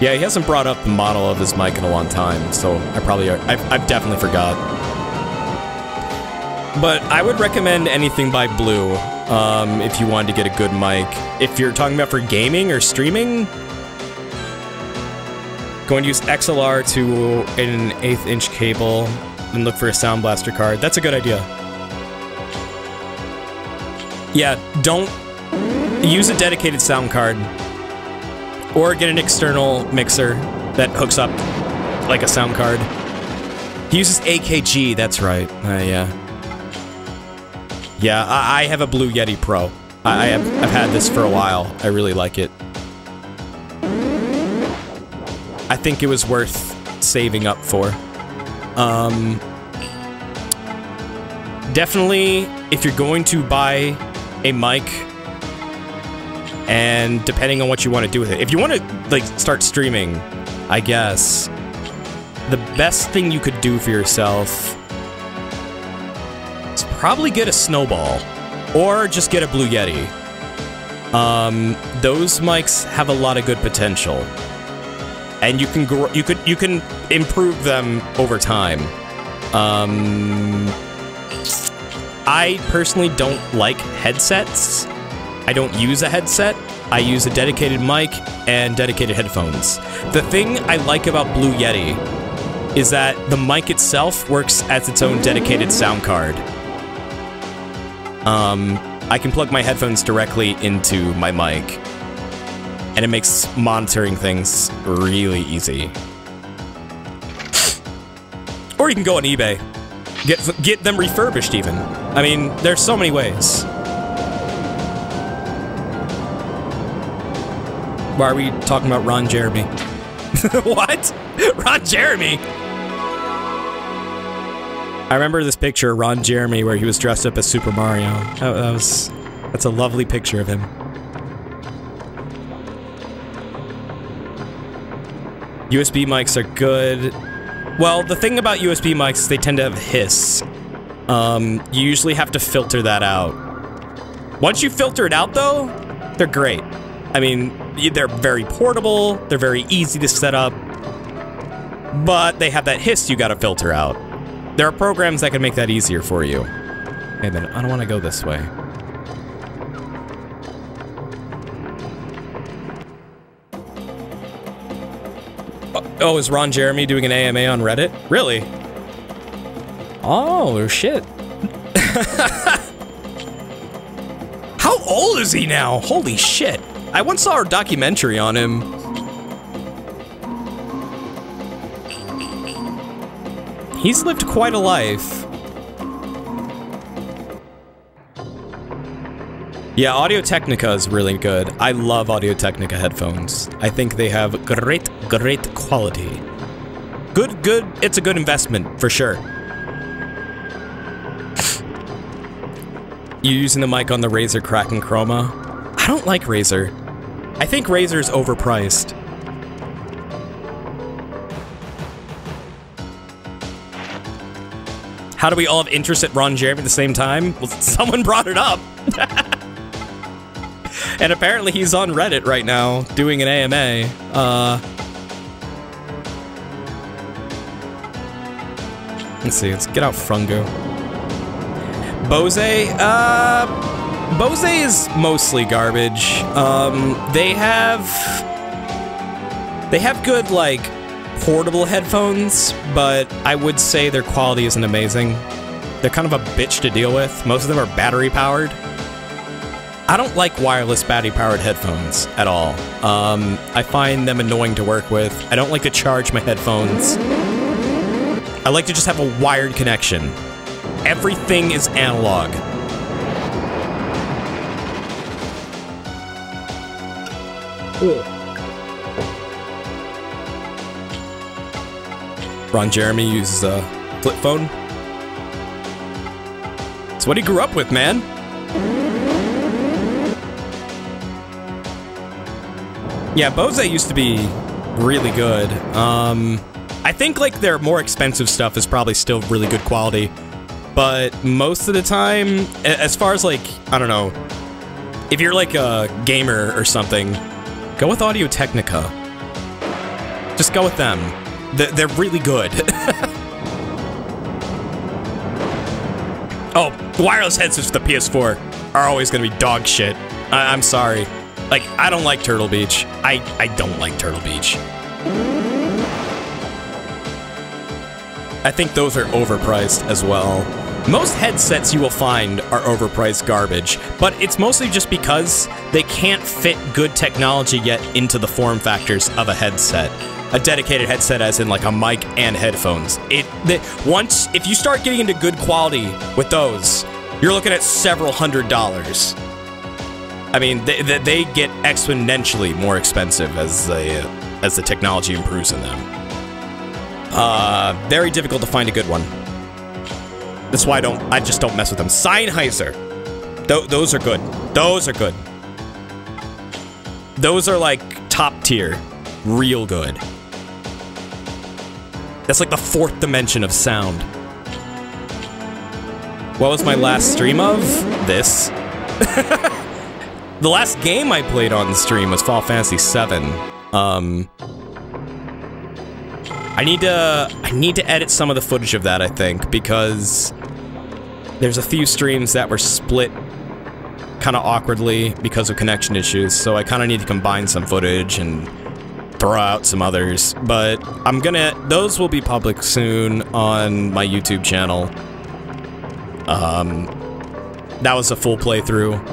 Yeah, he hasn't brought up the model of his mic in a long time, so I probably, I've, I've definitely forgot. But I would recommend anything by Blue um, if you wanted to get a good mic. If you're talking about for gaming or streaming, going to use XLR to an eighth inch cable and look for a Sound Blaster card. That's a good idea. Yeah, don't use a dedicated sound card or get an external mixer that hooks up like a sound card. He uses AKG, that's right. Uh, yeah. Yeah, I, I have a Blue Yeti Pro. I, I have, I've had this for a while. I really like it. I think it was worth saving up for. Um, definitely, if you're going to buy a mic, and depending on what you want to do with it, if you want to like start streaming, I guess the best thing you could do for yourself is probably get a snowball, or just get a Blue Yeti. Um, those mics have a lot of good potential and you can grow, you could you can improve them over time. Um, I personally don't like headsets. I don't use a headset. I use a dedicated mic and dedicated headphones. The thing I like about Blue Yeti is that the mic itself works as its own dedicated sound card. Um, I can plug my headphones directly into my mic and it makes monitoring things really easy. Or you can go on eBay. Get get them refurbished even. I mean, there's so many ways. Why are we talking about Ron Jeremy? [laughs] what? Ron Jeremy? I remember this picture Ron Jeremy where he was dressed up as Super Mario. That, that was that's a lovely picture of him. USB mics are good. Well, the thing about USB mics is they tend to have hiss. Um, you usually have to filter that out. Once you filter it out, though, they're great. I mean, they're very portable, they're very easy to set up, but they have that hiss you gotta filter out. There are programs that can make that easier for you. Hey, then I don't want to go this way. Uh, oh, is Ron Jeremy doing an AMA on Reddit? Really? Oh, shit. [laughs] How old is he now? Holy shit. I once saw a documentary on him. He's lived quite a life. Yeah, Audio Technica is really good. I love Audio Technica headphones. I think they have great, great quality. Good, good. It's a good investment for sure. You using the mic on the Razer Kraken Chroma? I don't like Razer. I think Razer's overpriced. How do we all have interest at Ron Jeremy at the same time? Well, [laughs] someone brought it up. [laughs] and apparently he's on Reddit right now doing an AMA. Uh, let's see, let's get out Frungo. Bose, uh, Bose is mostly garbage. Um, they have, they have good, like, portable headphones, but I would say their quality isn't amazing. They're kind of a bitch to deal with. Most of them are battery powered. I don't like wireless battery powered headphones at all. Um, I find them annoying to work with. I don't like to charge my headphones. I like to just have a wired connection. Everything is analog. Ron Jeremy uses a flip phone. It's what he grew up with, man. Yeah, Bose used to be really good. Um, I think like their more expensive stuff is probably still really good quality, but most of the time, as far as like I don't know, if you're like a gamer or something, go with Audio Technica. Just go with them. They're, really good. [laughs] oh, the wireless headsets for the PS4 are always going to be dog shit. I- I'm sorry. Like, I don't like Turtle Beach. I, I don't like Turtle Beach. I think those are overpriced as well. Most headsets you will find are overpriced garbage, but it's mostly just because they can't fit good technology yet into the form factors of a headset. A dedicated headset, as in like a mic and headphones. It once if you start getting into good quality with those, you're looking at several hundred dollars. I mean, they, they, they get exponentially more expensive as the as the technology improves in them. Uh, very difficult to find a good one. That's why I don't. I just don't mess with them. Sennheiser. Th- those are good. Those are good. Those are like top tier, real good. That's like the fourth dimension of sound. What was my last stream of? This. [laughs] the last game I played on the stream was Fall Fantasy VII. Um, I need to I need to edit some of the footage of that, I think, because there's a few streams that were split kind of awkwardly because of connection issues, so I kind of need to combine some footage and throw out some others. But I'm gonna those will be public soon on my YouTube channel. Um that was a full playthrough.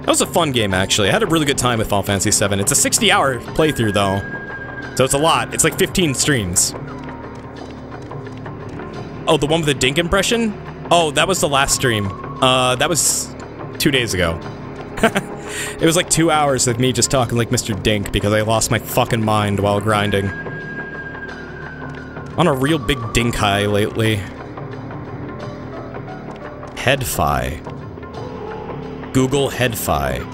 That was a fun game actually. I had a really good time with Final Fantasy VII. It's a 60 hour playthrough though. So it's a lot. It's like 15 streams. Oh, the one with the Dink impression? Oh, that was the last stream. Uh, that was two days ago. [laughs] it was like two hours of me just talking like Mr. Dink because I lost my fucking mind while grinding. On a real big dink high lately. Headfi. Google Headfi.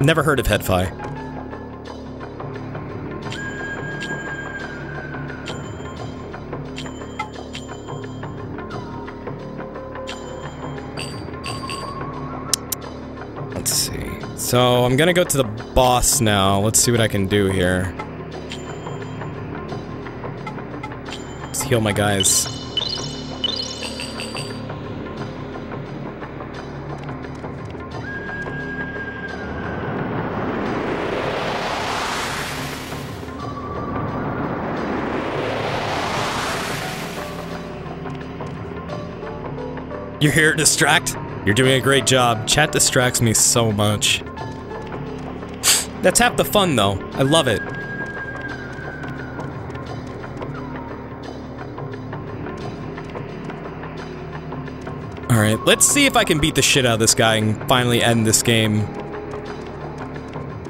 Never heard of Headfi. So I'm gonna go to the boss now. Let's see what I can do here. Let's heal my guys. You're here to distract? You're doing a great job. Chat distracts me so much. That's half the fun, though. I love it. Alright, let's see if I can beat the shit out of this guy and finally end this game.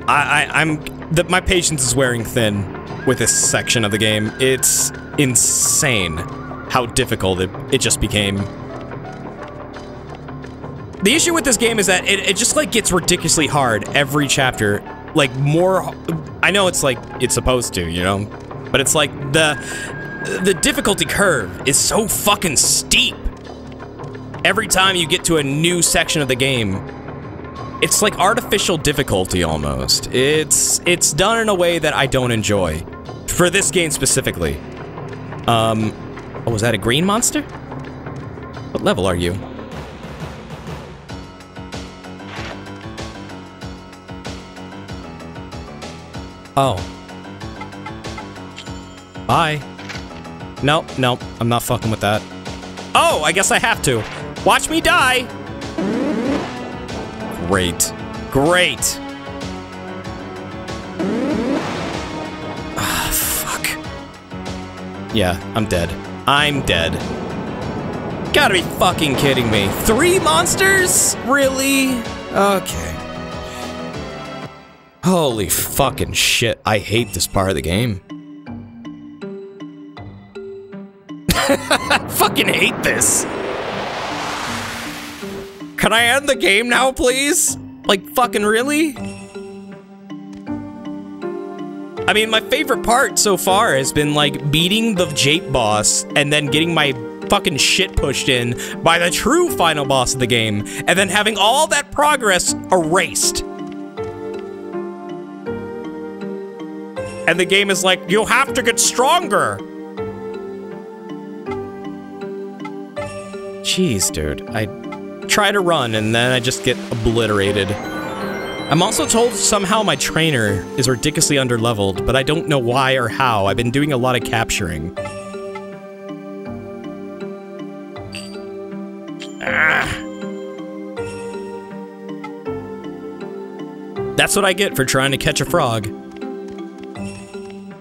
I, I I'm the, my patience is wearing thin with this section of the game. It's insane how difficult it, it just became. The issue with this game is that it, it just like gets ridiculously hard every chapter. Like more I know it's like it's supposed to, you know? But it's like the the difficulty curve is so fucking steep. Every time you get to a new section of the game, it's like artificial difficulty almost. It's it's done in a way that I don't enjoy. For this game specifically. Um Oh, was that a green monster? What level are you? Oh. Bye. Nope, nope, I'm not fucking with that. Oh, I guess I have to. Watch me die! Great. Great! Ah, fuck. Yeah, I'm dead. I'm dead. Gotta be fucking kidding me. Three monsters? Really? Okay. Holy fucking shit. I hate this part of the game. [laughs] Fucking hate this. Can I end the game now, please? Like, fucking really? I mean, my favorite part so far has been, like, beating the Jape boss and then getting my fucking shit pushed in by the true final boss of the game, and then having all that progress erased. And the game is like, you have to get stronger. Jeez, dude. I try to run and then I just get obliterated. I'm also told somehow my trainer is ridiculously underleveled, but I don't know why or how. I've been doing a lot of capturing. Ah. That's what I get for trying to catch a frog.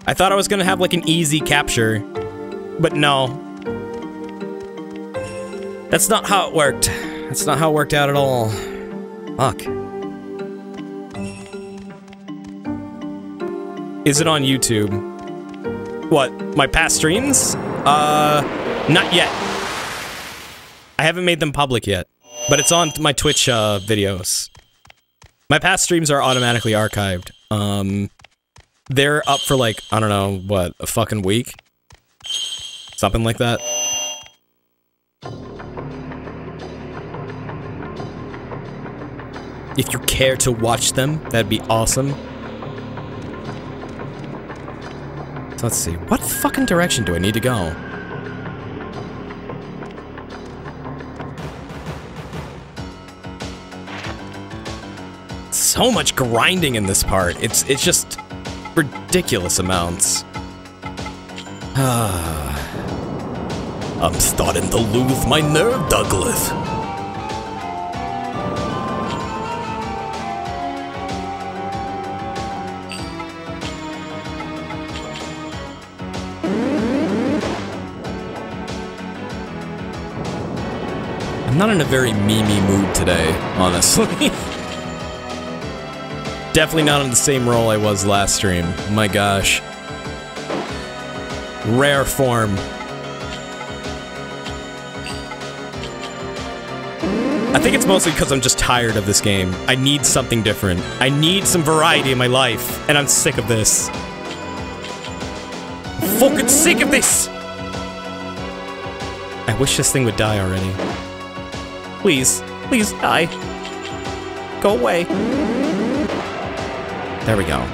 I thought I was gonna have like an easy capture, but no. That's not how it worked. That's not how it worked out at all. Fuck. Is it on YouTube? What, my past streams? Uh, not yet. I haven't made them public yet, but it's on my Twitch uh, videos. My past streams are automatically archived. Um, they're up for like, I don't know, what, a fucking week? Something like that. If you care to watch them, that'd be awesome. So let's see, what fucking direction do I need to go? So much grinding in this part. It's it's just ridiculous amounts. [sighs] I'm starting to lose my nerve, Douglas. I'm not in a very memey mood today, honestly. [laughs] Definitely not in the same role I was last stream. My gosh. Rare form. I think it's mostly because I'm just tired of this game. I need something different. I need some variety in my life, and I'm sick of this. I'm fucking sick of this! I wish this thing would die already. Please, please die. Go away. There we go.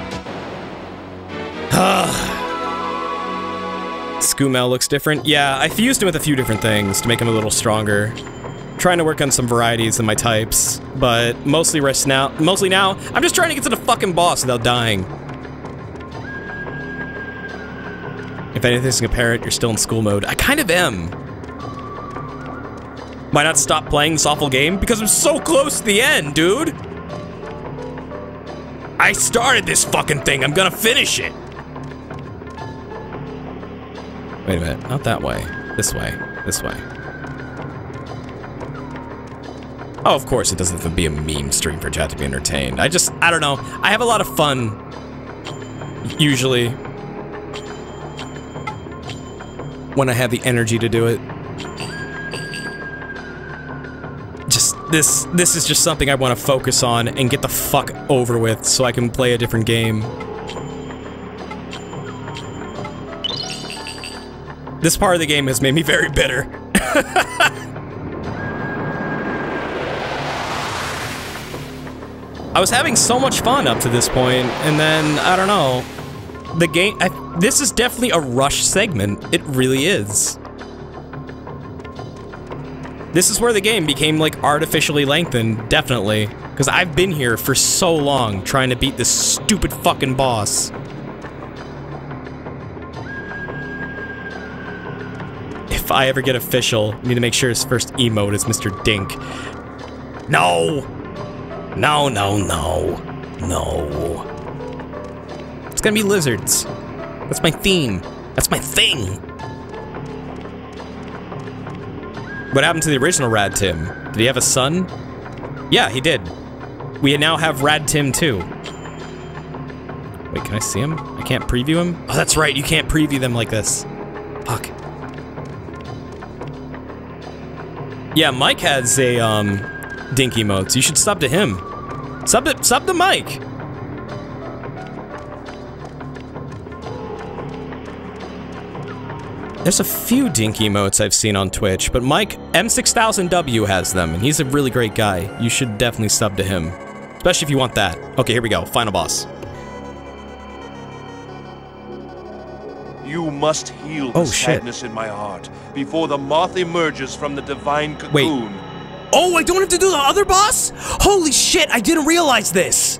Skumel looks different. Yeah, I fused him with a few different things to make him a little stronger. Trying to work on some varieties in my types, but mostly rest now. Mostly now, I'm just trying to get to the fucking boss without dying. If anything's a parrot, you're still in school mode. I kind of am. Why not stop playing this awful game? Because I'm so close to the end, dude! I started this fucking thing, I'm gonna finish it! Wait a minute, not that way. This way. This way. Oh, of course, it doesn't have to be a meme stream for chat to be entertained. I just, I don't know. I have a lot of fun, usually, when I have the energy to do it. This, this is just something I want to focus on and get the fuck over with so I can play a different game. This part of the game has made me very bitter. [laughs] I was having so much fun up to this point, and then, I don't know, the game, I, this is definitely a rush segment. It really is. This is where the game became, like, artificially lengthened, definitely. Because I've been here for so long trying to beat this stupid fucking boss. If I ever get official, I need to make sure his first emote is Mr. Dink. No! No, no, no. No. It's gonna be lizards. That's my theme. That's my thing. What happened to the original Rad Tim? Did he have a son? Yeah, he did. We now have Rad Tim too. Wait, can I see him? I can't preview him? Oh, that's right, you can't preview them like this. Fuck. Yeah, Mike has a, um, Dinky emotes. You should sub to him. Sub to, sub to Mike. There's a few Dinky emotes I've seen on Twitch, but Mike M6000W has them, and he's a really great guy. You should definitely sub to him. Especially if you want that. Okay, here we go. Final boss. You must heal Oh, the shit. sadness in my heart before the moth emerges from the divine cocoon. Wait. cocoon. Oh, I don't have to do the other boss? Holy shit, I didn't realize this.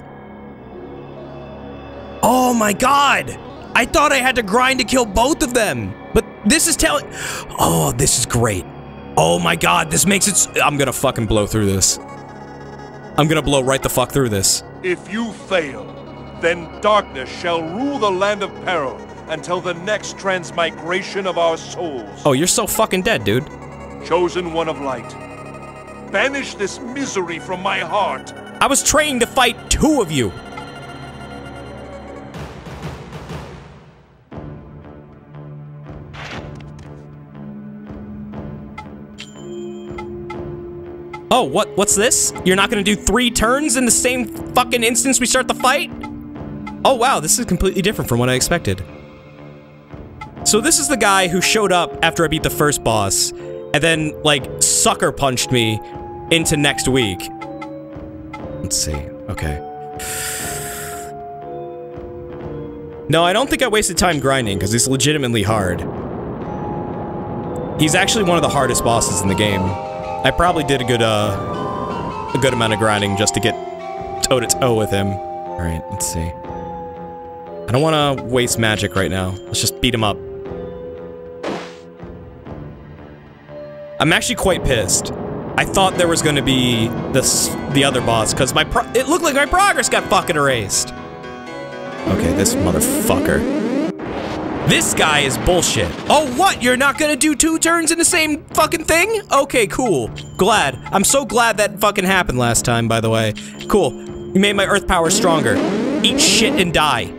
Oh my god. I thought I had to grind to kill both of them. But this is telling... Oh, this is great. Oh my god, this makes it... s- I'm gonna fucking blow through this. I'm gonna blow right the fuck through this. If you fail, then darkness shall rule the land of peril until the next transmigration of our souls. Oh, you're so fucking dead, dude. Chosen one of light, banish this misery from my heart. I was trained to fight two of you. Oh, what? What's this? You're not gonna do three turns in the same fucking instance we start the fight? Oh wow, this is completely different from what I expected. So this is the guy who showed up after I beat the first boss, and then, like, sucker punched me into next week. Let's see. Okay. [sighs] No, I don't think I wasted time grinding, because it's legitimately hard. He's actually one of the hardest bosses in the game. I probably did a good, uh, a good amount of grinding just to get toe to toe with him. Alright, let's see. I don't want to waste magic right now. Let's just beat him up. I'm actually quite pissed. I thought there was going to be this the other boss because my it looked like my progress got fucking erased. Okay, this motherfucker. This guy is bullshit. Oh, what? You're not gonna do two turns in the same fucking thing? Okay, cool. Glad. I'm so glad that fucking happened last time, by the way. Cool. You made my earth power stronger. Eat shit and die.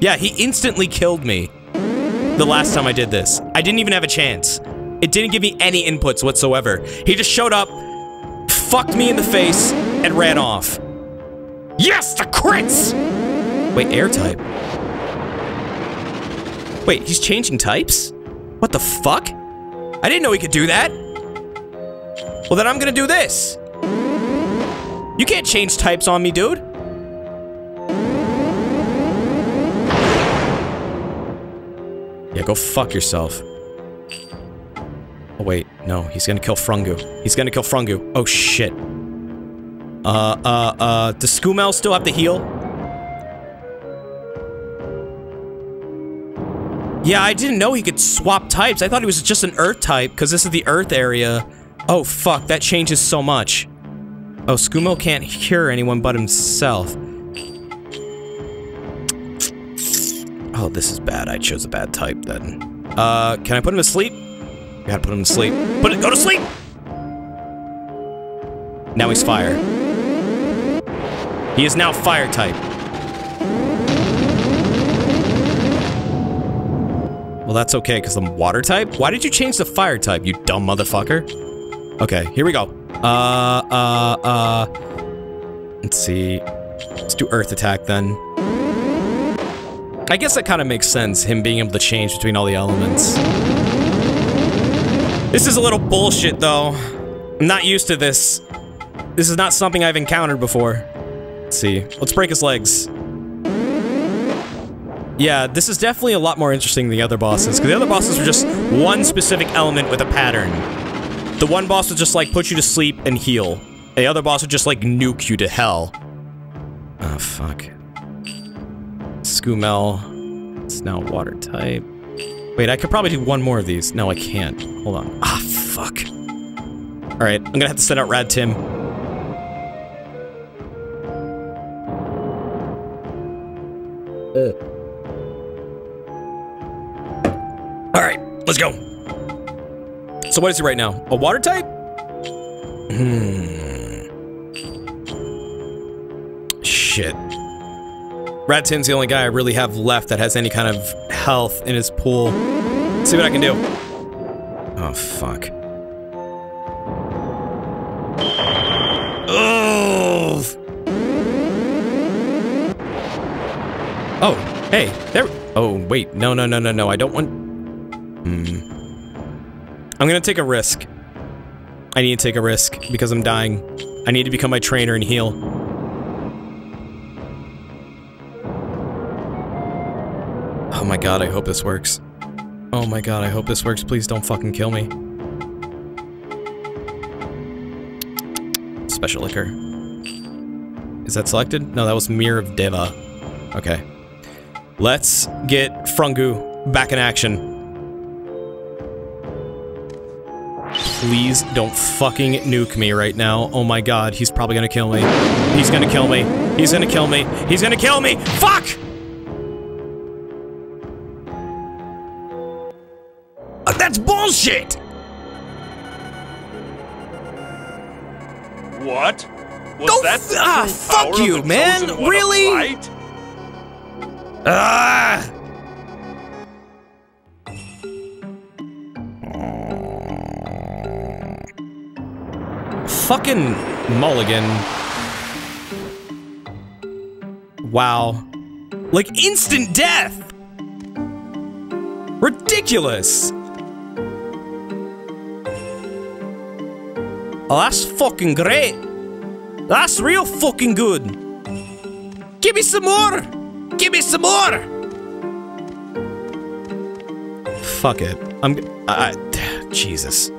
Yeah, he instantly killed me the last time I did this. I didn't even have a chance. It didn't give me any inputs whatsoever. He just showed up, fucked me in the face, and ran off. Yes, the crits! Wait, air type. Wait, he's changing types? What the fuck? I didn't know he could do that. Well, then I'm gonna do this. You can't change types on me, dude. Yeah, go fuck yourself. Oh, wait. No, he's gonna kill Frungu. He's gonna kill Frungu. Oh, shit. Uh, uh, uh, does Skumel still have the heal? Yeah, I didn't know he could swap types. I thought he was just an Earth type, because this is the Earth area. Oh, fuck, that changes so much. Oh, Skumel can't cure anyone but himself. Oh, this is bad. I chose a bad type then. Uh, can I put him to sleep? Gotta put him to sleep. Put it. Go to sleep. Now he's fire. He is now fire type. Well, that's okay, because I'm water type? Why did you change the fire type, you dumb motherfucker? Okay, here we go. Uh, uh, uh... Let's see. Let's do earth attack, then. I guess that kind of makes sense, him being able to change between all the elements. This is a little bullshit, though. I'm not used to this. This is not something I've encountered before. Let's see. Let's break his legs. Yeah, this is definitely a lot more interesting than the other bosses, because the other bosses were just one specific element with a pattern. The one boss would just, like, put you to sleep and heal. The other boss would just, like, nuke you to hell. Oh, fuck. Skumel. It's now water type. Wait, I could probably do one more of these. No, I can't. Hold on. Ah, fuck. Alright, I'm gonna have to send out Rad Tim. Alright, let's go. So what is he right now? A water type? Hmm. Shit. Rad Tim's the only guy I really have left that has any kind of health in his pool. Let's see what I can do. Oh, fuck. Oh, hey, there. Oh, wait. No, no, no, no, no. I don't want. Hmm. I'm gonna take a risk. I need to take a risk because I'm dying. I need to become my trainer and heal. Oh my god, I hope this works. Oh my god, I hope this works. Please don't fucking kill me. Special liquor. Is that selected? No, that was Mirror of Deva. Okay. Let's get Frungu back in action. Please don't fucking nuke me right now. Oh my god, he's probably gonna kill me. He's gonna kill me. He's gonna kill me. He's gonna kill me! Fuck! Uh, That's bullshit! What? Was Go that the ah, fuck you, man. chosen one of Really? light? Ah! Fucking mulligan. Wow. Like instant death! Ridiculous! Oh, that's fucking great. That's real fucking good. Give me some more! Give me some more! Fuck it. I'm. I, Jesus.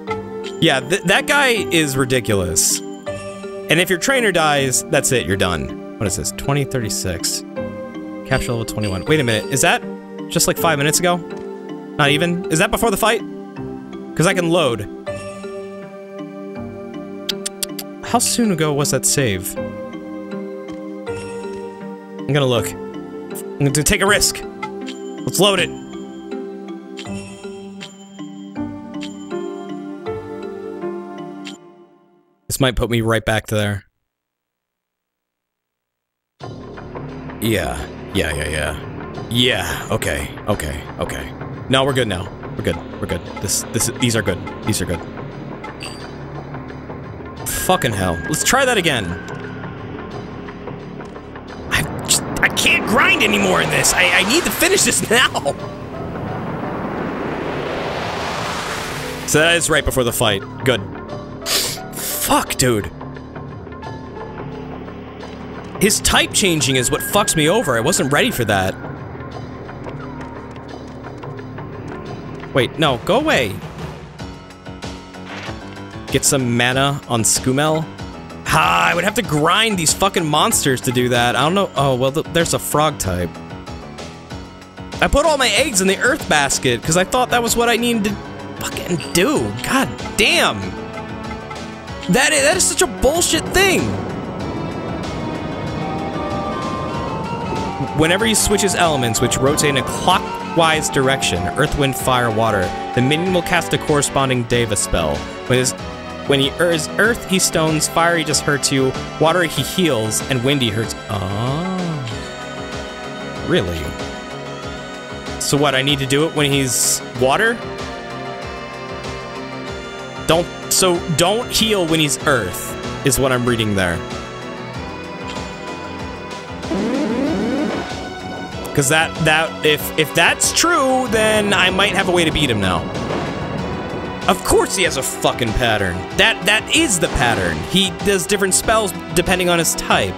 Yeah, th that guy is ridiculous. And if your trainer dies, that's it, you're done. What is this? 2036. Capture level 21. Wait a minute, is that just like five minutes ago? Not even? Is that before the fight? Because I can load. How soon ago was that save? I'm gonna look. I'm gonna take a risk. Let's load it. This might put me right back to there. Yeah, yeah, yeah, yeah. Yeah, okay, okay, okay. No, we're good now. We're good. We're good. This, this, these are good. These are good. Fucking hell. Let's try that again. Can't grind anymore in this. I, I need to finish this [laughs] now. So that is right before the fight. Good. Fuck, dude. His type changing is what fucks me over. I wasn't ready for that. Wait, no, go away. Get some mana on Skumel. Ha, I would have to grind these fucking monsters to do that. I don't know. Oh, well, th there's a frog type. I put all my eggs in the earth basket because I thought that was what I needed to fucking do. God damn. That is, that is such a bullshit thing. whenever he switches elements, which rotate in a clockwise direction, earth, wind, fire, water, the minion will cast a corresponding Deva spell. When, his, when he is earth, he stones, fire, he just hurts you, water, he heals, and wind, he hurts. Oh. Really? So what, I need to do it when he's water? Don't, so don't heal when he's earth, is what I'm reading there. Cause that, that, if, if that's true, then I might have a way to beat him now. Of course he has a fucking pattern. That, that is the pattern. He does different spells depending on his type.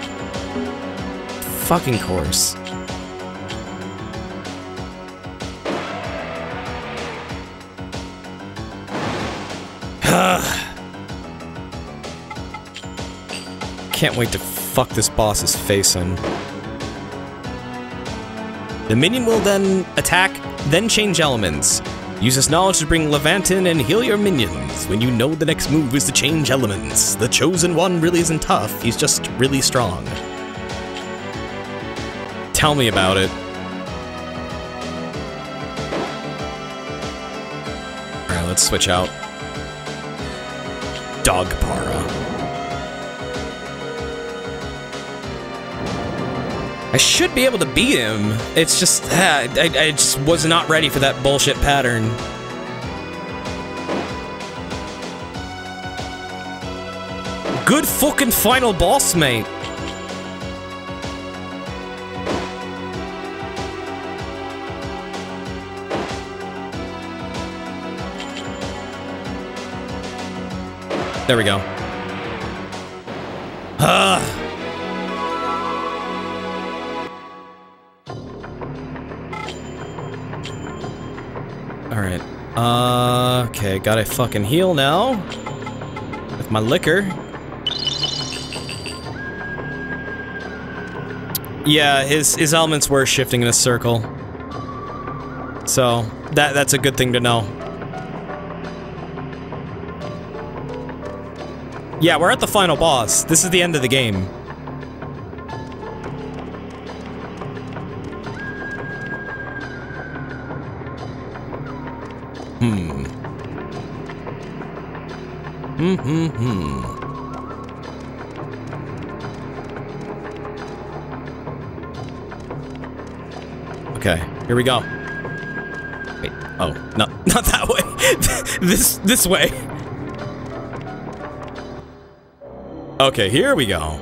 Fucking course. [sighs] Can't wait to fuck this boss's face in. The minion will then attack, then change elements. Use this knowledge to bring Levant in and heal your minions. When you know the next move is to change elements, the Chosen One really isn't tough, he's just really strong. Tell me about it. Alright, let's switch out. Dogpara. I should be able to beat him. It's just, ah, I, I just was not ready for that bullshit pattern. Good fucking final boss, mate. There we go. Ah. Okay, gotta fucking heal now. With my liquor. Yeah, his, his elements were shifting in a circle. So, that that's a good thing to know. Yeah, we're at the final boss. This is the end of the game. Hmm, hmm, hmm. Okay, here we go. Wait, oh, not [laughs] not that way. [laughs] this this way. Okay, here we go.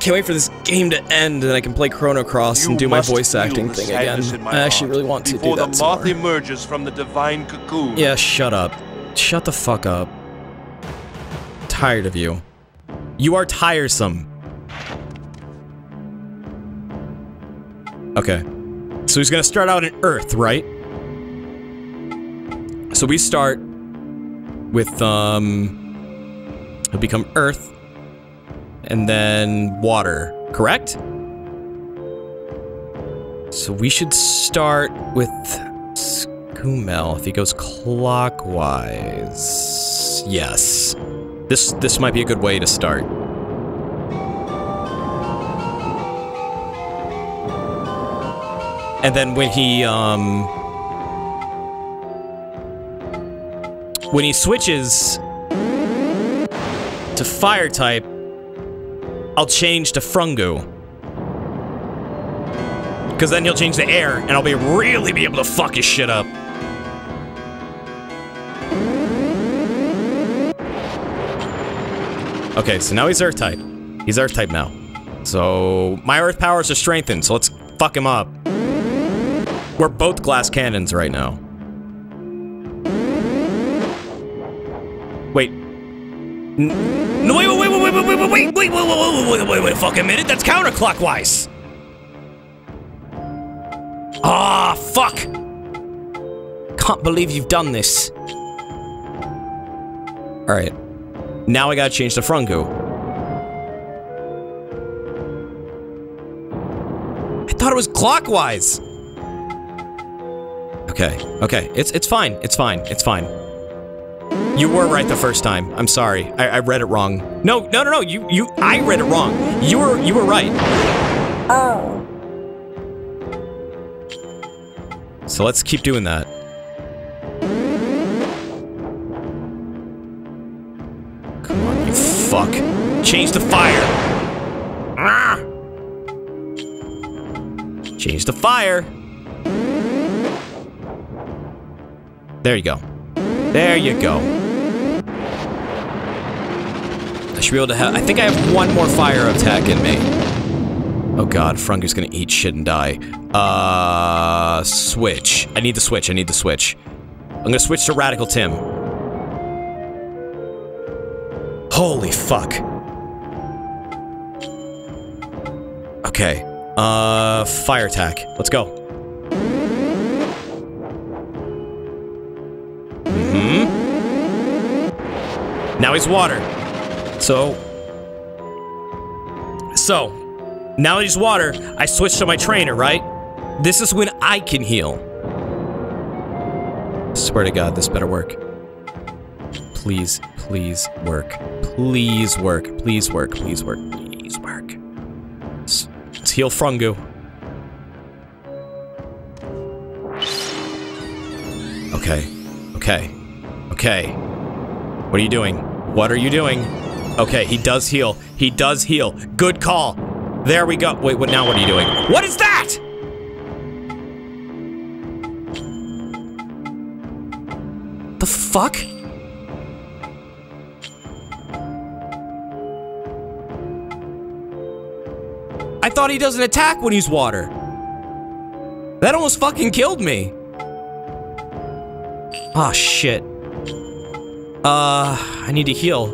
Can't wait for this game to end and I can play Chrono Cross and do my voice acting thing again. I actually really want to do before that the moth emerges from the divine cocoon. Yeah, shut up. Shut the fuck up. Tired of you. You are tiresome. Okay. So he's gonna start out in Earth, right? So we start with, um... He'll become Earth. And then water, correct? So we should start with Skumel if he goes clockwise. Yes. This this might be a good way to start. And then when he um when he switches to fire type, I'll change to Frungu. Because then he'll change the air, and I'll be really be able to fuck his shit up. Okay, so now he's Earth type. He's Earth type now. So my Earth powers are strengthened, so let's fuck him up. We're both glass cannons right now. Wait. No, wait, wait, wait, wait, wait, wait, wait, wait, wait, wait, wait, wait, fucking minute. That's counterclockwise. Ah, fuck! Can't believe you've done this. Alright. Now I gotta change to Frungu. I thought it was clockwise! Okay, okay. It's it's fine. It's fine. It's fine. You were right the first time. I'm sorry. I, I read it wrong. No, no, no, no. You, you. I read it wrong. You were, you were right. Oh. So let's keep doing that. Come on, you fuck. Change the fire. Ah! Change the fire. There you go. There you go. I should be able to have- I think I have one more fire attack in me. Oh god, Frungu's gonna eat shit and die. Uh, switch. I need the switch, I need the switch. I'm gonna switch to Radical Tim. Holy fuck. Okay. Uh, fire attack. Let's go. Now he's water. So... So, now that he's water, I switch to my trainer, right? This is when I can heal. Swear to God, this better work. Please, please work. Please work. Please work. Please work. Please work. Let's, let's heal Frungu. Okay. Okay. Okay. What are you doing? What are you doing? Okay, he does heal. He does heal. Good call. There we go. Wait, what now what are you doing? What is that? The fuck? I thought he doesn't attack when he's water. That almost fucking killed me. Ah, shit. Uh, I need to heal.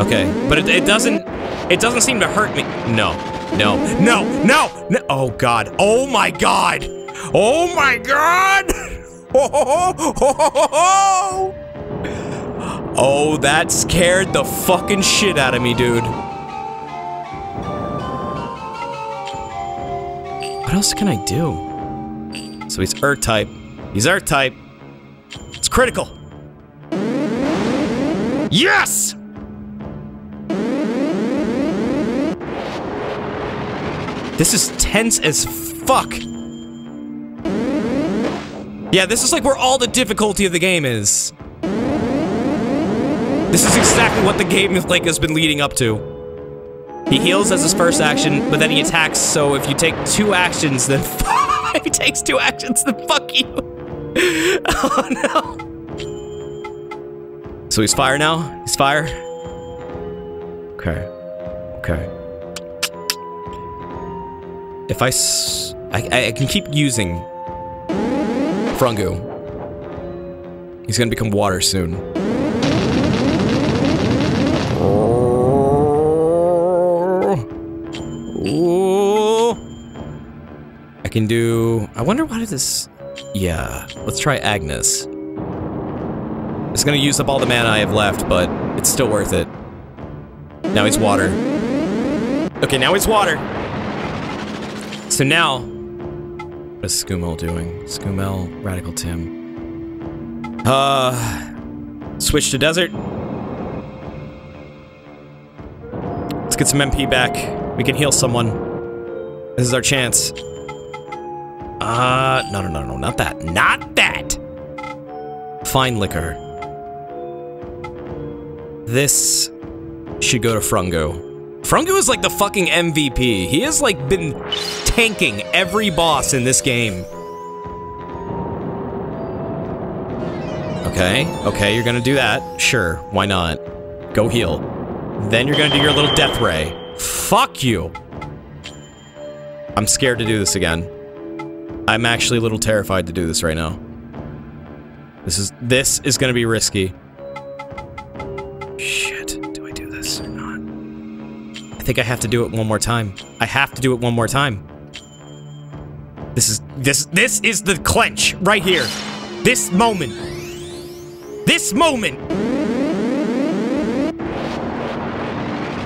Okay, but it, it doesn't, it doesn't seem to hurt me. No, no, no, no, no. Oh God, oh my God, oh my God. [laughs] Oh, that scared the fucking shit out of me, dude. What else can I do? So he's Earth type. He's Earth type. It's critical. Yes! This is tense as fuck. Yeah, this is like where all the difficulty of the game is. This is exactly what the game like has been leading up to. He heals as his first action, but then he attacks, so if you take two actions, then [laughs] if he takes two actions, then fuck you. [laughs] oh no. So he's fire now? He's fire? Okay. Okay. If I, s I, I can keep using Frungu. He's gonna become water soon. Ooh. I can do... I wonder what is this... Yeah, let's try Agnes. It's gonna use up all the mana I have left, but it's still worth it. Now he's water. Okay, now he's water. So now... What is Skumel doing? Skumel, Radical Tim. Uh... Switch to desert. Let's get some MP back. We can heal someone. This is our chance. Uh, no, no, no, no, not that. Not that! Fine liquor. This should go to Frungu. Frungu is like the fucking MVP. He has like been tanking every boss in this game. Okay, okay, you're gonna do that. Sure, why not? Go heal. Then you're gonna do your little death ray. Fuck you! I'm scared to do this again. I'm actually a little terrified to do this right now. This is- this is gonna be risky. Shit, do I do this or not? I think I have to do it one more time. I have to do it one more time. This is- this- this is the clench, right here. This moment. This moment!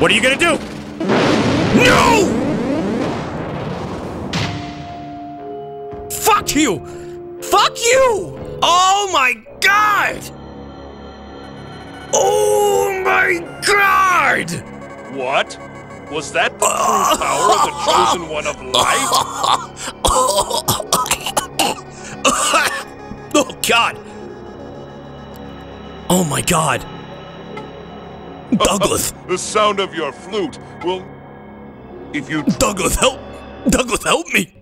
What are you gonna do? No! Fuck you! Fuck you! Oh my god! Oh my god! What? Was that the true power of the chosen one of light? [laughs] Oh god! Oh my god! [laughs] Douglas! The sound of your flute will. If you. Douglas, help! Douglas, help me!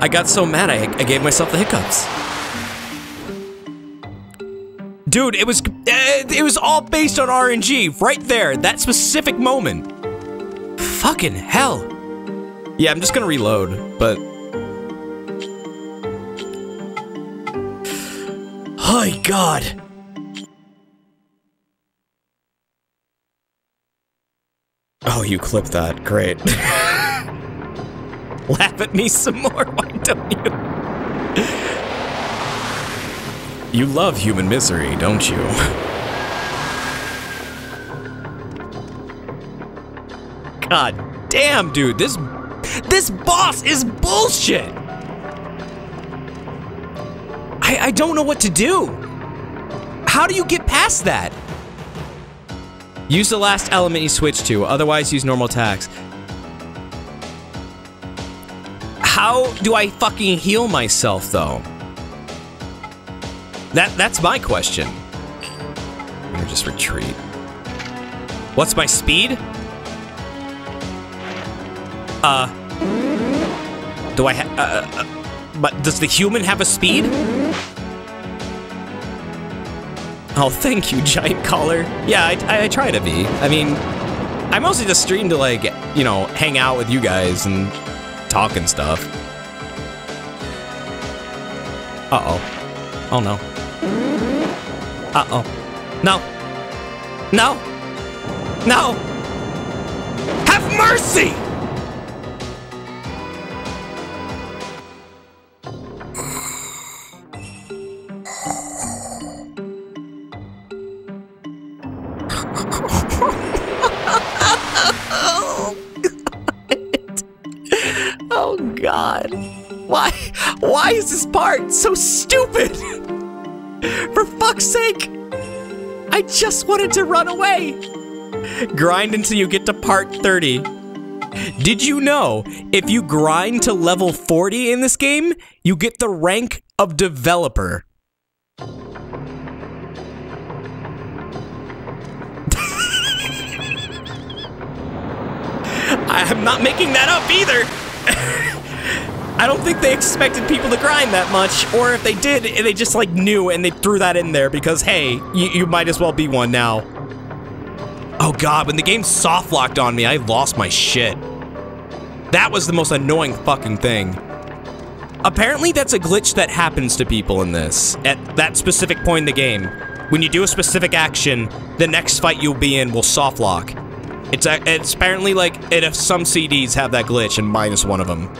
I got so mad I, I gave myself the hiccups. Dude, it was uh, it was all based on RNG right there, that specific moment. Fucking hell. Yeah, I'm just gonna reload, but Oh god. Oh, you clipped that. Great. [laughs] Laugh at me some more, [laughs] why don't you? You love human misery, don't you? [laughs] God damn, dude, this this boss is bullshit. I I don't know what to do. How do you get past that? Use the last element you switch to, otherwise use normal attacks. How do I fucking heal myself though? That that's my question. Just retreat. What's my speed? Uh. Do I have? Uh, uh, but does the human have a speed? Oh, thank you, giant collar. Yeah, I, I, I try to be. I mean, I mostly just stream to like, you know, hang out with you guys and talk and stuff. Uh oh. Oh no. Uh oh. No. No. No. Have mercy! Fuck's sake! I just wanted to run away! Grind until you get to part 30. Did you know if you grind to level 40 in this game, you get the rank of developer? [laughs] I'm not making that up either! [laughs] I don't think they expected people to grind that much, or if they did, they just like knew and they threw that in there because hey, you, you might as well be one now. Oh god, when the game soft locked on me, I lost my shit. That was the most annoying fucking thing. Apparently that's a glitch that happens to people in this, at that specific point in the game. When you do a specific action, the next fight you'll be in will soft lock. It's, it's apparently like, it, if some CDs have that glitch and mine is one of them.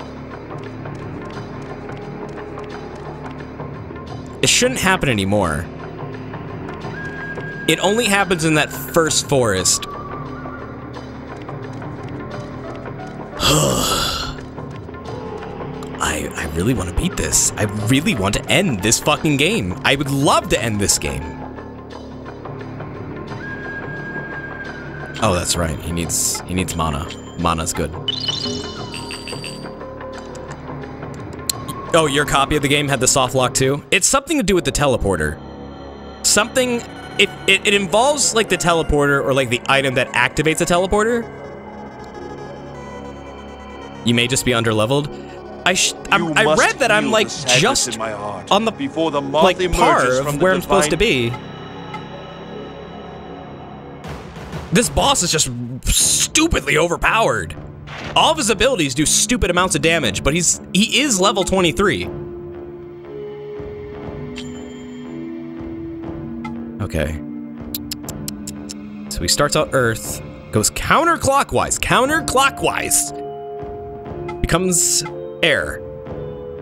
It shouldn't happen anymore. It only happens in that first forest. [sighs] I, I really want to beat this. I really want to end this fucking game. I would love to end this game. Oh, that's right. He needs he needs mana. Mana's good. Oh, your copy of the game had the soft lock too? It's something to do with the teleporter. Something it, it, it involves like the teleporter or like the item that activates the teleporter. You may just be underleveled. I sh I'm, I read that I'm like just in my heart on the before the like par of where I'm supposed to be. This boss is just stupidly overpowered. All of his abilities do stupid amounts of damage, but he's he is level 23. Okay. So he starts out Earth, goes counterclockwise, counterclockwise. Becomes air.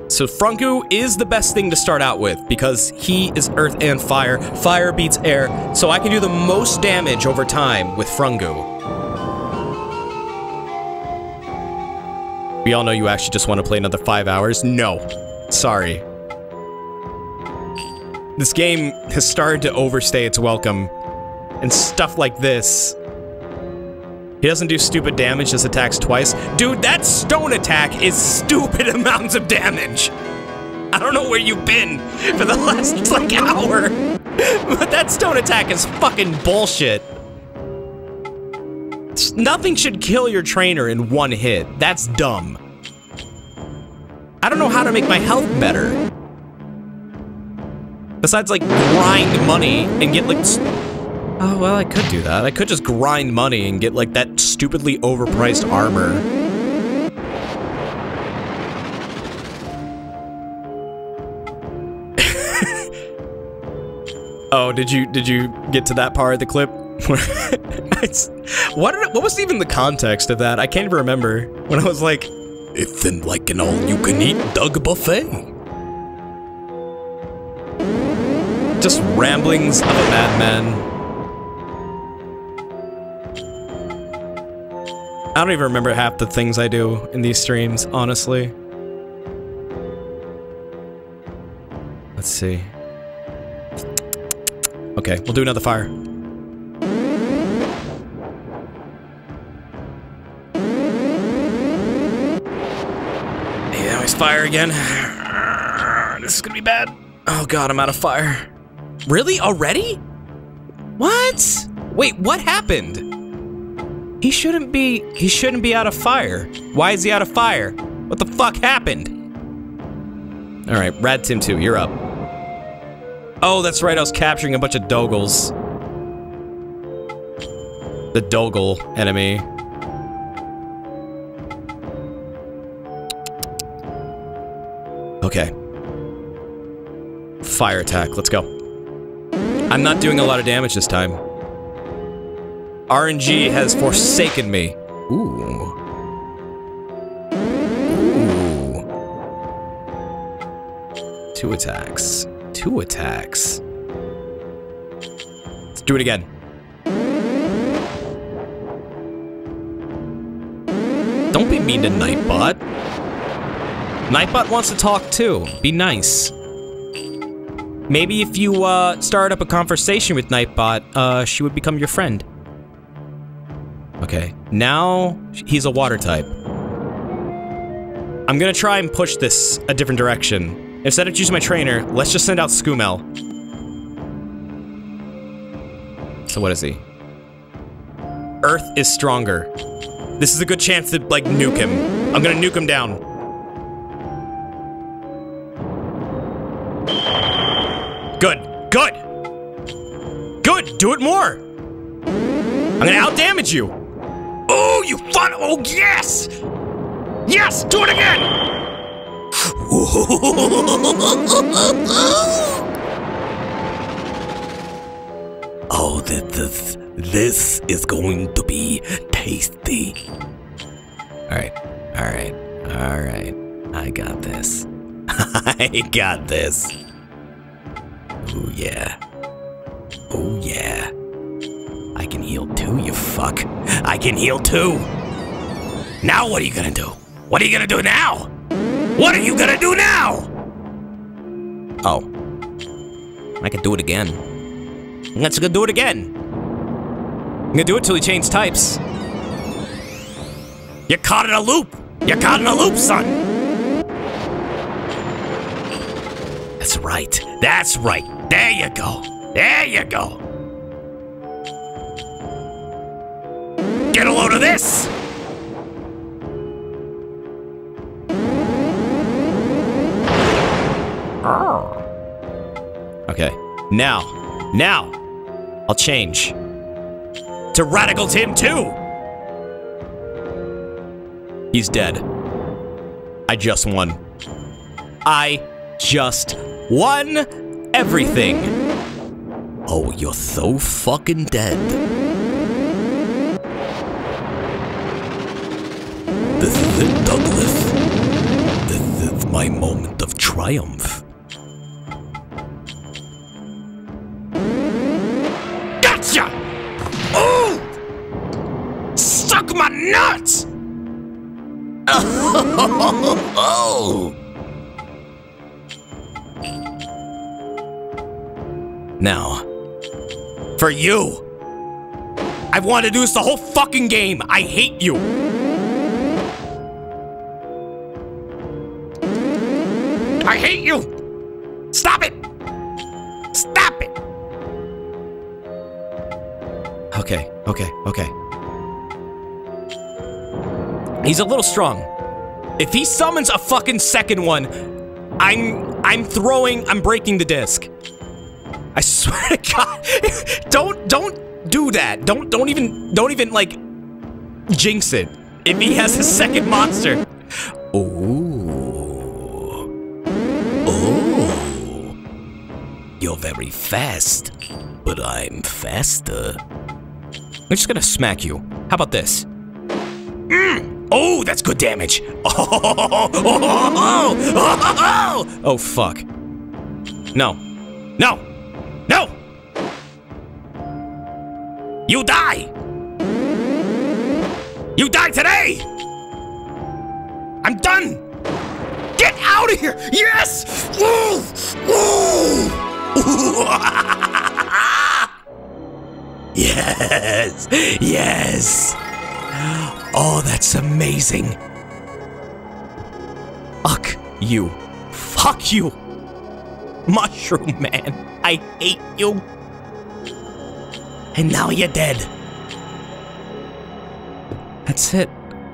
So Frungu is the best thing to start out with because he is earth and fire. Fire beats air, so I can do the most damage over time with Frungu. We all know you actually just want to play another five hours. No. Sorry. This game has started to overstay its welcome. And stuff like this. He doesn't do stupid damage, just attacks twice. Dude, that stone attack is stupid [laughs] amounts of damage. I don't know where you've been for the [laughs] last, like, hour. But that stone attack is fucking bullshit. Nothing should kill your trainer in one hit. That's dumb. I don't know how to make my health better. Besides, like, grind money and get, like... Oh, well, I could do that. I could just grind money and get, like, that stupidly overpriced armor. [laughs] oh, did you did you get to that part of the clip? [laughs] what did, what was even the context of that? I can't even remember. When I was like, It's in like an all-you-can-eat Doug buffet. just ramblings of a madman. I don't even remember half the things I do in these streams, honestly. Let's see. Okay, we'll do another fire. Fire again. This is gonna be bad. Oh god, I'm out of fire. Really? Already? What? Wait, what happened? He shouldn't be he shouldn't be out of fire. Why is he out of fire? What the fuck happened? Alright, Rad Tim 2, you're up. Oh, that's right, I was capturing a bunch of Dogles. The Dogle enemy. Okay. Fire attack, let's go. I'm not doing a lot of damage this time. RNG has forsaken me. Ooh. Ooh. Two attacks. Two attacks. Let's do it again. Don't be mean to Nightbot. Nightbot wants to talk too. Be nice. Maybe if you uh, start up a conversation with Nightbot, uh, she would become your friend. Okay, now he's a water type. I'm gonna try and push this a different direction. Instead of choosing my trainer, let's just send out Skumel. So what is he? Earth is stronger. This is a good chance to, like, nuke him. I'm gonna nuke him down. Good. Good. Good. Do it more. I'm gonna outdamage you. Oh, you fun. Oh, yes. Yes. Do it again. [laughs] Oh, this, this, this is going to be tasty. All right. All right. All right. I got this. [laughs] I got this. Oh, yeah. Oh, yeah. I can heal too, you fuck. I can heal too. Now what are you gonna do? What are you gonna do now? What are you gonna do now? Oh. I can do it again. Let's go do it again. I'm gonna do it till he changes types. You're caught in a loop. You're caught in a loop, son. That's right. That's right. There you go. There you go. Get a load of this. Okay. Now. Now. I'll change. To Radical Tim 2. He's dead. I just won. I just won everything. Oh, you're so fucking dead. This is it, Douglas. This is my moment of triumph. Now, for you. I've wanted to do this the whole fucking game. I hate you. I hate you. Stop it. Stop it. Okay, okay, okay. He's a little strong. If he summons a fucking second one, I'm I'm throwing, I'm breaking the disc. I swear to God, don't don't do that. Don't don't even don't even like jinx it. If he has a second monster. Ooh. Oh. You're very fast, but I'm faster. I'm just gonna smack you. How about this? Mm. Oh, that's good damage. Oh, oh, oh, oh, fuck. No. No. No. You die. You die today. I'm done. Get out of here. Yes. Ooh. [laughs] Ooh. yes. Yes. Oh, that's amazing. Fuck you. Fuck you. Mushroom Man. I hate you. And now you're dead. That's it.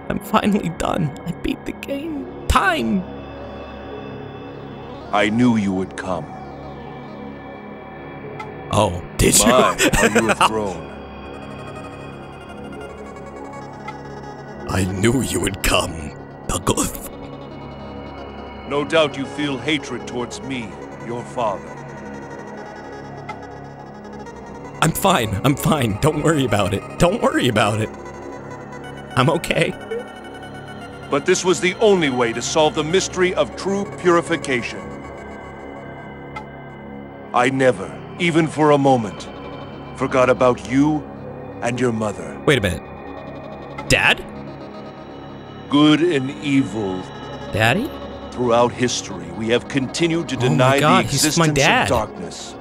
I'm finally done. I beat the game. Time. I knew you would come. Oh, did you? My, how you have grown. [laughs] I knew you would come, Duggles. No doubt you feel hatred towards me, your father. I'm fine. I'm fine. Don't worry about it. Don't worry about it. I'm okay. But this was the only way to solve the mystery of true purification. I never, even for a moment, forgot about you and your mother. Wait a minute. Dad? Good and evil Daddy? throughout history, we have continued to Oh my deny God, the he's existence my dad. of darkness.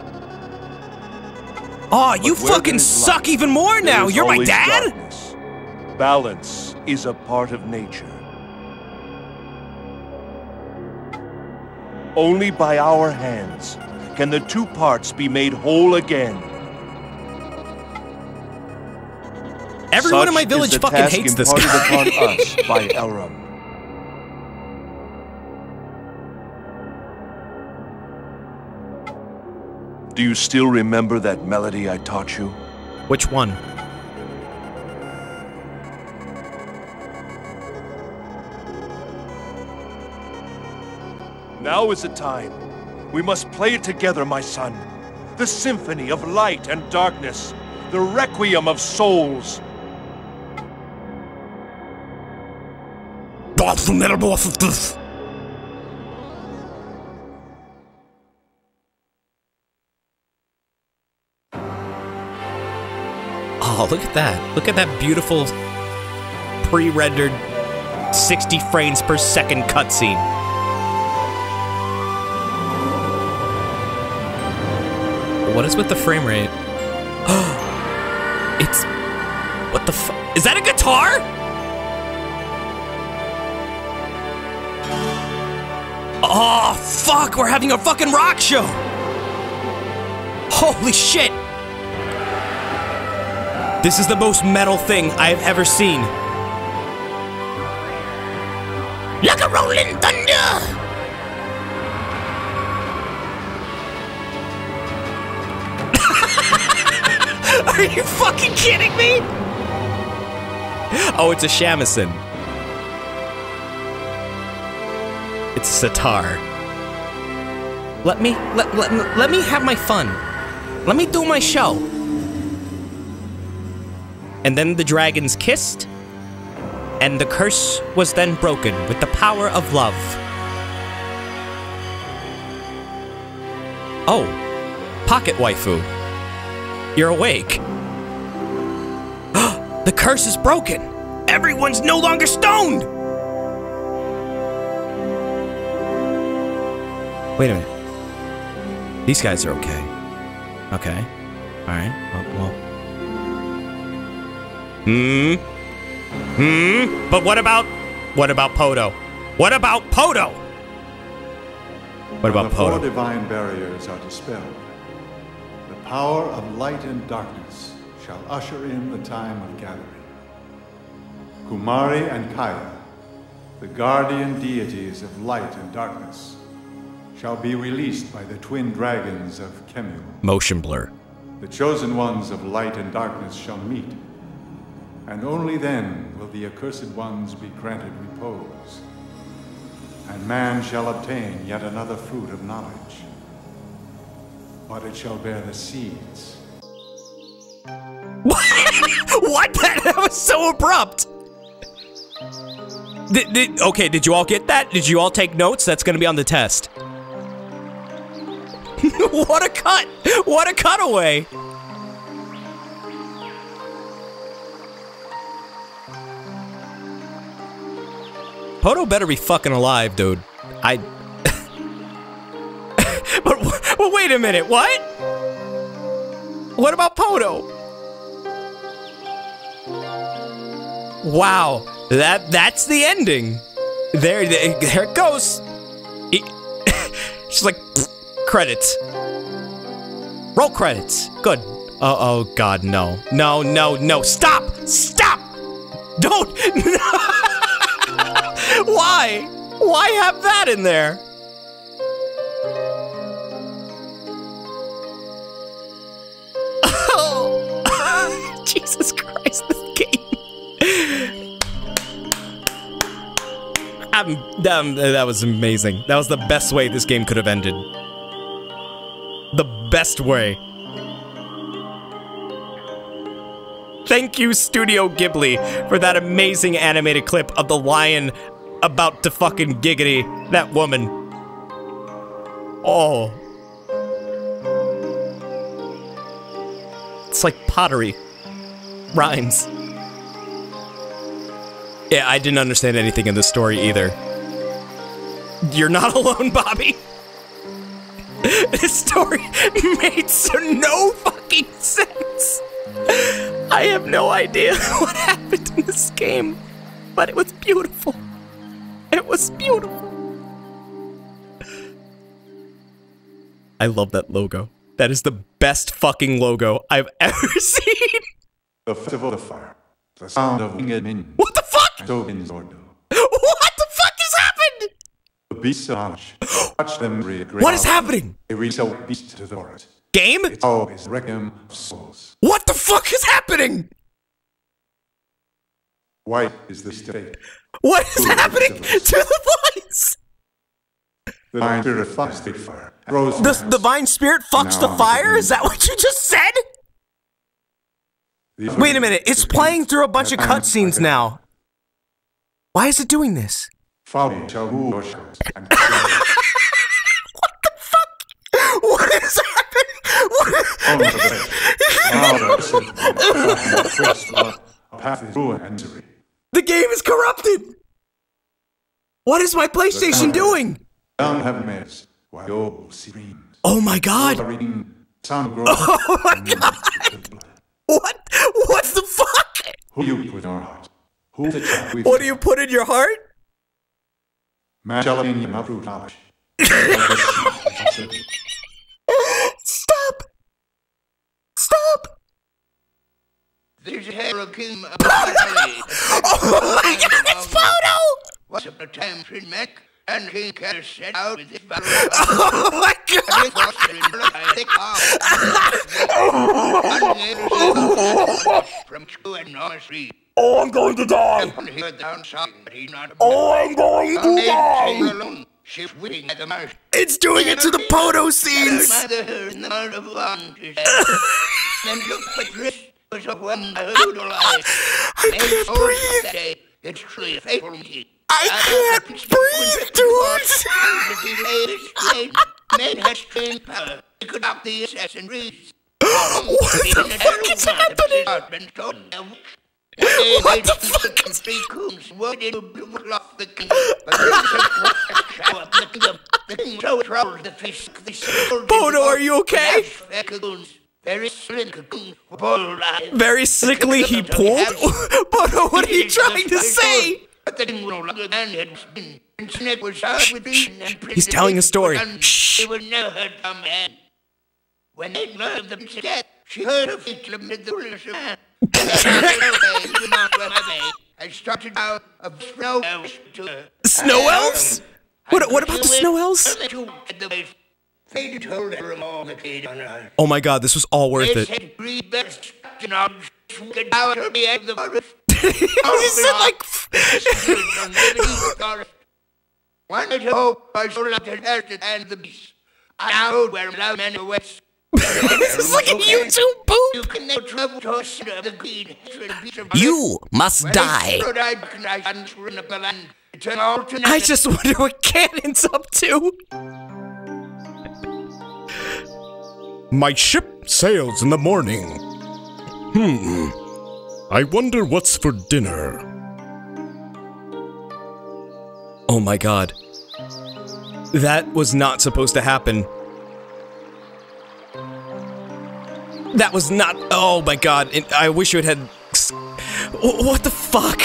Oh, you fucking suck even more now. You're my dad? darkness. Balance is a part of nature. Only by our hands can the two parts be made whole again. Everyone in my village fucking hates this guy. upon us [laughs] by Elram. Do you still remember that melody I taught you? Which one? Now is the time. We must play it together, my son. The symphony of light and darkness. The requiem of souls. Oh, look at that. Look at that beautiful pre-rendered 60 frames per second cutscene. What is with the frame rate? [gasps] it's what the fu- Is that a guitar? Oh, fuck, we're having a fucking rock show. Holy shit. This is the most metal thing I have ever seen. Like a rolling thunder! [laughs] Are you fucking kidding me? Oh, it's a shamisen. It's a sitar. Let me let, let, let me have my fun. Let me do my show. And then the dragons kissed, and the curse was then broken with the power of love. Oh, Pocket Waifu, you're awake. [gasps] the curse is broken! Everyone's no longer stoned! Wait a minute. These guys are okay. Okay. Alright. Well, well, Hmm. Hmm. But what about. What about Poto? What about Poto? What about the four Poto? divine barriers are dispelled. The power of light and darkness shall usher in the time of gathering. Kumari and Kaya, the guardian deities of light and darkness, shall be released by the twin dragons of Kemu. Motion blur. The chosen ones of light and darkness shall meet, and only then will the accursed ones be granted repose. And man shall obtain yet another fruit of knowledge. But it shall bear the seeds. what? [laughs] That was so abrupt. Did, did, okay, did you all get that? Did you all take notes? That's to be on the test. [laughs] what a cut! What a cutaway! Poto better be fucking alive, dude. I. [laughs] but, but wait a minute, what? What about Poto? Wow, that that's the ending. There, there, it goes. [laughs] It- She's like [sniffs] credits. Roll credits. Good. Oh, oh God, no, no, no, no! Stop! Stop! Don't! [laughs] Why? Why have that in there? [laughs] Oh, [laughs] Jesus Christ! This game. Um, um, that was amazing. That was the best way this game could have ended. The best way. Thank you, Studio Ghibli, for that amazing animated clip of the lion about to fucking giggity that woman. Oh. It's like pottery. Rhymes. Yeah, I didn't understand anything in this story either. You're not [laughs] alone, Bobby. [laughs] This story [laughs] made so no fucking sense. I have no idea what happened in this game, but it was beautiful. It was beautiful. I love that logo. That is the best fucking logo I've [laughs] ever seen. The festival of fire. The sound of um, winged minions. What the fuck? So in Zordo. What the fuck has happened? The beasts of Anish. [gasps] Watch them read. What is happening? They resell beasts to the forest. Game? It's always requiem of souls. What the fuck is happening? Why is this state. What is happening to the vines? The divine spirit fires the fire. Rose The fires. divine spirit fucks the fire? Is that what you just said? Wait a minute, it's playing through a bunch of cutscenes now. Why is it doing this? Folly shall rule your shores What is happening? What? [laughs] the way. Now the sin first love. Path is ruin and misery. The game is corrupted. What is my PlayStation doing? Young have mess, while old screams. Oh my god. [laughs] Oh my god. What? What the fuck? Who you put in your heart? Who the child What do you put in your heart? Man shall in him uproot knowledge. Stop. Stop. There's a hurricane. [laughs] Oh my god, it's Photo. What's up the time in Mac? And he can set out with this battery. Oh my god. He crossed it in blood, I think, off. From two and North Street. Oh, I'm going to die. And here down south, but he's not. Oh, I'm going to die. alone. She's waiting at the marsh. It's doing it to the There's scenes. [laughs] mother her in the heart of one. she said. Then look what this was a one I heard alive. I can't breathe. It's truly a fatal meeting. I can't breathe, dude. Men had strange power. They could stop the assassin race. What the fuck is happening? What the fuck? Three coons wanted to blow off the king. But [laughs] the king, the king so troubled the fish. the sword Bono, are you okay? Very slick coons were bold eyes. Very sickly he pulled? [laughs] Bono, what are you trying to say? But the king no longer than had been. And Snake was hard with beaten and He's telling a story. Shh. They would never hurt a man. When they loved them to death, she heard of it amid the foolish man. I started out of snow elves to. Snow elves? What, what about the snow elves? Oh my god, this was all worth it. said three best knobs get out of [laughs] [laughs] the end of the forest. he said like One to hope I sold up the and the beast. I know where love men west. [laughs] this is like a YouTube boot. You can never travel to a center of the green hatred of beast of You must die. they died, can I unspring up the land. Turn all to I nothing. just wonder what Cannon's up to. My ship sails in the morning. Hmm. I wonder what's for dinner. Oh my god. That was not supposed to happen. That was not. Oh my god. It, I wish you had. What the fuck?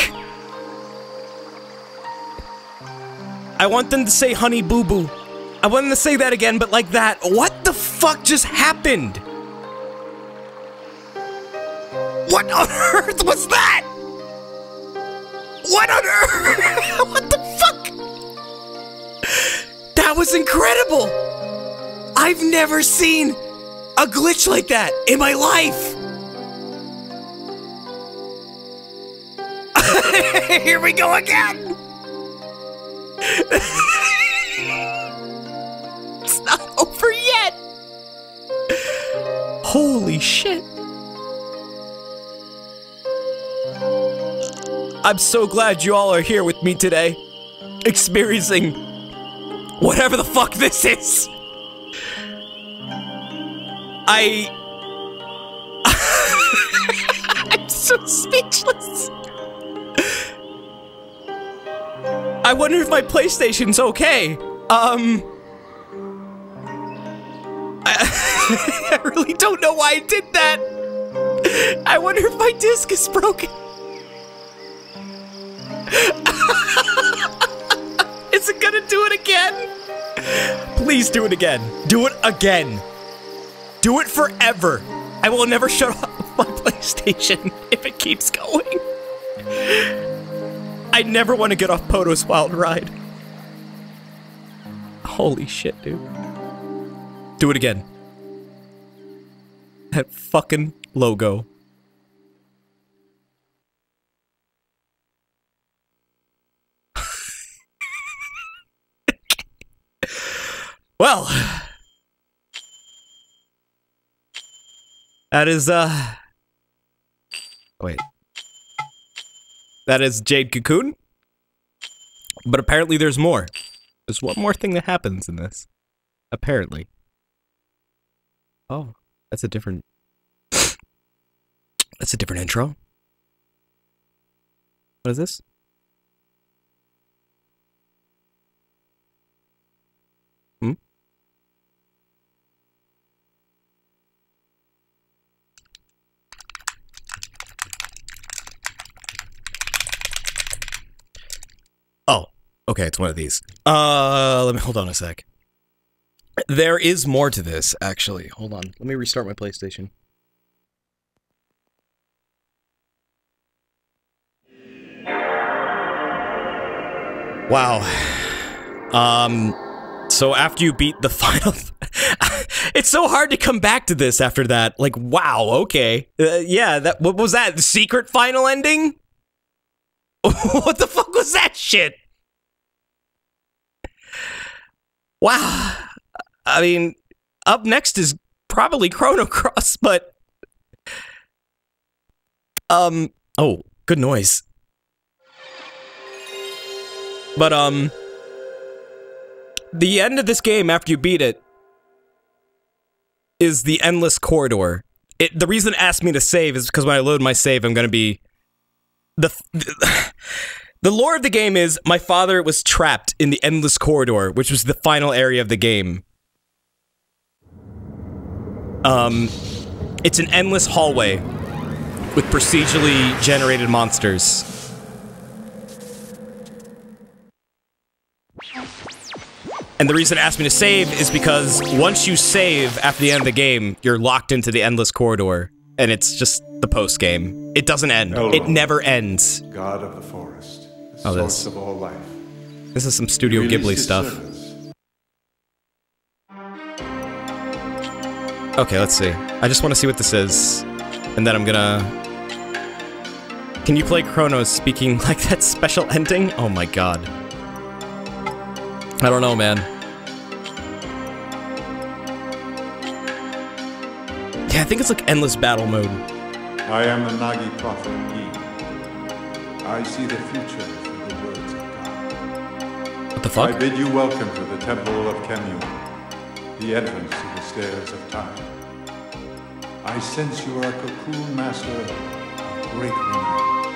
I want them to say honey boo boo. I want them to say that again, but like that. What the fuck just happened? What on earth was that? What on earth? [laughs] what the fuck? That was incredible! I've never seen a glitch like that in my life! [laughs] Here we go again! [laughs] Holy shit! I'm so glad you all are here with me today, experiencing whatever the fuck this is. I. [laughs] I'm so speechless. I wonder if my PlayStation's okay. Um. [laughs] I, [laughs] I really don't know why I did that. I wonder if my disc is broken. [laughs] Is it gonna do it again? Please do it again. Do it again. Do it forever. I will never shut off [laughs] my PlayStation if it keeps going. I never want to get off Poto's Wild Ride. Holy shit, dude. Do it again. That fucking logo. [laughs] Well, that is, uh. Wait. That is Jade Cocoon. But apparently there's more. There's one more thing that happens in this. Apparently. Oh, that's a different. [sniffs] That's a different intro. What is this? Hmm? Oh, okay, it's one of these. Uh, let me hold on a sec. There is more to this, actually. Hold on. Let me restart my PlayStation. Wow. Um, so after you beat the [laughs] final, [laughs] it's so hard to come back to this after that. Like, wow, okay, uh, yeah. That what was that? Secret final ending? [laughs] what the fuck was that shit? Wow. I mean, up next is probably Chrono [laughs] Cross, but um. Oh, good noise. But um the end of this game after you beat it is the endless corridor. It the reason it asked me to save is because when I load my save, I'm gonna be the, the [sighs] the lore of the game is my father was trapped in the endless corridor, which was the final area of the game. Um, it's an endless hallway with procedurally generated monsters. And the reason it asked me to save is because once you save after the end of the game, you're locked into the endless corridor. And it's just the post game. It doesn't end. It never ends. God of the forest, the Oh, source this. of all life. This is some Studio Ghibli stuff. Okay, let's see. I just want to see what this is. And then I'm gonna... Can you play Chronos speaking [laughs] like that special ending? Oh my god. I don't know, man. Yeah, I think it's like endless battle mode. I am the Nagi prophet Yi. I see the future through the words of God. What the I fuck? bid you welcome to the Temple of Kemion, the entrance to the stairs of time. I sense you are a cocoon master of great renown.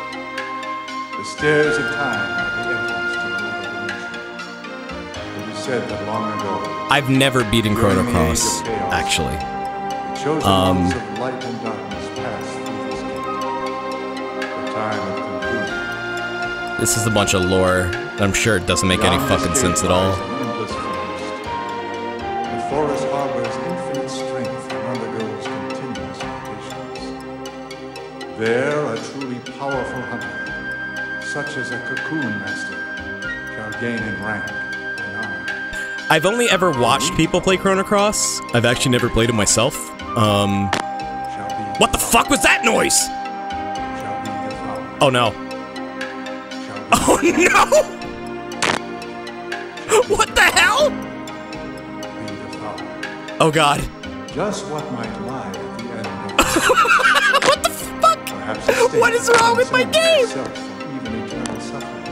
The stairs of time are the entrance to another dimension. It is said that long ago, I've never beaten Chrono Cross, Age of Chaos. actually. the chosen Um, of light and darkness pass through this gate. The time of conclusion. This is a bunch of lore that I'm sure it doesn't make any Beyond this fucking sense at all. There, a truly powerful hunter, such as a cocoon master, shall gain in rank and honor. I've only ever watched people play Chrono Cross. I've actually never played it myself. Um, what the fuck was that noise? Shall be devoured. Oh no. Oh no! What the hell? Oh god. Just what might lie at the end of [laughs] What the What is wrong with my game? itself even eternal suffering.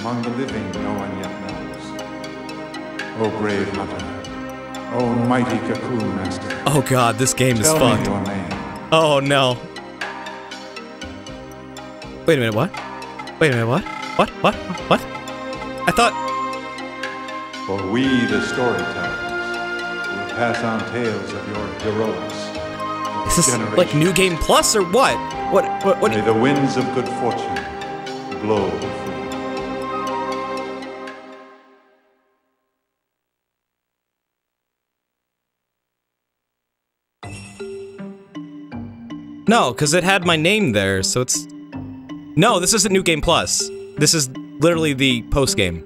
Among the living, no one yet knows. O brave hunter, O mighty cocoon master, Oh god, this game is tell me fucked. your name. Oh no. Wait a minute, what? Wait a minute, what? What? What? What? I thought. For we, the storytellers, will pass on tales of your heroics. Is this like New Game Plus or what? What? What? what May the winds of good fortune blow no, because it had my name there, so it's. No, this isn't New Game Plus. This is literally the post game.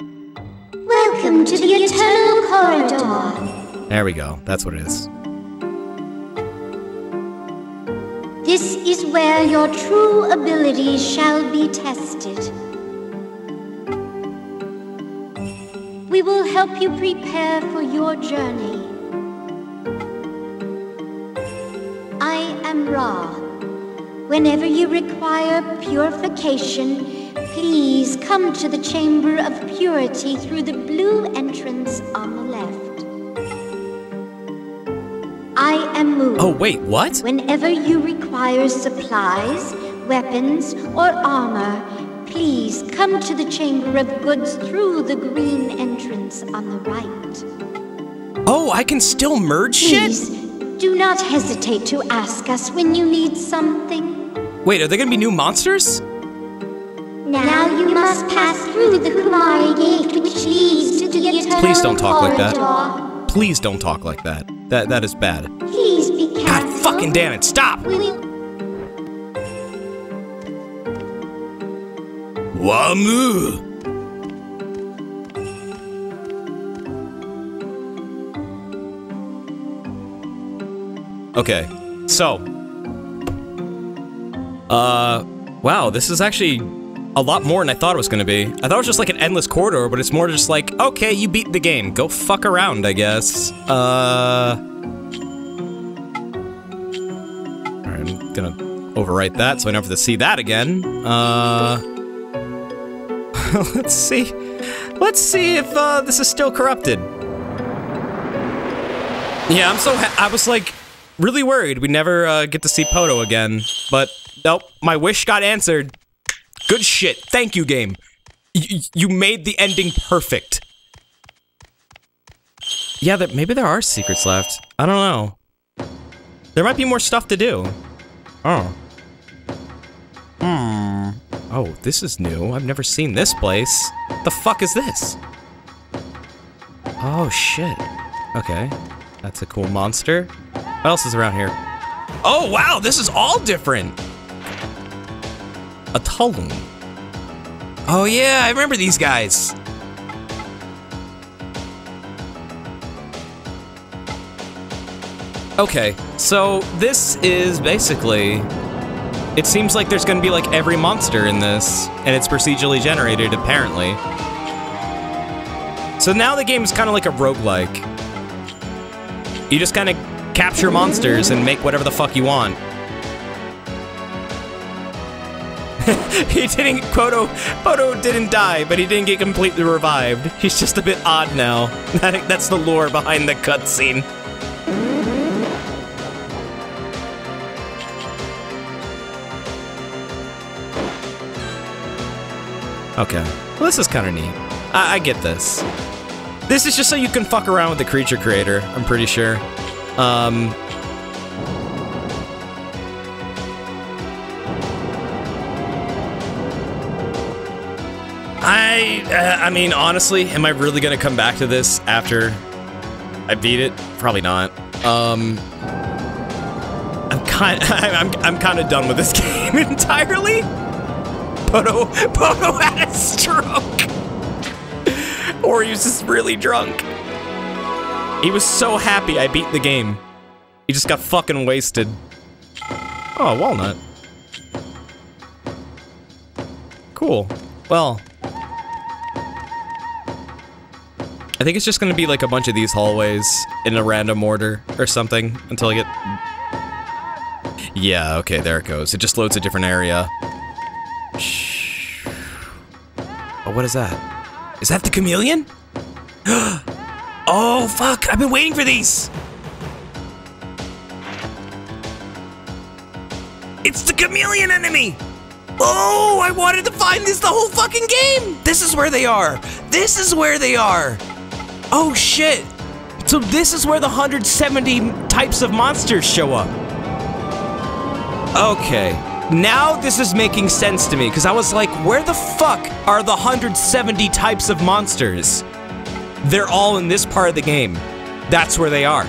Welcome to the Eternal Corridor. There we go. That's what it is. This is where your true abilities shall be tested. We will help you prepare for your journey. I am Ra. Whenever you require purification, please come to the Chamber of Purity through the blue entrance on the left. I am Mu. Oh wait, what? Whenever you require supplies, weapons, or armor, please come to the Chamber of Goods through the green entrance on the right. Oh, I can still merge shit. Please, do not hesitate to ask us when you need something. Wait, are there gonna be new monsters? Now you must pass through the Kumari Gate, which leads to the Eternal Please don't talk like that. Please don't talk like that. That that is bad. Please be God fucking damn it! Stop. Wamu! Okay, so. Uh, wow, this is actually a lot more than I thought it was gonna be. I thought it was just like an endless corridor, but it's more just like, okay, you beat the game. Go fuck around, I guess. Uh. Alright, I'm gonna overwrite that so I don't have to see that again. Uh. [laughs] let's see. Let's see if uh, this is still corrupted. Yeah, I'm so. I was like really worried we never uh, get to see Poto again, but Nope, my wish got answered. Good shit. Thank you, game. Y you made the ending perfect. Yeah, that maybe there are secrets left. I don't know. There might be more stuff to do. Oh. Hmm. Oh, this is new. I've never seen this place. The fuck is this? Oh, shit. Okay. That's a cool monster. What else is around here? Oh, wow, this is all different. A. Oh, yeah, I remember these guys. Okay, so this is basically... It seems like there's gonna be like every monster in this, and it's procedurally generated, apparently. So now the game is kind of like a roguelike. You just kind of capture monsters and make whatever the fuck you want. [laughs] he didn't, Kodo, Kodo didn't die, but he didn't get completely revived. He's just a bit odd now. [laughs] That's the lore behind the cutscene. Okay. Well, this is kind of neat. I, I get this. This is just so you can fuck around with the creature creator, I'm pretty sure. Um... I, uh, I mean, honestly, am I really gonna come back to this after I beat it? Probably not. Um, I'm kind, [laughs] I'm, I'm kind of done with this [laughs] game entirely. Poto, Poto had a stroke. or he was just really drunk. He was so happy I beat the game. He just got fucking wasted. Oh, walnut. Cool. Well. I think it's just gonna be like a bunch of these hallways in a random order or something until I get... Yeah, okay, there it goes. It just loads a different area. Shh. Oh, what is that? Is that the chameleon? [gasps] oh, fuck! I've been waiting for these! It's the chameleon enemy! Oh, I wanted to find this the whole fucking game! This is where they are! This is where they are! Oh, shit! So this is where the 170 types of monsters show up. Okay. Now this is making sense to me, because I was like, where the fuck are the 170 types of monsters? They're all in this part of the game. That's where they are.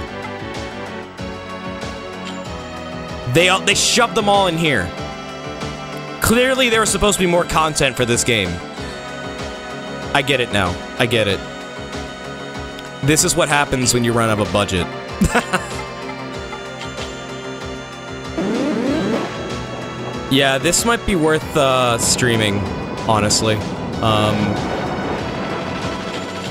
They, all, they shoved them all in here. Clearly there was supposed to be more content for this game. I get it now. I get it. This is what happens when you run out of a budget. [laughs] yeah, this might be worth uh, streaming, honestly. Um,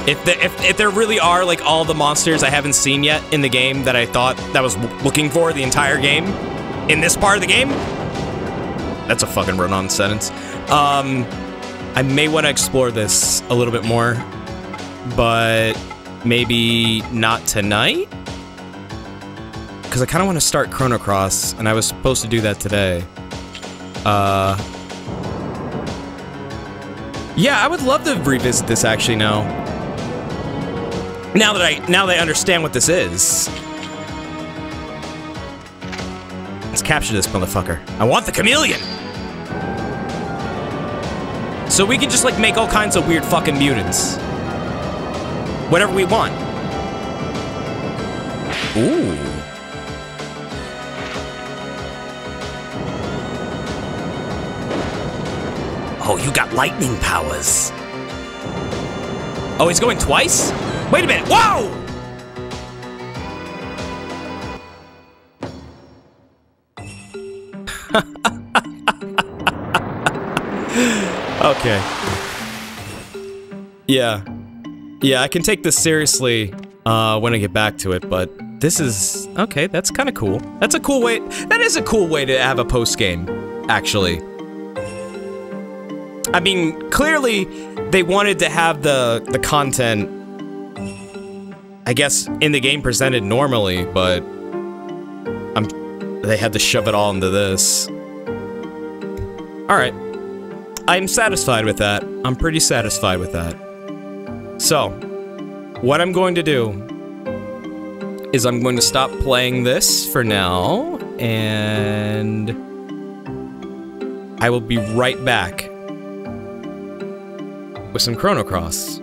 if, the, if, if there really are like all the monsters I haven't seen yet in the game that I thought that I was looking for the entire game, in this part of the game, that's a fucking run-on sentence. Um, I may want to explore this a little bit more, but maybe not tonight? Because I kind of want to start Chrono Cross, and I was supposed to do that today. Uh... Yeah, I would love to revisit this actually now. Now that I now that I understand what this is. Let's capture this motherfucker. I want the chameleon! So we can just like make all kinds of weird fucking mutants. Whatever we want. Ooh. Oh, you got lightning powers. Oh, he's going twice? Wait a minute. Whoa! [laughs] okay. Yeah. Yeah, I can take this seriously uh, when I get back to it, but this is... Okay, that's kind of cool. That's a cool way... That is a cool way to have a post-game, actually. I mean, clearly, they wanted to have the, the content, I guess, in the game presented normally, but... I'm, they had to shove it all into this. Alright. I'm satisfied with that. I'm pretty satisfied with that. So, what I'm going to do is I'm going to stop playing this for now, and I will be right back with some Chrono Cross.